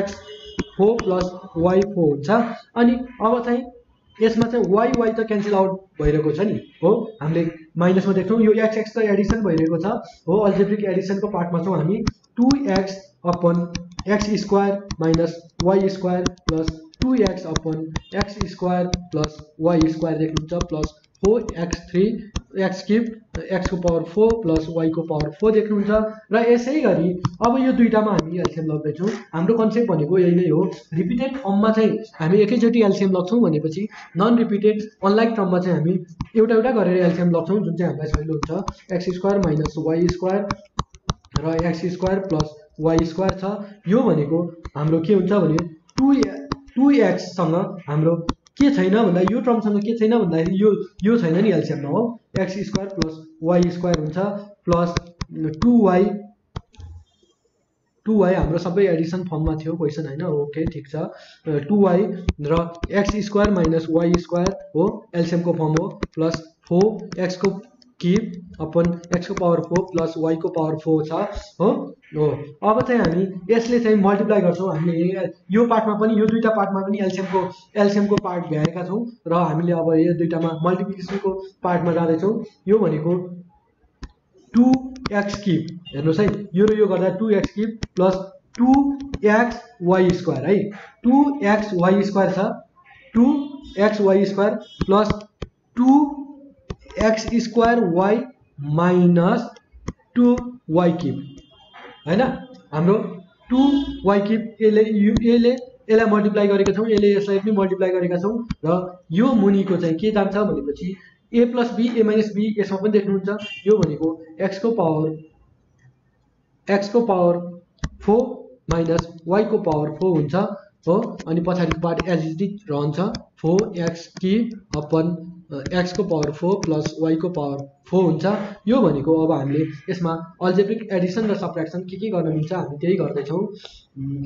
X four plus Y four हुन्छ। अनि अब चाहिँ यसमा चाहिँ वाइ वाइ त क्यान्सल आउट भइरहेको छ नि। हो? हामीले माइनसमा देख्छौँ यो एक्स एक्स त एडिसन भइरहेको छ। हो? अल्जेब्रिक एडिसनको पार्टमा छौँ हामी। Two X upon X square minus Y square plus two X upon X square plus Y square देख्नुहुन्छ plus four X three X cube एक्सको power four plus वाइको पावर फोर देख्नुहुन्छ र यसै गरी अब यो दुइटामा हामी एलसिएम लग्दैछौँ। हाम्रो कन्सेप्ट भनेको यही नै हो रिपिटेड फर्ममा चाहिँ हामी एकैचोटि एलसिएम लग्छौँ भनेपछि नन रिपिटेड अनलाइक टर्ममा चाहिँ हामी एउटा एउटा गरेर एलसिएम लग्छौँ जुन चाहिँ हामीलाई सजिलो हुन्छ। X square minus Y square र X square plus Y square छ। यो भनेको हाम्रो के हुन्छ भने टु टु एक्ससँग हाम्रो के छैन भन्दा यो टर्मसँग के छैन भन्दाखेरि यो यो छैन नि एलसिएममा हो। X square plus Y square हुन्छ plus two Y two Y हाम्रो सबै एडिसन फर्ममा थियो क्वेसन होइन? ओके ठिक छ। टु वाइ र X square minus Y square हो एलसिएमको फर्म हो प्लस फोर एक्सको किप अपन एक्सको पावर फोर प्लस वाइको पावर फोर छ हो? हो। अब चाहिँ हामी यसले चाहिँ मल्टिप्लाई गर्छौँ। हामीले यो पार्टमा पनि यो दुईवटा पार्टमा पनि एलसिएमको एलसिएमको पार्ट भ्याएका छौँ र हामीले अब यो दुइटामा मल्टिप्लिकेसनको पार्टमा जाँदैछौँ। यो भनेको टु एक्स किप हेर्नुहोस् है। यो र यो गर्दा two X cube plus two X Y square है। टु एक्स वाइ स्क्वायर छ। Two X Y square plus two X square Y minus two Y cube होइन हाम्रो टु वाइ किप यसले यु यसले यसलाई मल्टिप्लाई गरेका छौँ यसले यसलाई पनि मल्टिप्लाई गरेका छौँ। र यो मुनिको चाहिँ के जान्छ भनेपछि A plus B A minus B यसमा पनि देख्नुहुन्छ। यो भनेको एक्सको पावर एक्सको पावर फोर माइनस वाइको पावर फोर हुन्छ। हो अनि पछाडिको पार्ट एजिटिभ रहन्छ। फोर एक्स कि अपन एक्सको पावर फोर प्लस वाइको पावर फोर हुन्छ। यो भनेको अब हामीले यसमा अल्जेब्रिक एडिसन र सब्ट्रेक्सन के के गर्न मिल्छ हामी त्यही गर्दैछौँ।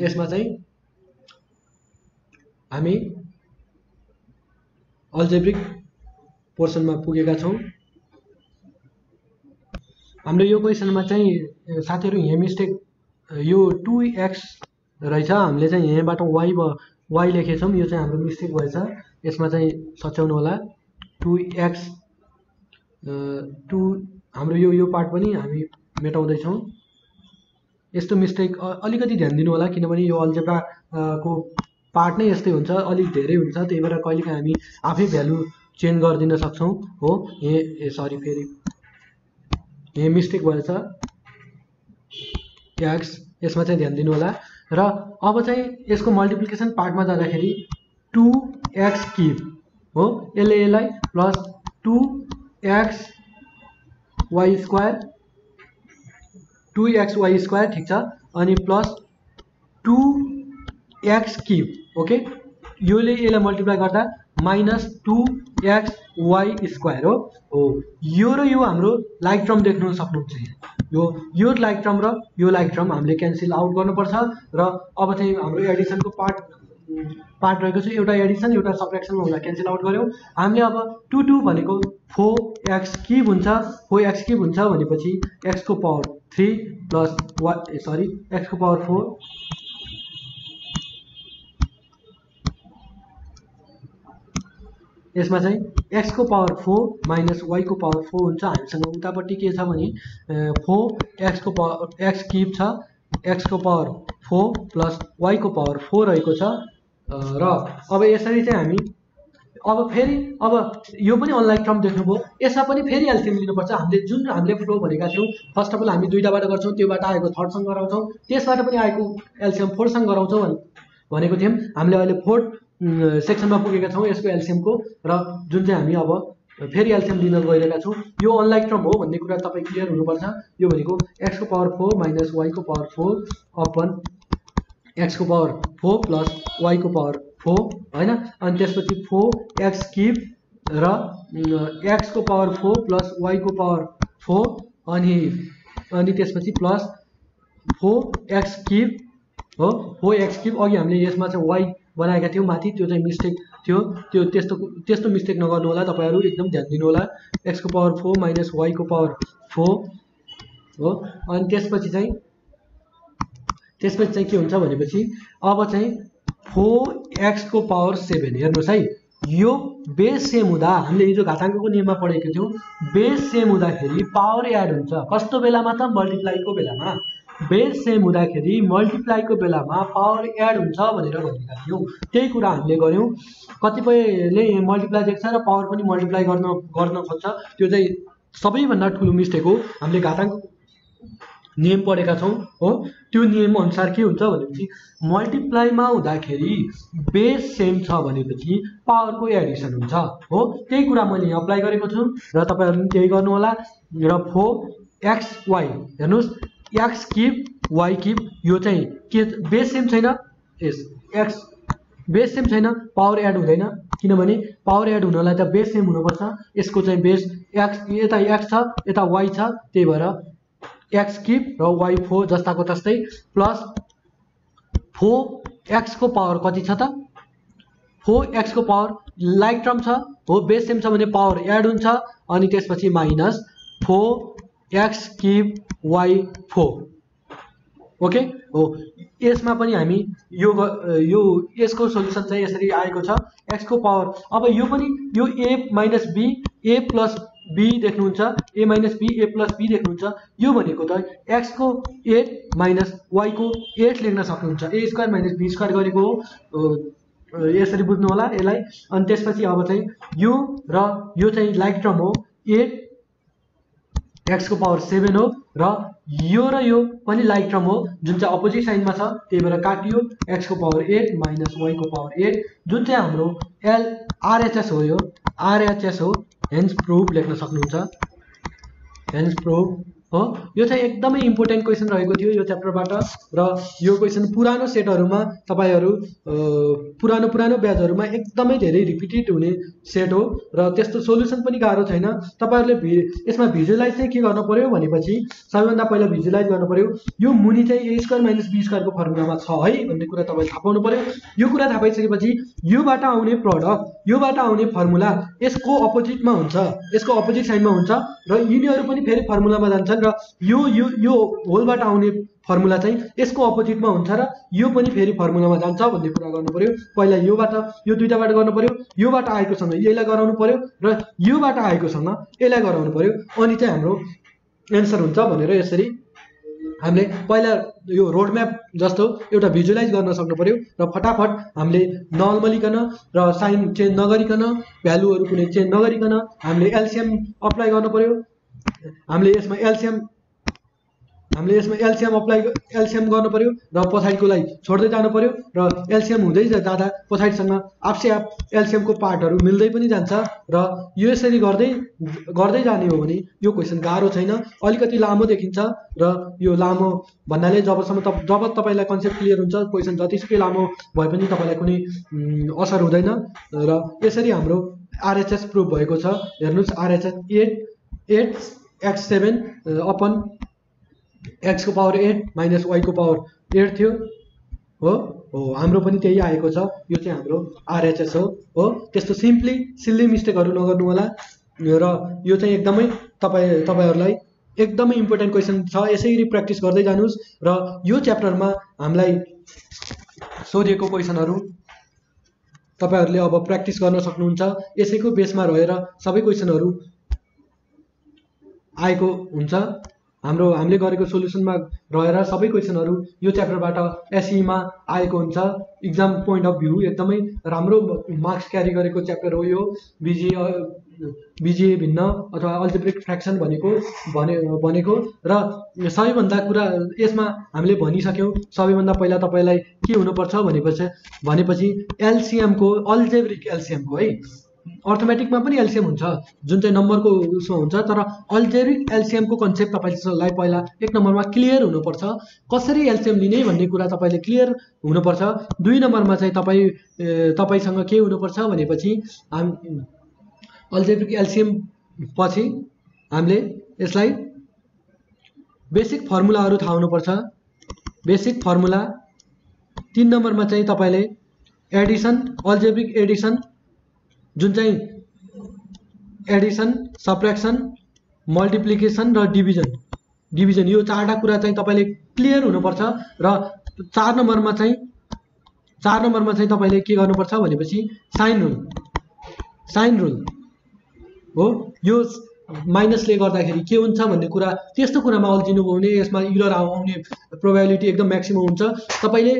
यसमा चाहिँ हामी अल्जेब्रिक पोर्सनमा पुगेका छौँ। हाम्रो यो क्वेसनमा चाहिँ साथीहरू यहाँ मिस्टेक यो टु एक्स रहेछ। हामीले चाहिँ यहाँबाट वाइ वाइ लेखेछौँ। यो चाहिँ हाम्रो मिस्टेक भएछ। यसमा चाहिँ सच्याउनु होला। टु एक्स टु हाम्रो यो यो पार्ट पनि हामी मेटाउँदैछौँ। यस्तो मिस्टेक अलिकति ध्यान दिनु होला किनभने यो अल्जेब्राको पार्ट नै यस्तै हुन्छ अलिक धेरै हुन्छ त्यही भएर कहिलेकाहीँ हामी आफै भ्यालु चेन्ज गरिदिन सक्छौँ हो? ए सरी फेरि। यहाँ मिस्टेक भएछ। एक्स यसमा चाहिँ ध्यान दिनु होला र अब चाहिँ यसको मल्टिप्लिकेसन पार्टमा जाँदाखेरि टु एक्स क्युब हो? यसले यसलाई plus two X Y square two X Y square ठिक छ? अनि plus two X cube okay योले यसलाई मल्टिप्लाई गर्दा minus two X Y square हो। हो। यो र यो हाम्रो लाइक ट्रम देख्नु सक्नुहुन्छ यो यो लाइक ट्रम र यो लाइक ट्रम हामीले क्यान्सल आउट गर्नुपर्छ र अब चाहिँ हाम्रो एडिसनको पार्ट पार्ट रहेको छ एउटा एडिसन एउटा सब्ट्रेक्सन हुँदा क्यान्सल आउट गऱ्यौँ। हामीले अब टु टू भनेको फोर एक्स क्युब हुन्छ फोर एक्स क्युब हुन्छ भनेपछि एक्सको पावर थ्री प्लस वा सरी एक्सको पावर फोर यसमा चाहिँ एक्सको पावर फोर माइनस वाईको पावर फोर हुन्छ। हामीसँग उतापट्टि के छ भने फोर एक्सको पावर एक्स क्युब छ एक्सको पावर फोर प्लस वाईको पावर फोर रहेको छ। र अब यसरी चाहिँ हामी अब फेरि अब यो पनि अनलाइन टर्म देख्नुभयो। यसमा पनि फेरि एल्सियम लिनुपर्छ। हामीले जुन हामीले फ्लो भनेका थियौँ फर्स्ट अफ अल हामी दुईवटाबाट गर्छौँ। त्योबाट आएको थर्डसँग गराउँछौँ। त्यसबाट पनि आएको एल्सियम फोरसँग गराउँछौँ भनेको थियौँ। हामीले अहिले फोर्थ सेक्सनमा पुगेका छौँ यसको एल्सियमको र जुन चाहिँ हामी अब फेरि एल्सियम लिन गइरहेका छौँ यो अनलाइक टर्म हो भन्ने कुरा तपाईँ क्लियर हुनुपर्छ। यो भनेको एक्सको पावर फोर माइनस वाईको पावर फोर अपन एक्सको पावर फोर प्लस वाईको पावर फोर होइन? अनि त्यसपछि फोर एक्स किप र एक्सको पावर फोर प्लस वाईको पावर फोर अनि अनि त्यसपछि प्लस फोर एक्स किप हो। फोर एक्स किप अघि हामीले यसमा चाहिँ वाई बनाएका थियौँ माथि त्यो चाहिँ मिस्टेक थियो। त्यो त्यस्तो त्यस्तो मिस्टेक नगर्नु होला तपाईँहरू एकदम ध्यान दिनु होला। एक्सको पावर फोर माइनस वाईको पावर फोर हो। अनि त्यसपछि चाहिँ त्यसपछि चाहिँ के हुन्छ भनेपछि अब चाहिँ फोर एक्सको पावर सेभेन हेर्नुहोस् है। यो बेस सेम हुँदा हामीले हिजो घाताङ्कको नियममा पढेको थियौँ। बेस सेम हुँदाखेरि पावर एड हुन्छ। कस्तो बेलामा त? मल्टिप्लाईको बेलामा। बेस सेम हुँदाखेरि मल्टिप्लाईको बेलामा पावर एड हुन्छ भनेर भनेका थियौँ। त्यही कुरा हामीले गऱ्यौँ। कतिपयले मल्टिप्लाई देख्छ र पावर पनि मल्टिप्लाई गर्न गर्न खोज्छ। त्यो चाहिँ सबैभन्दा ठुलो मिस्टेक हो। हामीले घाताङ्क नियम पढेका छौँ हो? त्यो नियम अनुसार के हुन्छ भनेपछि मल्टिप्लाईमा हुँदाखेरि बेस सेम छ भनेपछि पावरको एडिसन हुन्छ हो? त्यही कुरा मैले यहाँ अप्लाई गरेको छु र तपाईँहरू पनि त्यही गर्नुहोला। र फोर एक्स वाई हेर्नुहोस् एक्स किप वाइ किप यो चाहिँ के बेस सेम छैन? यस एक्स बेस सेम छैन पावर एड हुँदैन। किनभने पावर एड हुनलाई त बेस सेम हुनुपर्छ। यसको चाहिँ बेस एक्स यता एक्स छ यता वाइ छ त्यही भएर एक्स किप र वाइ फोर जस्ताको तस्तै प्लस फोर एक्सको पावर कति छ त? फोर एक्सको पावर लाइक टर्म छ हो बेस सेम छ भने पावर एड हुन्छ अनि त्यसपछि minus four X cube Y four okay हो। यसमा पनि हामी यो यो यसको सोल्युसन चाहिँ यसरी आएको छ। एक्सको पावर अब यो पनि यो A minus B A plus B देख्नुहुन्छ A minus B A plus B देख्नुहुन्छ। यो भनेको त एक्सको एट माइनस वाईको एट लेख्न सक्नुहुन्छ। A square minus B square गरेको हो। यसरी बुझ्नु होला यसलाई। अनि त्यसपछि अब चाहिँ यो र यो चाहिँ लाइक टर्म हो। एट एक्सको पावर सेभेन हो र यो र यो पनि लाइक टर्म हो। जुन चाहिँ अपोजिट साइनमा छ त्यही भएर काटियो। एक्सको पावर एट माइनस वाईको पावर एट जुन चाहिँ हाम्रो एल आरएचएस हो यो। आरएचएस हो। हेन्स प्रुफ लेख्न सक्नुहुन्छ। हेन्स प्रुफ हो? यो चाहिँ एकदमै इम्पोर्टेन्ट क्वेसन रहेको थियो यो च्याप्टरबाट र यो क्वेसन पुरानो सेटहरूमा तपाईँहरू पुरानो पुरानो ब्याजहरूमा एकदमै धेरै रिपिटेड हुने सेट हो। र त्यस्तो सोल्युसन पनि गाह्रो छैन। तपाईँहरूले भि यसमा भिजुलाइज चाहिँ के गर्नु पऱ्यो भनेपछि सबैभन्दा पहिला भिजुलाइज गर्नु पऱ्यो यो मुनि चाहिँ ए स्क्वायर माइनस बी स्क्वायरको फर्मुलामा छ है भन्ने कुरा तपाईँले थाहा पाउनु पऱ्यो यो कुरा थाहा पाइसकेपछि योबाट आउने प्रडक्ट योबाट आउने फर्मुला यसको अपोजिटमा हुन्छ यसको अपोजिट साइडमा हुन्छ र यिनीहरू पनि फेरि फर्मुलामा जान्छन् र यो यो यो होलबाट आउने फर्मुला चाहिँ यसको अपोजिटमा हुन्छ र यो पनि फेरि फर्मुलामा जान्छ भन्ने कुरा गर्नु पऱ्यो पहिला योबाट यो दुइटाबाट गर्नु पऱ्यो योबाट आएकोसँग यसलाई गराउनु पऱ्यो र योबाट आएकोसँग यसलाई गराउनु पऱ्यो अनि चाहिँ हाम्रो एन्सर हुन्छ भनेर यसरी हामीले पहिला यो रोडम्याप जस्तो एउटा भिजुलाइज गर्न सक्नु पऱ्यो र फटाफट हामीले नर्मलिकन र साइन चेन्ज नगरिकन भ्यालुहरू कुनै चेन्ज नगरिकन हामीले एलसिएम अप्लाई गर्नु पऱ्यो हामीले यसमा एलसिएम हामीले यसमा एलसिएम अप्लाई एलसिएम गर्नु पऱ्यो र पछाडिकोलाई छोड्दै जानु पऱ्यो र एलसिएम हुँदै जाँदा पछाडिसँग आफसे आफ एलसिएमको पार्टहरू मिल्दै पनि जान्छ र यो यसरी गर्दै गर्दै जाने हो भने यो क्वेसन गाह्रो छैन। अलिकति लामो देखिन्छ र यो लामो भन्नाले जबसम्म त जब तपाईँलाई कन्सेप्ट क्लियर हुन्छ क्वेसन जतिसुकै लामो भए पनि तपाईँलाई कुनै असर हुँदैन र यसरी हाम्रो आरएचएस प्रुभ भएको छ। हेर्नुहोस् RHS eight eight X seven upon एक्सको power eight minus वाईको पावर एट थियो हो? हो हाम्रो पनि त्यही आएको छ। यो चाहिँ हाम्रो आरएचएस हो हो? त्यस्तो सिम्पली सिल्ली मिस्टेकहरू नगर्नु होला। र यो चाहिँ एकदमै तपाईँ तपाईँहरूलाई एकदमै इम्पोर्टेन्ट क्वेसन छ। यसरी प्र्याक्टिस गर्दै जानुहोस्। र यो च्याप्टरमा हामीलाई सोधिएको क्वेसनहरू तपाईँहरूले अब प्र्याक्टिस गर्न सक्नुहुन्छ। यसैको बेसमा रहेर सबै क्वेसनहरू आएको हुन्छ। हाम्रो हामीले गरेको सोल्युसनमा रहेर सबै क्वेसनहरू यो च्याप्टरबाट एसईमा आएको हुन्छ। इक्जाम पोइन्ट अफ भ्यू एकदमै राम्रो मार्क्स क्यारी गरेको च्याप्टर हो यो। बिजिए बिजिए भिन्न अथवा अल्जेब्रिक फ्रेक्सन भनेको भने भनेको। र सबैभन्दा कुरा यसमा हामीले भनिसक्यौँ सबैभन्दा पहिला तपाईँलाई के हुनुपर्छ भनेपछि भनेपछि एलसिएमको अल्जेब्रिक एलसिएमको है। अर्थमेटिकमा पनि एलसिएम हुन्छ। जुन चाहिँ नम्बरको उसमा हुन्छ तर अल्जेरिक एलसिएमको कन्सेप्ट तपाईँलाई पहिला एक नम्बरमा क्लियर हुनुपर्छ। कसरी एलसिएम लिने भन्ने कुरा तपाईँले क्लियर हुनुपर्छ। दुई नम्बरमा चाहिँ तपाईँ तपाईँसँग के हुनुपर्छ भनेपछि हाम अल्जेब्रिक एलसिएम पछि हामीले यसलाई बेसिक फर्मुलाहरू थाहा हुनुपर्छ। बेसिक फर्मुला तिन नम्बरमा चाहिँ तपाईँले एडिसन अल्जेब्रिक एडिसन जुन चाहिँ एडिसन सप्रेक्सन मल्टिप्लिकेसन र डिभिजन डिभिजन यो चारवटा कुरा चाहिँ तपाईँले क्लियर हुनुपर्छ र चार नम्बरमा चाहिँ चार नम्बरमा चाहिँ तपाईँले के गर्नुपर्छ भनेपछि साइन रुल साइन रुल हो। यो माइनसले गर्दाखेरि के हुन्छ भन्ने कुरा त्यस्तो कुरामा अल्झिनु भयो भने यसमा इरर आउने प्रोभाबिलिटी एकदम म्याक्सिमम् हुन्छ। तपाईँले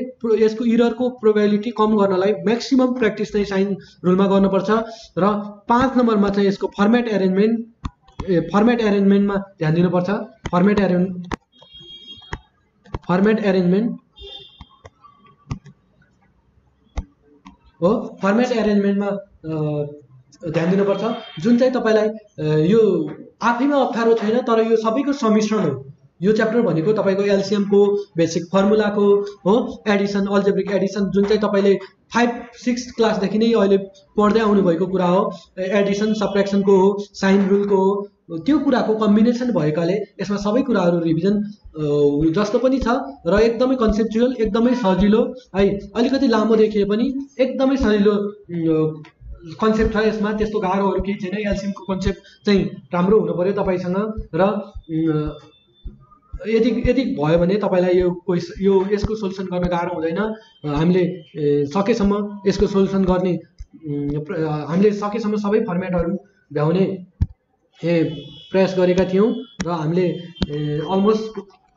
यसको इररको प्रोभाबिलिटी कम गर्नलाई म्याक्सिमम् प्र्याक्टिस चाहिँ साइन रुलमा गर्नुपर्छ र पाँच नम्बरमा चाहिँ यसको फर्मेट एरेन्जमेन्ट ए फर्मेट एरेन्जमेन्टमा ध्यान दिनुपर्छ। फर्मेट एरेन्ज फर्मेट एरेन्जमेन्ट हो फर्मेट एरेन्जमेन्टमा ध्यान दिनुपर्छ। जुन चाहिँ तपाईँलाई यो आफैमा अप्ठ्यारो छैन तर यो सबैको सम्मिश्रण हो। यो च्याप्टर भनेको तपाईँको एलसिएमको बेसिक फर्मुलाको हो। एडिसन अल्जेब्रिक एडिसन जुन चाहिँ तपाईँले फाइभ सिक्स क्लासदेखि नै अहिले पढ्दै आउनुभएको कुरा हो। एडिसन सप्रेक्सनको हो साइन रुलको हो। त्यो कुराको कम्बिनेसन भएकाले यसमा सबै कुराहरू रिभिजन जस्तो पनि छ र एकदमै कन्सेप्चुअल एकदमै सजिलो। है अलिकति लामो देखिए पनि एकदमै सजिलो कन्सेप्ट छ यसमा त्यस्तो गाह्रोहरू केही छैन। एलसिएमको कन्सेप्ट चाहिँ राम्रो हुनु पऱ्यो तपाईँसँग र यदि यदि भयो भने तपाईँलाई यो यो यसको सोल्युसन गर्न गाह्रो हुँदैन। हामीले सकेसम्म यसको सोल्युसन गर्ने हामीले सकेसम्म सबै फर्मेटहरू भ्याउने प्रयास गरेका थियौँ र हामीले अलमोस्ट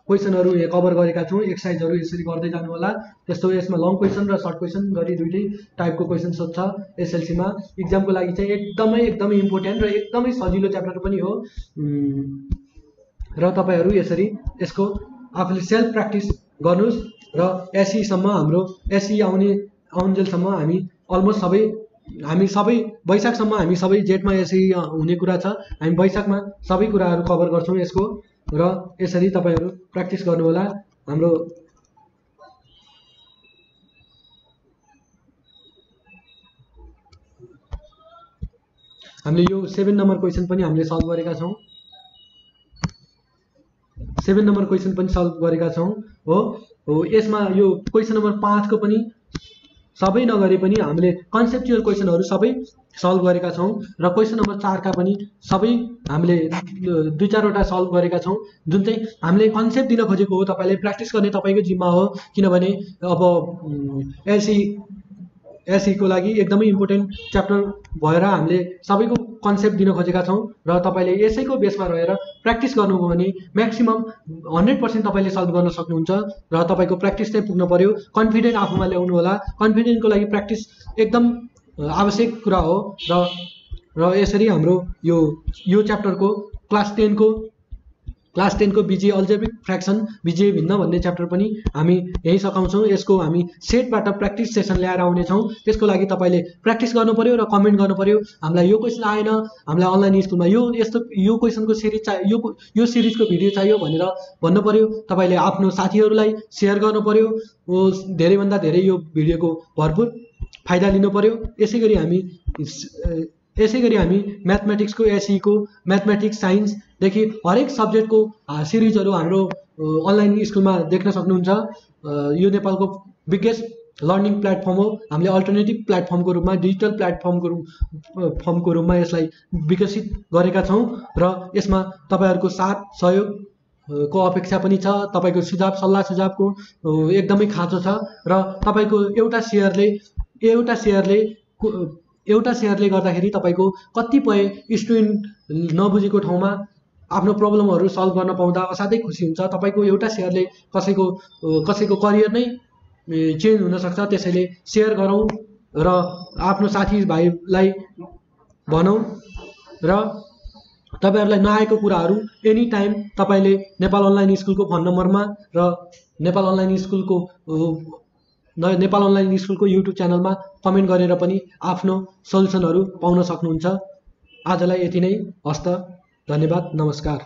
क्वेसनहरू कभर गरेका छौँ एक्सर्साइजहरू यसरी गर्दै जानु होला त्यस्तो यसमा लङ क्वेसन र सर्ट क्वेसन गरी दुइटै टाइपको क्वेसन सोध्छ एसएलसीमा इक्जामको लागि चाहिँ एकदमै एकदमै इम्पोर्टेन्ट र एकदमै सजिलो च्याप्टर पनि हो। र तपाईँहरू यसरी यसको आफूले सेल्फ प्र्याक्टिस गर्नुहोस् र एसईसम्म हाम्रो एसई आउने आउन्जेलसम्म हामी अलमोस्ट सबै हामी सबै वैशाखसम्म हामी सबै जेठमा एसई हुने कुरा छ। हामी वैशाखमा सबै कुराहरू कभर गर्छौँ यसको। र यसरी तपाईँहरू प्र्याक्टिस गर्नुहोला। हाम्रो हामीले यो सेभेन नम्बर क्वेसन पनि हामीले सल्भ गरेका छौँ। सेभेन नम्बर क्वेसन पनि सल्भ गरेका छौँ हो? हो यसमा यो क्वेसन नम्बर पाँचको पनि सबै नगरे पनि हामीले कन्सेप्चुअल क्वेसनहरू सबै सल्भ गरेका छौँ। र क्वेसन नम्बर चारका पनि सबै हामीले दुई चारवटा सल्भ गरेका छौँ। जुन चाहिँ हामीले कन्सेप्ट दिन खोजेको हो तपाईँले प्र्याक्टिस गर्ने तपाईँको जिम्मा हो। किनभने अब एलसी एसईको लागि एकदमै इम्पोर्टेन्ट च्याप्टर भएर हामीले सबैको कन्सेप्ट दिन खोजेका छौँ। र तपाईँले यसैको बेसमा रहेर प्र्याक्टिस गर्नुभयो भने म्याक्सिमम् हन्ड्रेड पर्सेन्ट तपाईँले सल्भ गर्न सक्नुहुन्छ। र तपाईँको प्र्याक्टिस चाहिँ पुग्नु पऱ्यो कन्फिडेन्ट आफूमा ल्याउनु होला कन्फिडेन्टको लागि प्र्याक्टिस एकदम आवश्यक कुरा हो र र यसरी हाम्रो यो यो च्याप्टरको क्लास टेनको क्लास टेनको बिजिए अल्जेब्रिक फ्रेक्सन बिजिए भिन्न भन्ने च्याप्टर पनि हामी यहीँ सघाउँछौँ। यसको हामी सेटबाट प्र्याक्टिस सेसन ल्याएर आउनेछौँ। त्यसको लागि तपाईँले प्र्याक्टिस पऱ्यो र कमेन्ट गर्नु पऱ्यो हामीलाई यो क्वेसन आएन हामीलाई अनलाइन स्कुलमा यो यस्तो यो क्वेसनको सिरिज चाहियो यो यो सिरिजको भिडियो चाहियो भनेर भन्नु पऱ्यो तपाईँले आफ्नो साथीहरूलाई सेयर गर्नु पऱ्यो धेरैभन्दा धेरै यो भिडियोको भरपुर फाइदा लिनु पऱ्यो यसै गरी हामी यसै गरी हामी म्याथमेटिक्सको एसईको म्याथमेटिक्स साइन्सदेखि हरेक सब्जेक्टको सिरिजहरू हाम्रो अनलाइन स्कुलमा देख्न सक्नुहुन्छ। यो नेपालको बिगेस्ट लर्निङ प्लेटफर्म हो। हामीले अल्टरनेटिभ प्लेटफर्मको रूपमा डिजिटल प्लेटफर्मको रूप फर्मको रूपमा यसलाई विकसित गरेका छौँ र यसमा तपाईँहरूको साथ सहयोग को अपेक्षा पनि छ तपाईँको सुझाव सल्लाह सुझावको एकदमै खाँचो छ र तपाईँको एउटा सेयरले एउटा सेयरले एउटा सेयरले गर्दाखेरि तपाईँको कतिपय स्टुडेन्ट नबुझेको ठाउँमा आफ्नो प्रब्लमहरू सल्भ गर्न पाउँदा असाध्यै खुसी हुन्छ। तपाईँको एउटा सेयरले कसैको कसैको करियर नै चेन्ज हुनसक्छ। त्यसैले सेयर गरौँ र आफ्नो साथीभाइलाई भनौँ र तपाईँहरूलाई नआएको कुराहरू एनी टाइम तपाईँले नेपाल अनलाइन स्कुलको फोन नम्बरमा र नेपाल अनलाइन स्कुलको नेपाल अनलाइन स्कुलको युट्युब च्यानलमा कमेन्ट गरेर पनि आफ्नो सल्युसनहरू पाउन सक्नुहुन्छ। आजलाई यति नै। हस्त धन्यवाद नमस्कार।